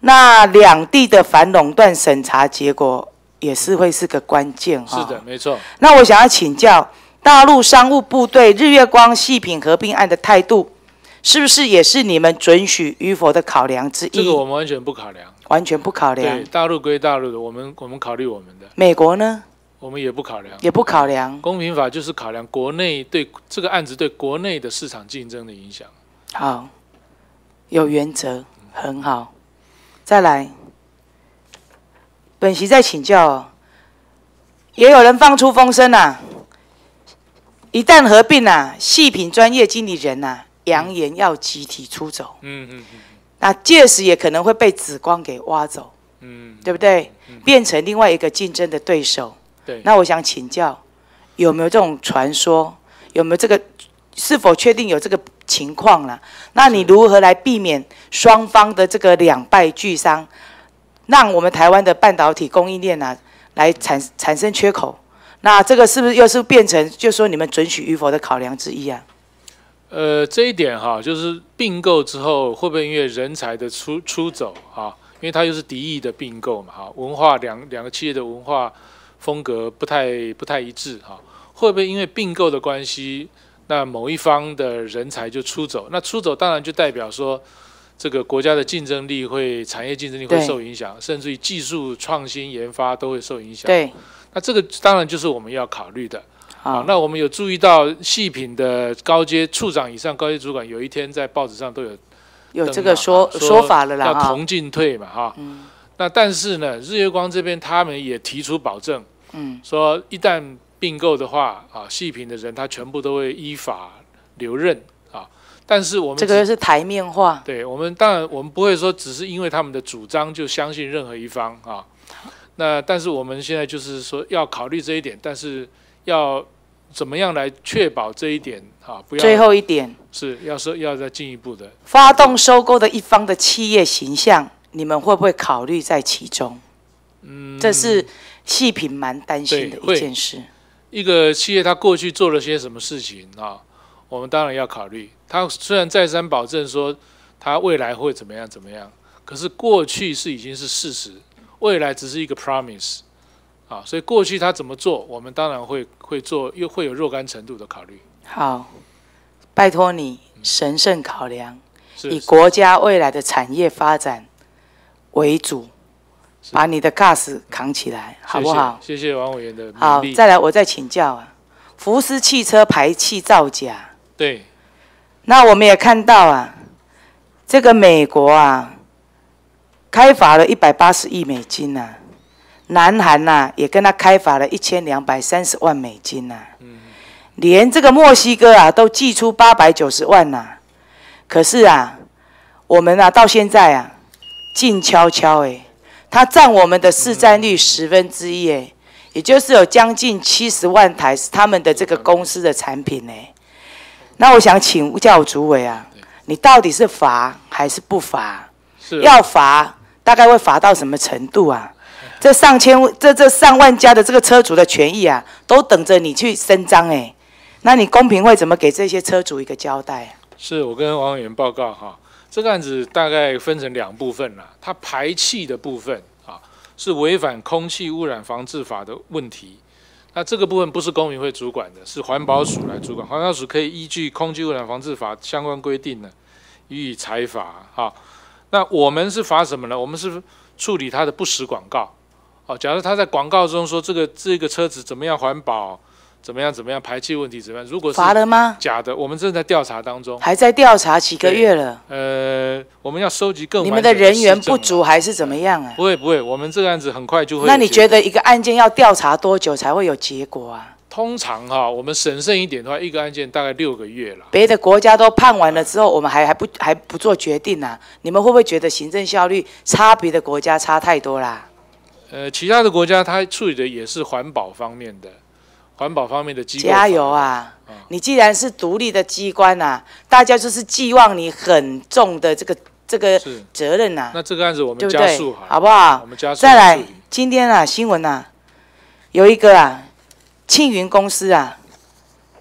那两地的反垄断审查结果也是会是个关键，哈。是的，没错。那我想要请教，大陆商务部对日月光细品合并案的态度，是不是也是你们准许与否的考量之一？这个我们完全不考量。完全不考量。对，大陆归大陆的，我们我们考虑我们的。美国呢？我们也不考量。也不考量。公平法就是考量国内对这个案子对国内的市场竞争的影响。好，有原则，很好。再来，本席再请教。也有人放出风声呐，一旦合并啊，细品专业经理人呐，扬言要集体出走。嗯嗯嗯。那届时也可能会被紫光给挖走，嗯，对不对？变成另外一个竞争的对手。对。那我想请教，有没有这种传说？有没有这个？是否确定有这个情况了？那你如何来避免双方的这个两败俱伤，让我们台湾的半导体供应链啊来产产生缺口？那这个是不是又是变成就说你们准许与否的考量之一啊？呃，这一点哈，就是并购之后会不会因为人才的出出走哈？因为它又是敌意的并购嘛，哈，文化两两个企业的文化风格不太不太一致哈，会不会因为并购的关系，那某一方的人才就出走？那出走当然就代表说，这个国家的竞争力会产业竞争力会受影响，甚至于技术创新研发都会受影响。对，那这个当然就是我们要考虑的。好，那我们有注意到细品的高阶处长以上高阶主管，有一天在报纸上都有有这个说说法了啦，要同进退嘛，哈。嗯。那但是呢，日月光这边他们也提出保证，嗯，说一旦并购的话，啊，细品的人他全部都会依法留任啊。但是我们这个是台面化，对我们当然我们不会说只是因为他们的主张就相信任何一方啊。那但是我们现在就是说要考虑这一点，但是。要怎么样来确保这一点？哈，不要最后一点是要说要再进一步的发动收购的一方的企业形象，你们会不会考虑在其中？嗯，这是细品蛮担心的一件事。一个企业它过去做了些什么事情啊？我们当然要考虑。他虽然再三保证说他未来会怎么样怎么样，可是过去是已经是事实，未来只是一个 promise。啊，所以过去他怎么做，我们当然会会做，又会有若干程度的考虑。好，拜托你神圣考量，以国家未来的产业发展为主，把你的 gas 扛起来，好不好？谢谢王委员的好，再来我再请教啊，福斯汽车排气造假。对。那我们也看到啊，这个美国啊，开发了一百八十亿美金呐，南韩呐也跟他开发了一千两百三十万美金呐，连这个墨西哥啊都寄出八百九十万呐，可是啊，我们啊到现在啊静悄悄哎，它占我们的市占率十分之一哎，也就是有将近七十万台是他们的这个公司的产品哎。那我想请教主委啊，你到底是罚还是不罚？是要罚，大概会罚到什么程度啊？这上千、这这上万家的这个车主的权益啊，都等着你去伸张哎。那你公平会怎么给这些车主一个交代？是我跟王委员报告哈，这个案子大概分成两部分啦。它排气的部分啊，是违反空气污染防治法的问题。那这个部分不是公民会主管的，是环保署来主管。环保署可以依据《空气污染防治法》相关规定呢，予以裁罚。哈，那我们是罚什么呢？我们是处理他的不实广告。哦，假如他在广告中说这个这个车子怎么样环保？怎么样？怎么样？排气问题怎么样？如果罚了吗？假的，我们正在调查当中，还在调查几个月了。呃，我们要收集更你们的人员不足还是怎么样啊？不会不会，我们这个案子很快就会。那你觉得一个案件要调查多久才会有结果啊？通常哈，我们审慎一点的话，一个案件大概六个月了。别的国家都判完了之后，我们还还不还不做决定呢？你们会不会觉得行政效率差别的国家差太多啦？呃，其他的国家它处理的也是环保方面的。环保方面的机构，加油啊！你既然是独立的机关呐，大家就是寄望你很重的这个这个责任呐。那这个案子我们加速好不好？我们加速。再来，今天啊，新闻啊，有一个啊，庆云公司啊，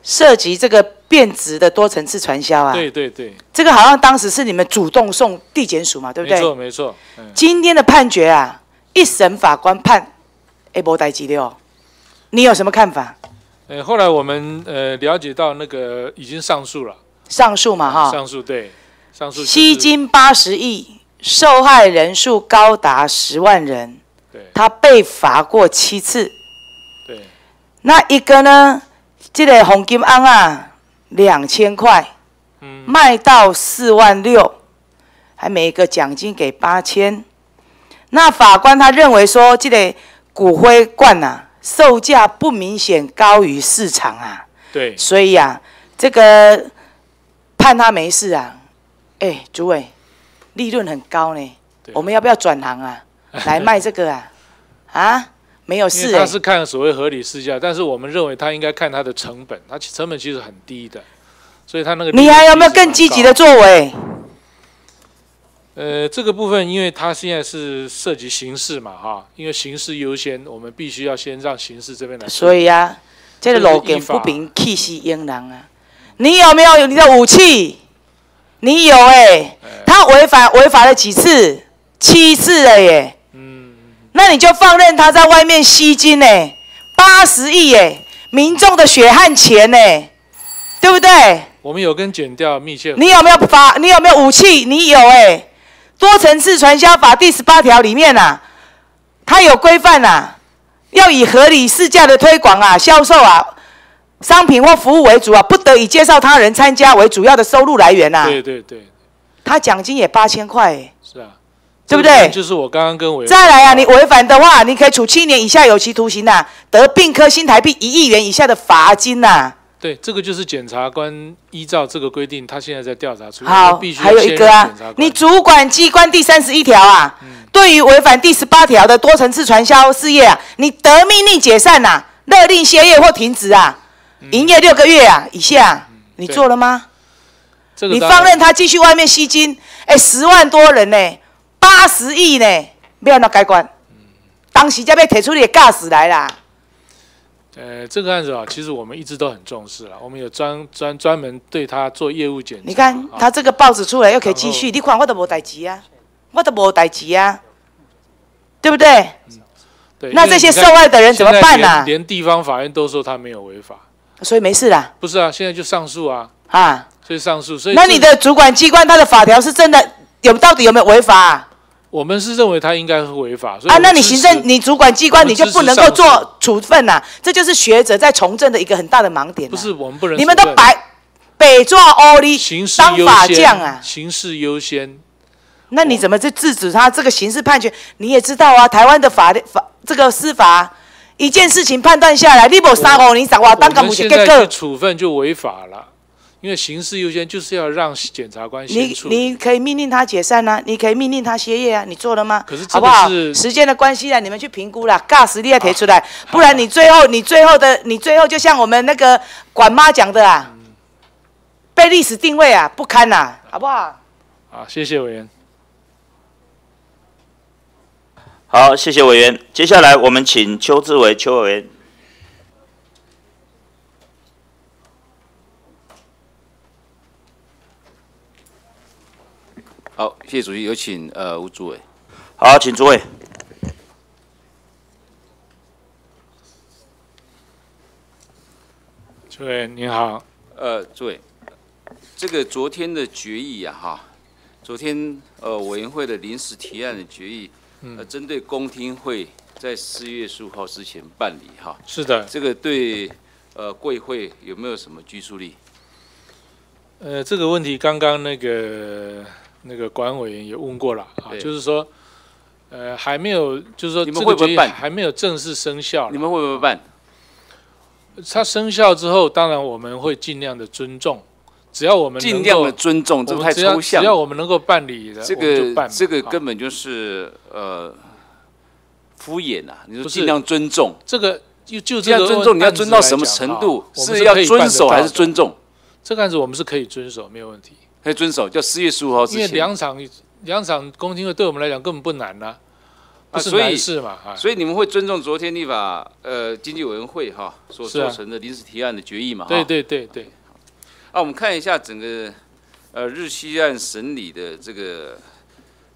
涉及这个变质的多层次传销啊。对对对。这个好像当时是你们主动送地检署嘛，对不对？没错没错。今天的判决啊，一审法官判，哎，无代志了。你有什么看法？呃，后来我们呃了解到那个已经上诉了，上诉嘛哈，上诉对，上诉吸金八十亿，受害人数高达十万人，对，他被罚过七次，对，那一个呢，这个红金安啊，两千块，嗯，卖到四万六，还每个奖金给八千，那法官他认为说，这个骨灰罐啊。售价不明显高于市场啊，对，所以啊，这个判他没事啊。哎，主委，利润很高呢，我们要不要转行啊？来卖这个啊？啊，没有事。他是看所谓合理市价，但是我们认为他应该看他的成本，他成本其实很低的，所以他那个。你还有没有更积极的作为？呃，这个部分，因为它现在是涉及刑事嘛，哈，因为刑事优先，我们必须要先让刑事这边来。所以呀，这个路径不平，气势英人啊！你有没有你的武器？你有哎，他违法违法了几次？七次了耶。嗯。那你就放任他在外面吸金呢？八十亿耶，民众的血汗钱呢？对不对？我们有跟减掉密切。你有没有法？你有没有武器？你有哎。多层次传销法第十八条里面呐，它有规范呐，要以合理市价的推广啊、销售啊、商品或服务为主啊，不得以介绍他人参加为主要的收入来源呐。对对对，他奖金也八千块，是啊，对不对？就是我刚刚跟委再来啊，你违反的话，你可以处七年以下有期徒刑呐，得并科新台币一亿元以下的罚金呐。对，这个就是检察官依照这个规定，他现在在调查处理。好，还有一个啊，你主管机关第三十一条啊，对于违反第十八条的多层次传销事业啊，你得命令解散呐，勒令歇业或停止啊，营业六个月啊以下，你做了吗？你放任他继续外面吸金，哎，十万多人呢，八十亿呢，没有那改观，当时就被提出你的驾驶来啦。呃，这个案子啊，其实我们一直都很重视了。我们有专专专门对他做业务检查。你看他这个报纸出来又可以继续，你看我都无代志啊，我都无代志啊，对不对？对。那这些受害的人怎么办呢？连地方法院都说他没有违法，所以没事啦。不是啊，现在就上诉啊。啊。所以上诉，所以。那你的主管机关他的法条是真的有到底有没有违法？我们是认为他应该是违法，所以啊，那你行政你主管机关你就不能够做处分呐？这就是学者在从政的一个很大的盲点。不是我们不能，你们都白北抓欧力当法将啊，刑事优先。那你怎么去制止他这个刑事判决？你也知道啊，台湾的法律法这个司法一件事情判断下来，你不杀我，你杀我，当干部就结个处分就违法了。因为刑事优先就是要让检察官你你可以命令他解散啊，你可以命令他歇业啊，你做了吗？可是好不好？时间的关系啊，你们去评估啦，尬实力要提出来，不然你最后你最后的你最后就像我们那个管妈讲的啊，被历史定位啊不堪呐，好不好？好，谢谢委员。好，谢谢委员。接下来我们请邱志伟邱委员。好，谢谢主席，有请呃吴主委。好，请诸位。诸位您好，呃，诸位，这个昨天的决议啊，哈，昨天呃委员会的临时提案的决议，呃，针对公听会在四月十五号之前办理哈。是的。这个对呃贵会有没有什么拘束力？呃，这个问题刚刚那个。那个管委员也问过了啊，就是说，呃，还没有，就是说，你们会不会办？还没有正式生效。你们会不会办？它生效之后，当然我们会尽量的尊重，只要我们尽量的尊重，这太抽象。只要我们能够办理的，这个这个根本就是呃敷衍呐。你说尽量尊重，这个就就这样尊重，你要尊到什么程度？是要遵守还是尊重？这个案子我们是可以遵守，没有问题。可以遵守，叫四月十五号之前。因为两场两场公听会对我们来讲根本不难呐，不是难事嘛。所以你们会尊重昨天立法呃经济委员会哈所做成的临时提案的决议嘛？对对对对。啊，我们看一下整个呃日期案审理的这个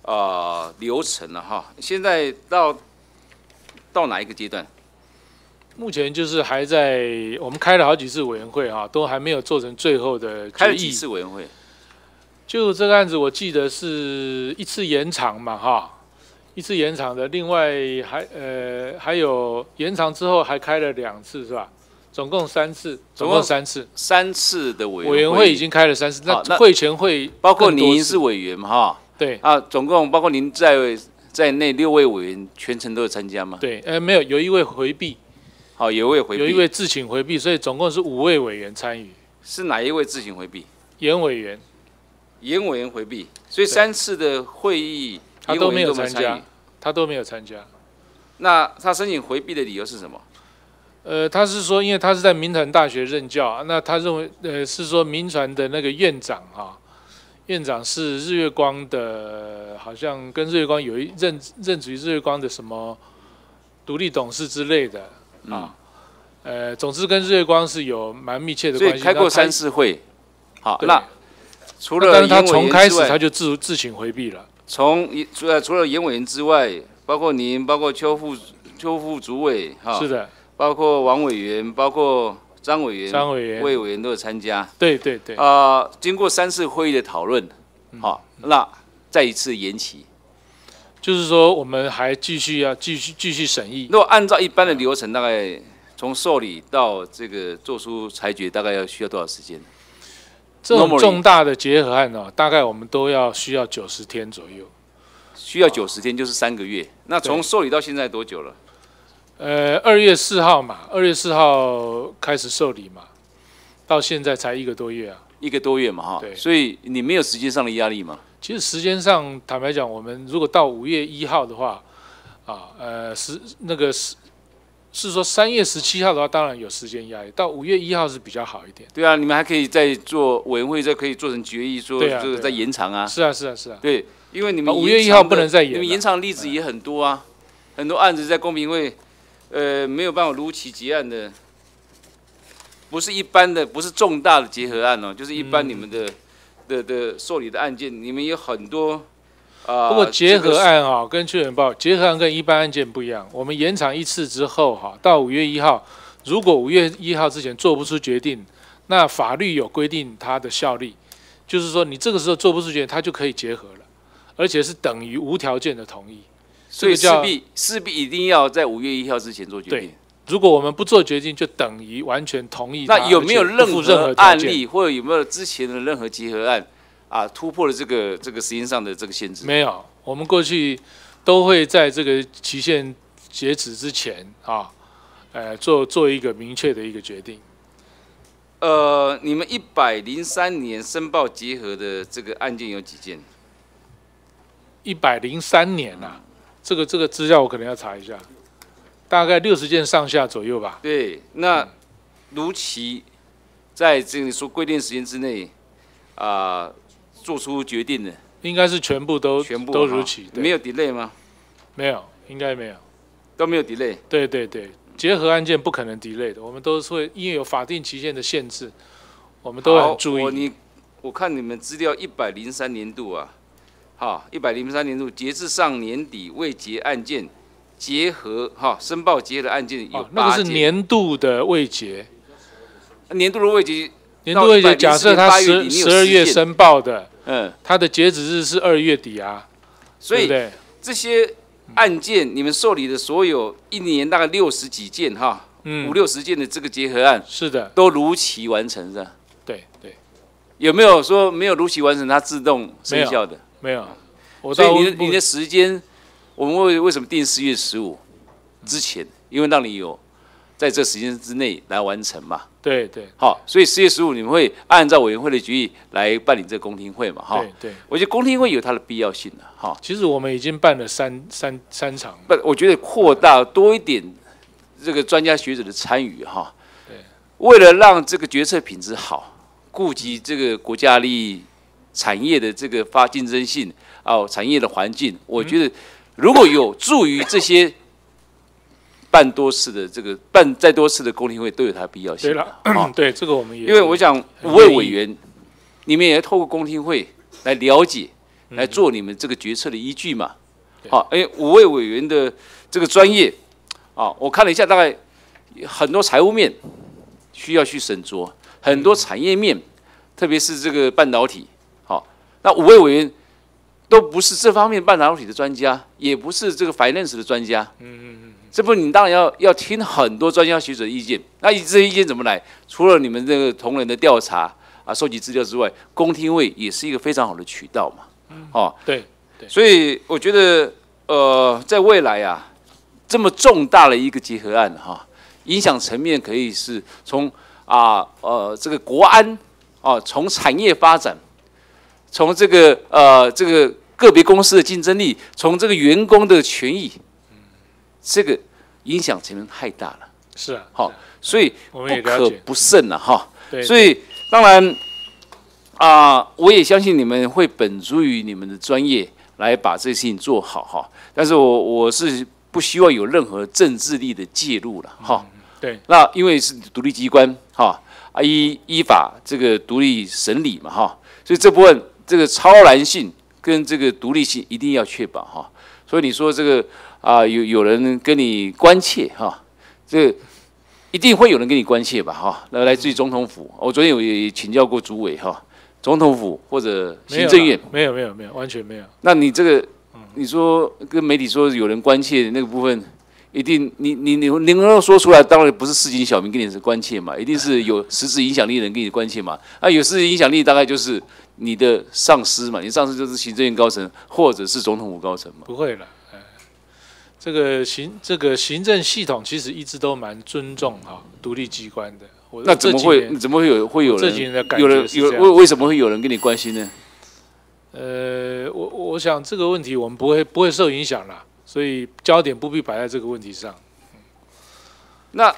啊流程了哈。现在到到哪一个阶段？目前就是还在我们开了好几次委员会啊，都还没有做成最后的决议。开了几次委员会？就这个案子，我记得是一次延长嘛，哈，一次延长的。另外还呃还有延长之后还开了两次，是吧？总共三次，总共三次，三次的委委员会已经开了三次。那会前会包括您是委员嘛，哈？对。啊，总共包括您在在内六位委员全程都有参加吗？对，呃，没有，有一位回避。好，有一位回避。有一位自请回避，所以总共是五位委员参与。是哪一位自请回避？严委员。严委员回避，所以三次的会议他都没有参加，他都没有参加。那他申请回避的理由是什么？呃，他是说，因为他是在民传大学任教，那他认为，呃，是说民传的那个院长哈，院长是日月光的，好像跟日月光有一任任职于日月光的什么独立董事之类的啊。呃，总之跟日月光是有蛮密切的关系。开过三次会，好，那。除了但他从开始他就自自行回避了。从除了除了严委员之外，包括您，包括邱副邱副主委，哈，是的，包括王委员，包括张委员，张委员、魏委员都有参加。对对对。啊，经过三次会议的讨论，好，那再一次延期，就是说我们还继续要继续继续审议。如果按照一般的流程，大概从受理到这个做出裁决，大概要需要多少时间？这种重大的结合案呢，大概我们都要需要九十天左右，需要九十天就是三个月。那从受理到现在多久了？呃，二月四号嘛，二月四号开始受理嘛，到现在才一个多月啊，一个多月嘛，哈。对。所以你没有时间上的压力吗？其实时间上，坦白讲，我们如果到五月一号的话，啊，呃，是那个是。是说三月十七号的话，当然有时间压力。到五月一号是比较好一点。对啊，你们还可以再做委员会，再可以做成决议，说这个再延长啊。是啊，是啊，是啊。对，因为你们五月一号不能再延。你们延长的例子也很多啊，很多案子在公平会，呃，没有办法如期结案的，不是一般的，不是重大的结合案哦，就是一般你们的的的受理的案件，你们有很多。不过结合案哈，跟确认报结合案跟一般案件不一样。我们延长一次之后哈，到五月一号，如果五月一号之前做不出决定，那法律有规定它的效力，就是说你这个时候做不出决定，它就可以结合了。而且是等于无条件的同意。所以势必势必一定要在五月一号之前做决定。如果我们不做决定，就等于完全同意。那有没有任何案例，或者有没有之前的任何结合案啊，突破了这个这个时间上的这个限制？没有，我们过去都会在这个期限截止之前啊，呃，做做一个明确的一个决定。呃，你们一百零三年申报结合的这个案件有几件？一百零三年呐。这个这个资料我可能要查一下，大概六十件上下左右吧。对，那如期在这个说规定时间之内啊做出决定的，应该是全部都全部都如期，没有 delay 吗？没有，应该没有，都没有 delay。对对对，结合案件不可能 delay 的，我们都是会因为有法定期限的限制，我们都很注意。你我看你们资料一百零三年度啊。好，一百零三年度截至上年底未结案件，结合哈申报结合的案件有那个是年度的未结，年度的未结，年度未结，假设他十十二月申报的，嗯，他的截止日是二月底啊，所以这些案件你们受理的所有一年大概六十几件哈，五六十件的这个结合案，是的，都如期完成的，对对，有没有说没有如期完成它自动生效的？没有，所以你的你的时间，我们为为什么定四月十五之前？因为让你有在这时间之内来完成嘛。对对。好，所以四月十五你们会按照委员会的决议来办理这个公听会嘛？哈。对对。我觉得公听会有它的必要性的哈。其实我们已经办了三三三场。不，我觉得扩大多一点这个专家学者的参与哈。对。为了让这个决策品质好，顾及这个国家利益。产业的这个发竞争性哦，产业的环境，我觉得如果有助于这些办多次的这个办再多次的公听会，都有它的必要性。对了，对这个我们也因为我想五位委员，你们也要透过公听会来了解，来做你们这个决策的依据嘛。好，哎，五位委员的这个专业啊，我看了一下，大概很多财务面需要去审酌，很多产业面，特别是这个半导体。好那五位委员都不是这方面半导体的专家，也不是这个 finance 的专家。嗯嗯嗯。这不，你当然要要听很多专家学者的意见。那这些意见怎么来？除了你们这个同仁的调查啊、收集资料之外，公听会也是一个非常好的渠道嘛。嗯。哦，对对。所以我觉得，呃，在未来啊，这么重大的一个结合案哈，影响层面可以是从啊呃这个国安啊，从产业发展。从这个呃，这个个别公司的竞争力，从这个员工的权益，这个影响层面太大了。是啊，好，所以不可不慎了哈。对。所以当然啊，我也相信你们会本足于你们的专业来把这个事情做好哈。但是我我是不希望有任何政治力的介入了哈。对。那因为是独立机关哈，啊依依法这个独立审理嘛哈，所以这部分。这个超然性跟这个独立性一定要确保哈，所以你说这个啊有有人跟你关切哈，这个一定会有人跟你关切吧哈，那来自于总统府，我昨天有也请教过主委哈，总统府或者行政院没有没有没有完全没有，那你这个你说跟媒体说有人关切那个部分。一定，你你你你能够说出来，当然不是市井小民跟你是关切嘛，一定是有实质影响力的人跟你关切嘛。啊，有实质影响力大概就是你的上司嘛，你上司就是行政院高层或者是总统府高层嘛。不会了，哎，这个行这个行政系统其实一直都蛮尊重哈独立机关的。那怎么会怎么会有会有人有人有为为什么会有人跟你关心呢？呃，我我想这个问题我们不会不会受影响啦。所以焦点不必摆在这个问题上。那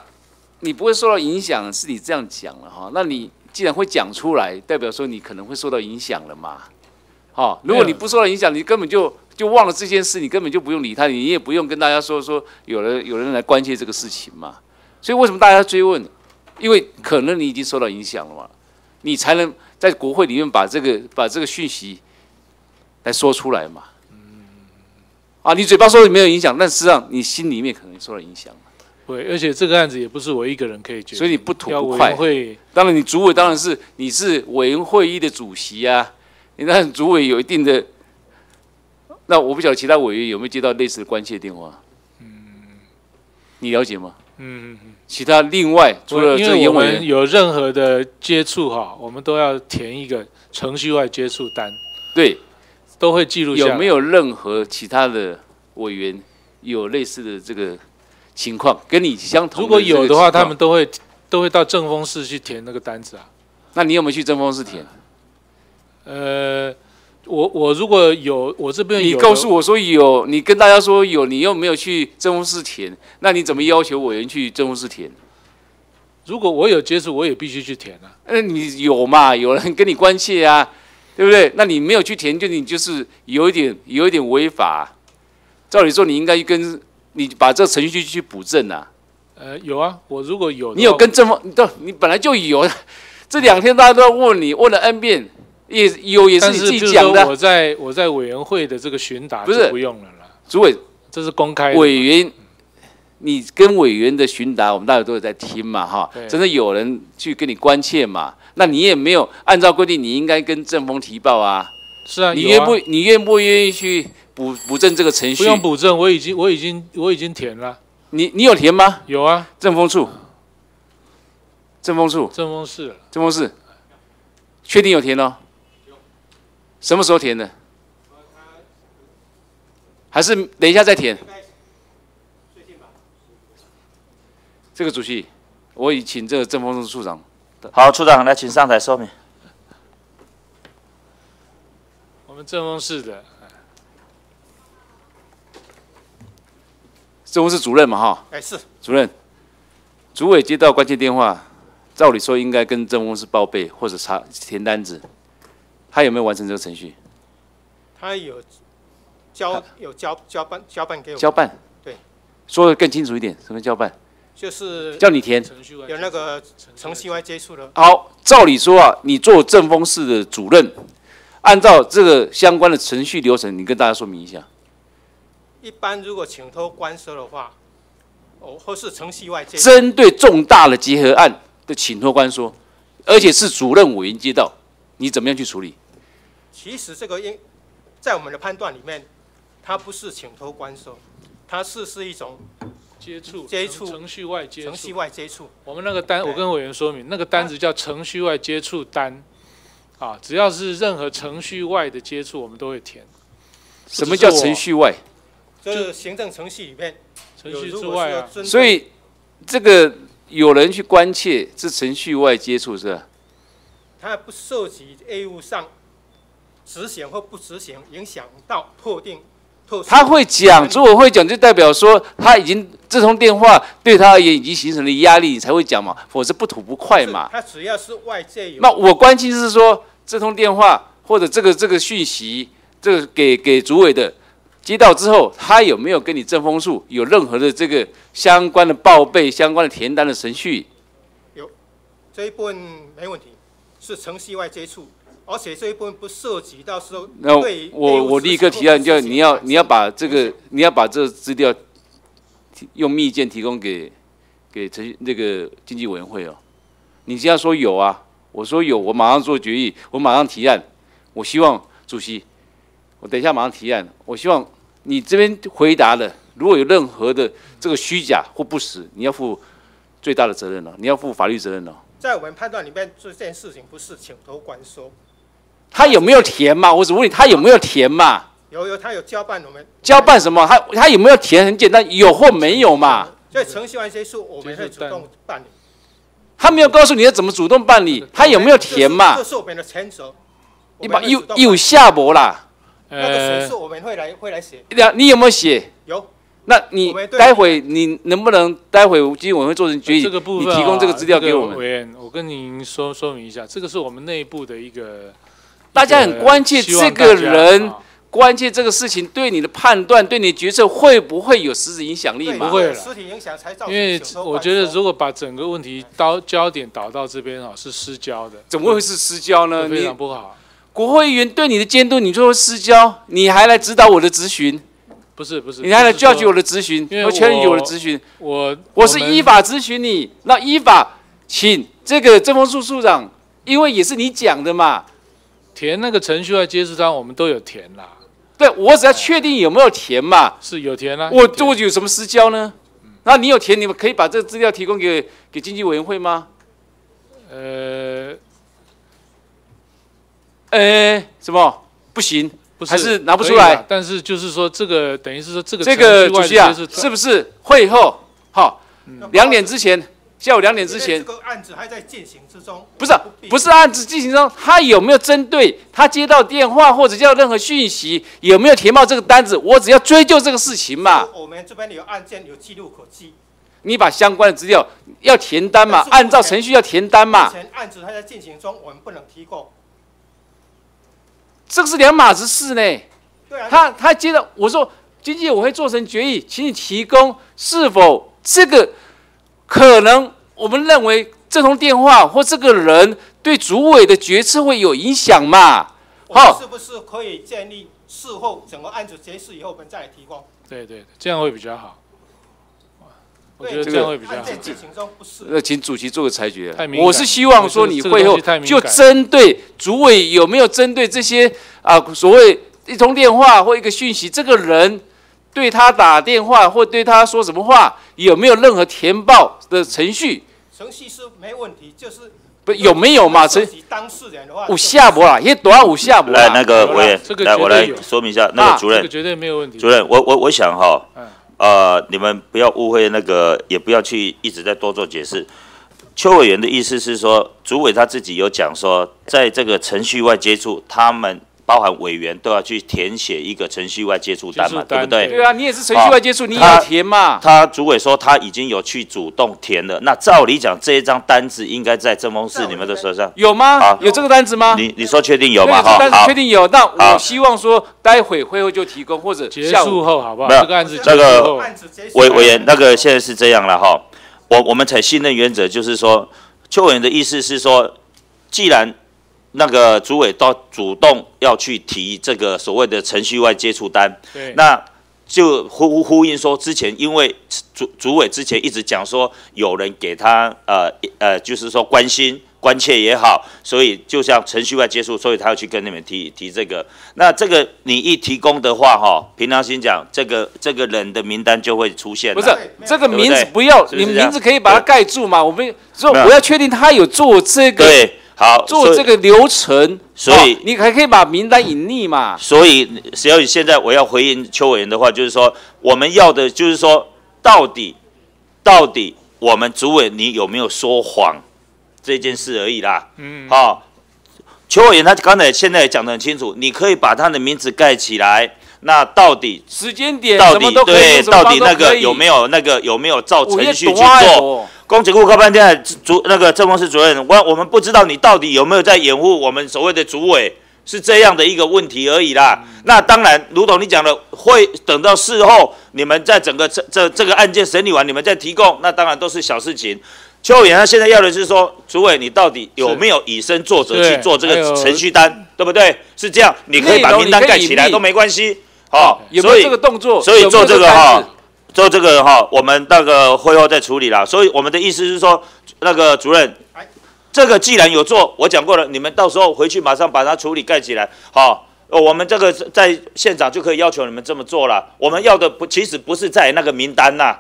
你不会受到影响，是你这样讲了哈？那你既然会讲出来，代表说你可能会受到影响了嘛？好，如果你不受到影响，你根本就就忘了这件事，你根本就不用理他，你也不用跟大家说说有人有人来关切这个事情嘛。所以为什么大家追问？因为可能你已经受到影响了嘛，你才能在国会里面把这个把这个讯息来说出来嘛。啊，你嘴巴说没有影响，但实际上你心里面可能受到影响。对，而且这个案子也不是我一个人可以决定，所以你不吐不快。会，当然你主委当然是你是委员会议的主席啊，你那主委有一定的那我不晓得其他委员有没有接到类似的关切电话？嗯，你了解吗？嗯嗯嗯。其他另外除了因为我们有任何的接触哈，我们都要填一个程序外接触单。对，都会记录下有没有任何其他的委员有类似的这个情况跟你相同？如果有的话，他们都会都会到正风室去填那个单子啊。那你有没有去正风室填？呃。我我如果有我这边，你告诉我说有，你跟大家说有，你又没有去正风室填，那你怎么要求委员去正风室填？如果我有接触，我也必须去填啊。那，你有嘛？有人跟你关切啊，对不对？那你没有去填，就你就是有一点有一点违法。照理说，你应该跟你把这个程序去补正啊。呃，有啊，我如果有，你有跟正风，你你本来就有，这两天大家都在问你，问了 N 遍。也有也是你自己讲的。我在我在委员会的这个询答不是不用了啦。主委，这是公开委员，你跟委员的询答，我们大家都有在听嘛，哈。真的有人去跟你关切嘛？那你也没有按照规定，你应该跟正风提报啊。是啊，你愿不你愿不愿意去补补正这个程序？不用补正，我已经我已经我已经填了。你你有填吗？有啊。正风处。正风处。正风室。正风室。确定有填哦。什么时候填的？还是等一下再填？这个主席，我已请这个政风处处长。好，处长来，请上台说明。我们政风室的，政风室主任嘛，哈。哎，是。主任，主委接到关键电话，照理说应该跟政风室报备或者查填单子。他有没有完成这个程序？他有交有交交办交办给我。交办。对。说的更清楚一点，什么交办？就是叫你填。有那个程序外接触的。好，照理说啊，你做正风室的主任，按照这个相关的程序流程，你跟大家说明一下。一般如果请托官收的话，哦，或是程序外接。针对重大的结合案的请托官说，而且是主任委员接到，你怎么样去处理？其实这个应在我们的判断里面，它不是请托官收，它是是一种接触接触程序外接触程序外接触。我们那个单，我跟委员说明，那个单子叫程序外接触单，啊，只要是任何程序外的接触，我们都会填。什么叫程序外？就是行政程序里面程序之外啊。所以这个有人去关切是程序外接触是吧？它不涉及业务上。执行或不执行，影响到特定、特他会讲，如果会讲，就代表说他已经这通电话对他而言已经形成了压力，你才会讲嘛，否则不吐不快嘛。他只要是外界有。那我关心是说，这通电话或者这个这个讯息，这个给给主委的接到之后，他有没有跟你正风数有任何的这个相关的报备、相关的填单的程序？有，这一部分没问题，是程序外接触。而且这一部分不涉及到时候，那我我立刻提案，就你要你要把这个你要把这个资料用密件提供给给陈那个经济委员会哦。你这样说有啊？我说有，我马上做决议，我马上提案。我希望主席，我等一下马上提案。我希望你这边回答的，如果有任何的这个虚假或不实，你要负最大的责任了，你要负法律责任了。在我们判断里面，这件事情不是请托管收。他有没有填嘛？我只问你，他有没有填嘛？有有，他有交办我们。交办什么？他他有没有填？很简单，有或没有嘛？所以程序完结束，我们会主动办理。他没有告诉你要怎么主动办理，他有没有填嘛？这是我们的前责。你把有有下博啦。那个谁是我们会来会来写。你有没有写？有。那你待会你能不能待会基金委员会做成决议？这个部分你提供这个资料给我们。委员，我跟您说说明一下，这个是我们内部的一个。大家很关切这个人，关切这个事情对你的判断、对你决策会不会有实质影响力？不会了，实体影响才造因为我觉得，如果把整个问题导焦点导到这边啊，是失焦的。怎么会是失焦呢？非常不好。国会议员对你的监督，你说失焦，你还来指导我的咨询？不是不是，你还来教育我的咨询？我确认我的咨询。我我是依法咨询你，那依法请这个政风处处长，因为也是你讲的嘛。填那个程序外接触单，我们都有填啦。对我只要确定有没有填嘛，是有填啊。我我有什么私交呢？那你有填，你们可以把这个资料提供给给经济委员会吗？呃，呃，什么不行？不还是拿不出来？但是就是说，这个等于是说，这个这个主席啊，是不是会后？好，两点之前，下午两点之前，这个案子还在进行之中。不是，不是案子进行中，他有没有针对他接到电话或者接到任何讯息，有没有填报这个单子？我只要追究这个事情嘛。我们这边有案件有记录可记。你把相关的资料要填单嘛，按照程序要填单嘛。案子还在进行中，我们不能提供。这个是两码子事呢。对啊。他他接到我说，经济我会做成决议，请你提供是否这个可能我们认为这通电话或这个人对主委的决策会有影响嘛？好，是不是可以建立事后整个案子结束以后我们再来提供？对对，这样会比较好。我觉得这样会比较好。那请主席做个裁决。我是希望说你会后就针对主委有没有针对这些啊所谓一通电话或一个讯息，这个人对他打电话或对他说什么话，有没有任何填报的程序？程序是没问题，就是不有没有嘛？程当事人的话，五下不啦，也多少五下不来那个委员，来我来说明一下，那个主任，这个绝对没有问题。主任，我我我想哈。呃，你们不要误会那个，也不要去一直在多做解释。邱委员的意思是说，主委他自己有讲说，在这个程序外接触，他们。包含委员都要去填写一个程序外接触单嘛，对不对？对啊，你也是程序外接触，你也填嘛。他主委说他已经有去主动填了，那照理讲这一张单子应该在政风室你们的手上有吗？有这个单子吗？你你说确定有吗？好，单子确定有。那我希望说待会会后就提供，或者结束后好不好？没有这个案子那个委委员那个现在是这样了哈，我我们采信任原则，就是说邱委员的意思是说，既然那个主委都主动要去提这个所谓的程序外接触单，那就呼呼应说，之前因为主主委之前一直讲说有人给他呃呃，就是说关心关切也好，所以就像程序外接触，所以他要去跟你们提提这个。那这个你一提供的话，哈，平常心讲，这个这个人的名单就会出现。不是这个名字不要，你名字可以把它盖住嘛？我们说我要确定他有做这个。对。好，做这个流程，所以你还可以把名单隐匿嘛？所以，只要现在我要回应邱委员的话，就是说，我们要的就是说，到底，到底我们主委你有没有说谎这件事而已啦。嗯，好，邱委员他刚才现在讲得很清楚，你可以把他的名字盖起来，那到底时间点到底对，到底那个有没有那个有没有照程序去做？公检部高半天主那个政风室主任，我我们不知道你到底有没有在掩护我们所谓的主委，是这样的一个问题而已啦。那当然，如同你讲的，会等到事后你们在整个这这这个案件审理完，你们再提供，那当然都是小事情。邱委员他现在要的是说，主委你到底有没有以身作则去做这个程序单，对不对？是这样，你可以把名单盖起来都没关系。好，所以这个动作，所以做这个哈。做这个哈，我们那个会后再处理啦。所以我们的意思是说，那个主任，这个既然有做，我讲过了，你们到时候回去马上把它处理盖起来。好，我们这个在现场就可以要求你们这么做了。我们要的不，其实不是在那个名单呐。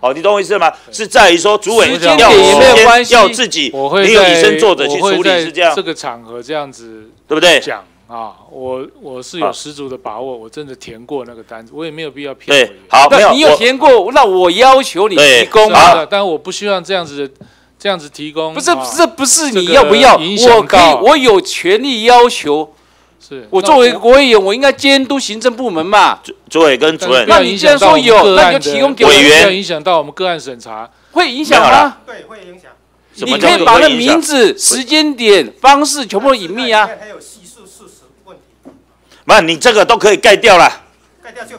好，你懂我意思吗？是在于说，主委要要自己，你有以身作则去处理，是这样。这个场合这样子，对不对？讲。啊，我我是有十足的把握，我真的填过那个单子，我也没有必要骗。对，好，没有你有填过，那我要求你提供啊。但我不希望这样子这样子提供。不是，这不是你要不要？我可以，我有权利要求。是我作为国委员，我应该监督行政部门嘛。主委跟主任，那你既然说有，那你就提供给委员，影响到我们个案审查，会影响吗？对，会影响。你可以把那名字、时间点、方式全部隐秘啊。那你这个都可以盖掉了，盖掉就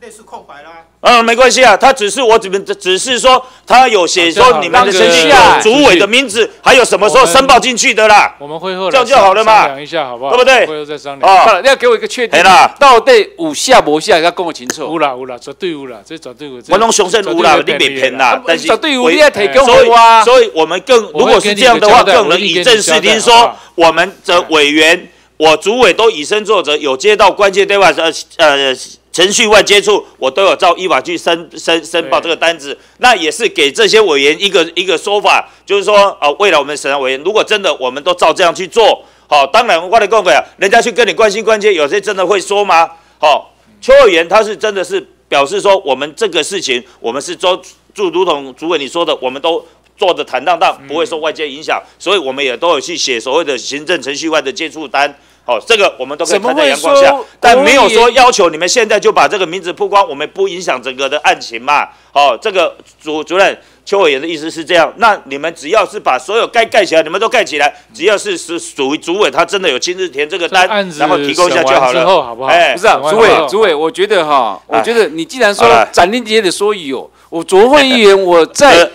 类似空白啦。嗯，没关系啊，他只是我只只是说他有写说你们的程序有主委的名字，还有什么时候申报进去的啦。我们会后这样就好了嘛，商量一下好不好？对不对？会后再商量。哦，你要给我一个确定。啦到底五下不下要跟我清楚。有啦有啦，绝对有啦，这绝对有。我拢相信有啦，你别骗啦。但是绝对有，你要提供我啊。所以，所以我们更如果是这样的话，更能以正视听，说我们的委员。我主委都以身作则，有接到关键对话，呃呃程序外接触，我都有照依法去申申申报这个单子。那也是给这些委员一个一个说法，就是说啊，未来我们审查委员如果真的我们都照这样去做，好，当然我的各位啊，人家去跟你关心关切，有些真的会说吗？好，邱委员他是真的是表示说，我们这个事情我们是做就如同主委你说的，我们都。做的坦荡荡，不会受外界影响，所以我们也都有去写所谓的行政程序外的接触单。好，这个我们都可以看在阳光下，但没有说要求你们现在就把这个名字曝光，我们不影响整个的案情嘛。哦，这个主主任邱委员的意思是这样，那你们只要是把所有该盖起来，你们都盖起来，只要是是属于主委，他真的有亲自填这个单，然后提供一下就好了。好不好？哎，不是啊，主委，主委，我觉得哈，我觉得你既然说斩钉截铁说有。我卓会议员，我在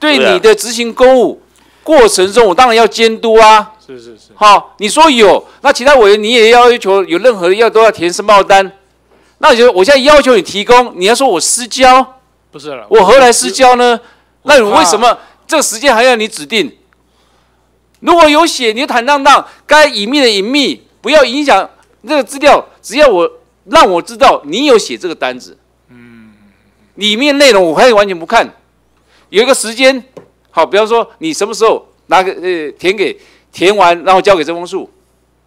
对你的执行公务过程中，我当然要监督啊。是是是。好，你说有，那其他委员你也要求有任何要都要填申报单。那你觉得我现在要求你提供，你要说我私交？不是了，我何来私交呢？那你为什么这个时间还要你指定？如果有写，你就坦荡荡，该隐秘的隐秘，不要影响这个资料，只要我让我知道你有写这个单子。嗯里面内容我可以完全不看，有一个时间，好，比方说你什么时候拿个呃填给填完，然后交给这封书。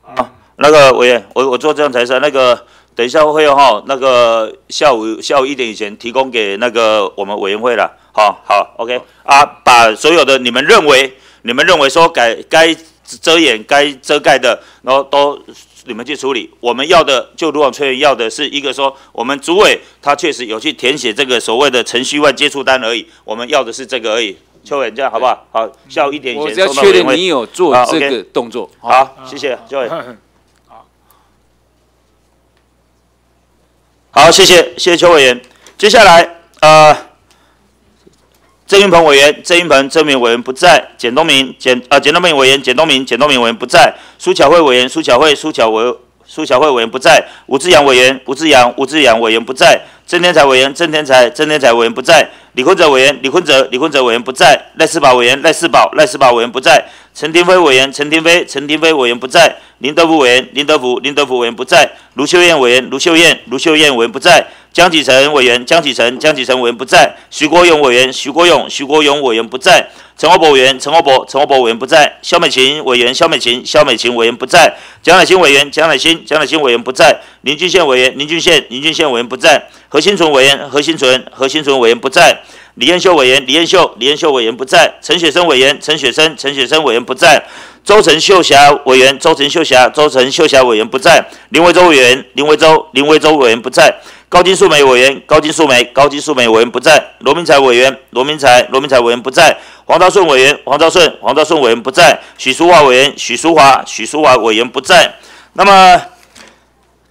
啊，那个委员，我我做这样才是那个，等一下会哈，那个下午下午一点以前提供给那个我们委员会了，好好，OK 啊，把所有的你们认为你们认为说该该遮掩该遮盖的，然后都。你们去处理，我们要的就如往崔员要的是一个说，我们主委他确实有去填写这个所谓的程序外接触单而已，我们要的是这个而已。邱委这样好不好？好，下午一点以前我只要确认你有做这个动作。好，谢谢邱委。好，好，谢谢谢谢邱委员。接下来，呃。郑云鹏委员，郑云鹏、郑明委员不在。简东明，简啊，简东明委员，简东明，简东明委员不在。苏巧慧委员，苏巧慧，苏巧委，苏巧慧委员不在。吴志阳委员，吴志阳，吴志阳委员不在。郑天才委员，郑天才，郑天才委员不在。李坤泽委员，李坤泽，李坤泽委员不在。赖世宝委员，赖世宝，赖世宝委员不在。陈廷飞委员，陈廷飞，陈廷飞委员不在。林德福委员，林德福，林德福委员不在。卢秀燕委员，卢秀燕，卢秀燕委员不在。江启臣委员，江启臣，江启臣委员不在；徐国勇委员，徐国勇，徐国勇委员不在；陈厚博委员，陈厚博，陈厚博委员不在；肖美琴委员，肖美琴，肖美琴委员不在；蒋乃新委员，蒋乃新，蒋乃新委员不在；林俊宪委员，林俊宪，林俊宪委员不在；何新存委员，何新存，何新存委员不在；李彦秀委员，李彦秀，李彦秀委员不在；陈雪生委员，陈雪生，陈雪生委员不在；周成秀霞委员，周成秀霞，周成秀霞委员不在；林维洲委员，林维洲，林维洲委员不在。高金素梅委员，高金素梅，高金素梅委员不在；罗明才委员，罗明才，罗明才委员不在；黄昭顺委员，黄昭顺，黄兆顺委员不在；许淑华委员，许淑华，许淑华委员不在。那么，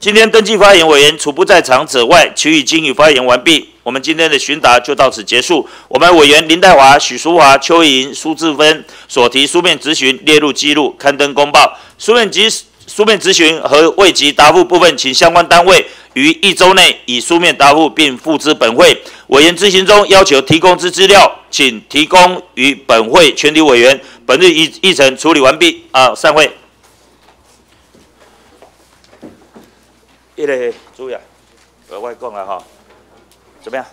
今天登记发言委员除不在场者外，其余经已发言完毕。我们今天的询答就到此结束。我们委员林代华、许淑华、邱莹、苏志芬所提书面质询列入记录，刊登公报。书面及书面质询和未及答复部分，请相关单位。于一周内以书面答复，并付之本会。委员咨询中要求提供之资料，请提供于本会全体委员。本日议议程处理完毕，啊，散会。一类注意啊，额外讲了哈，怎么样？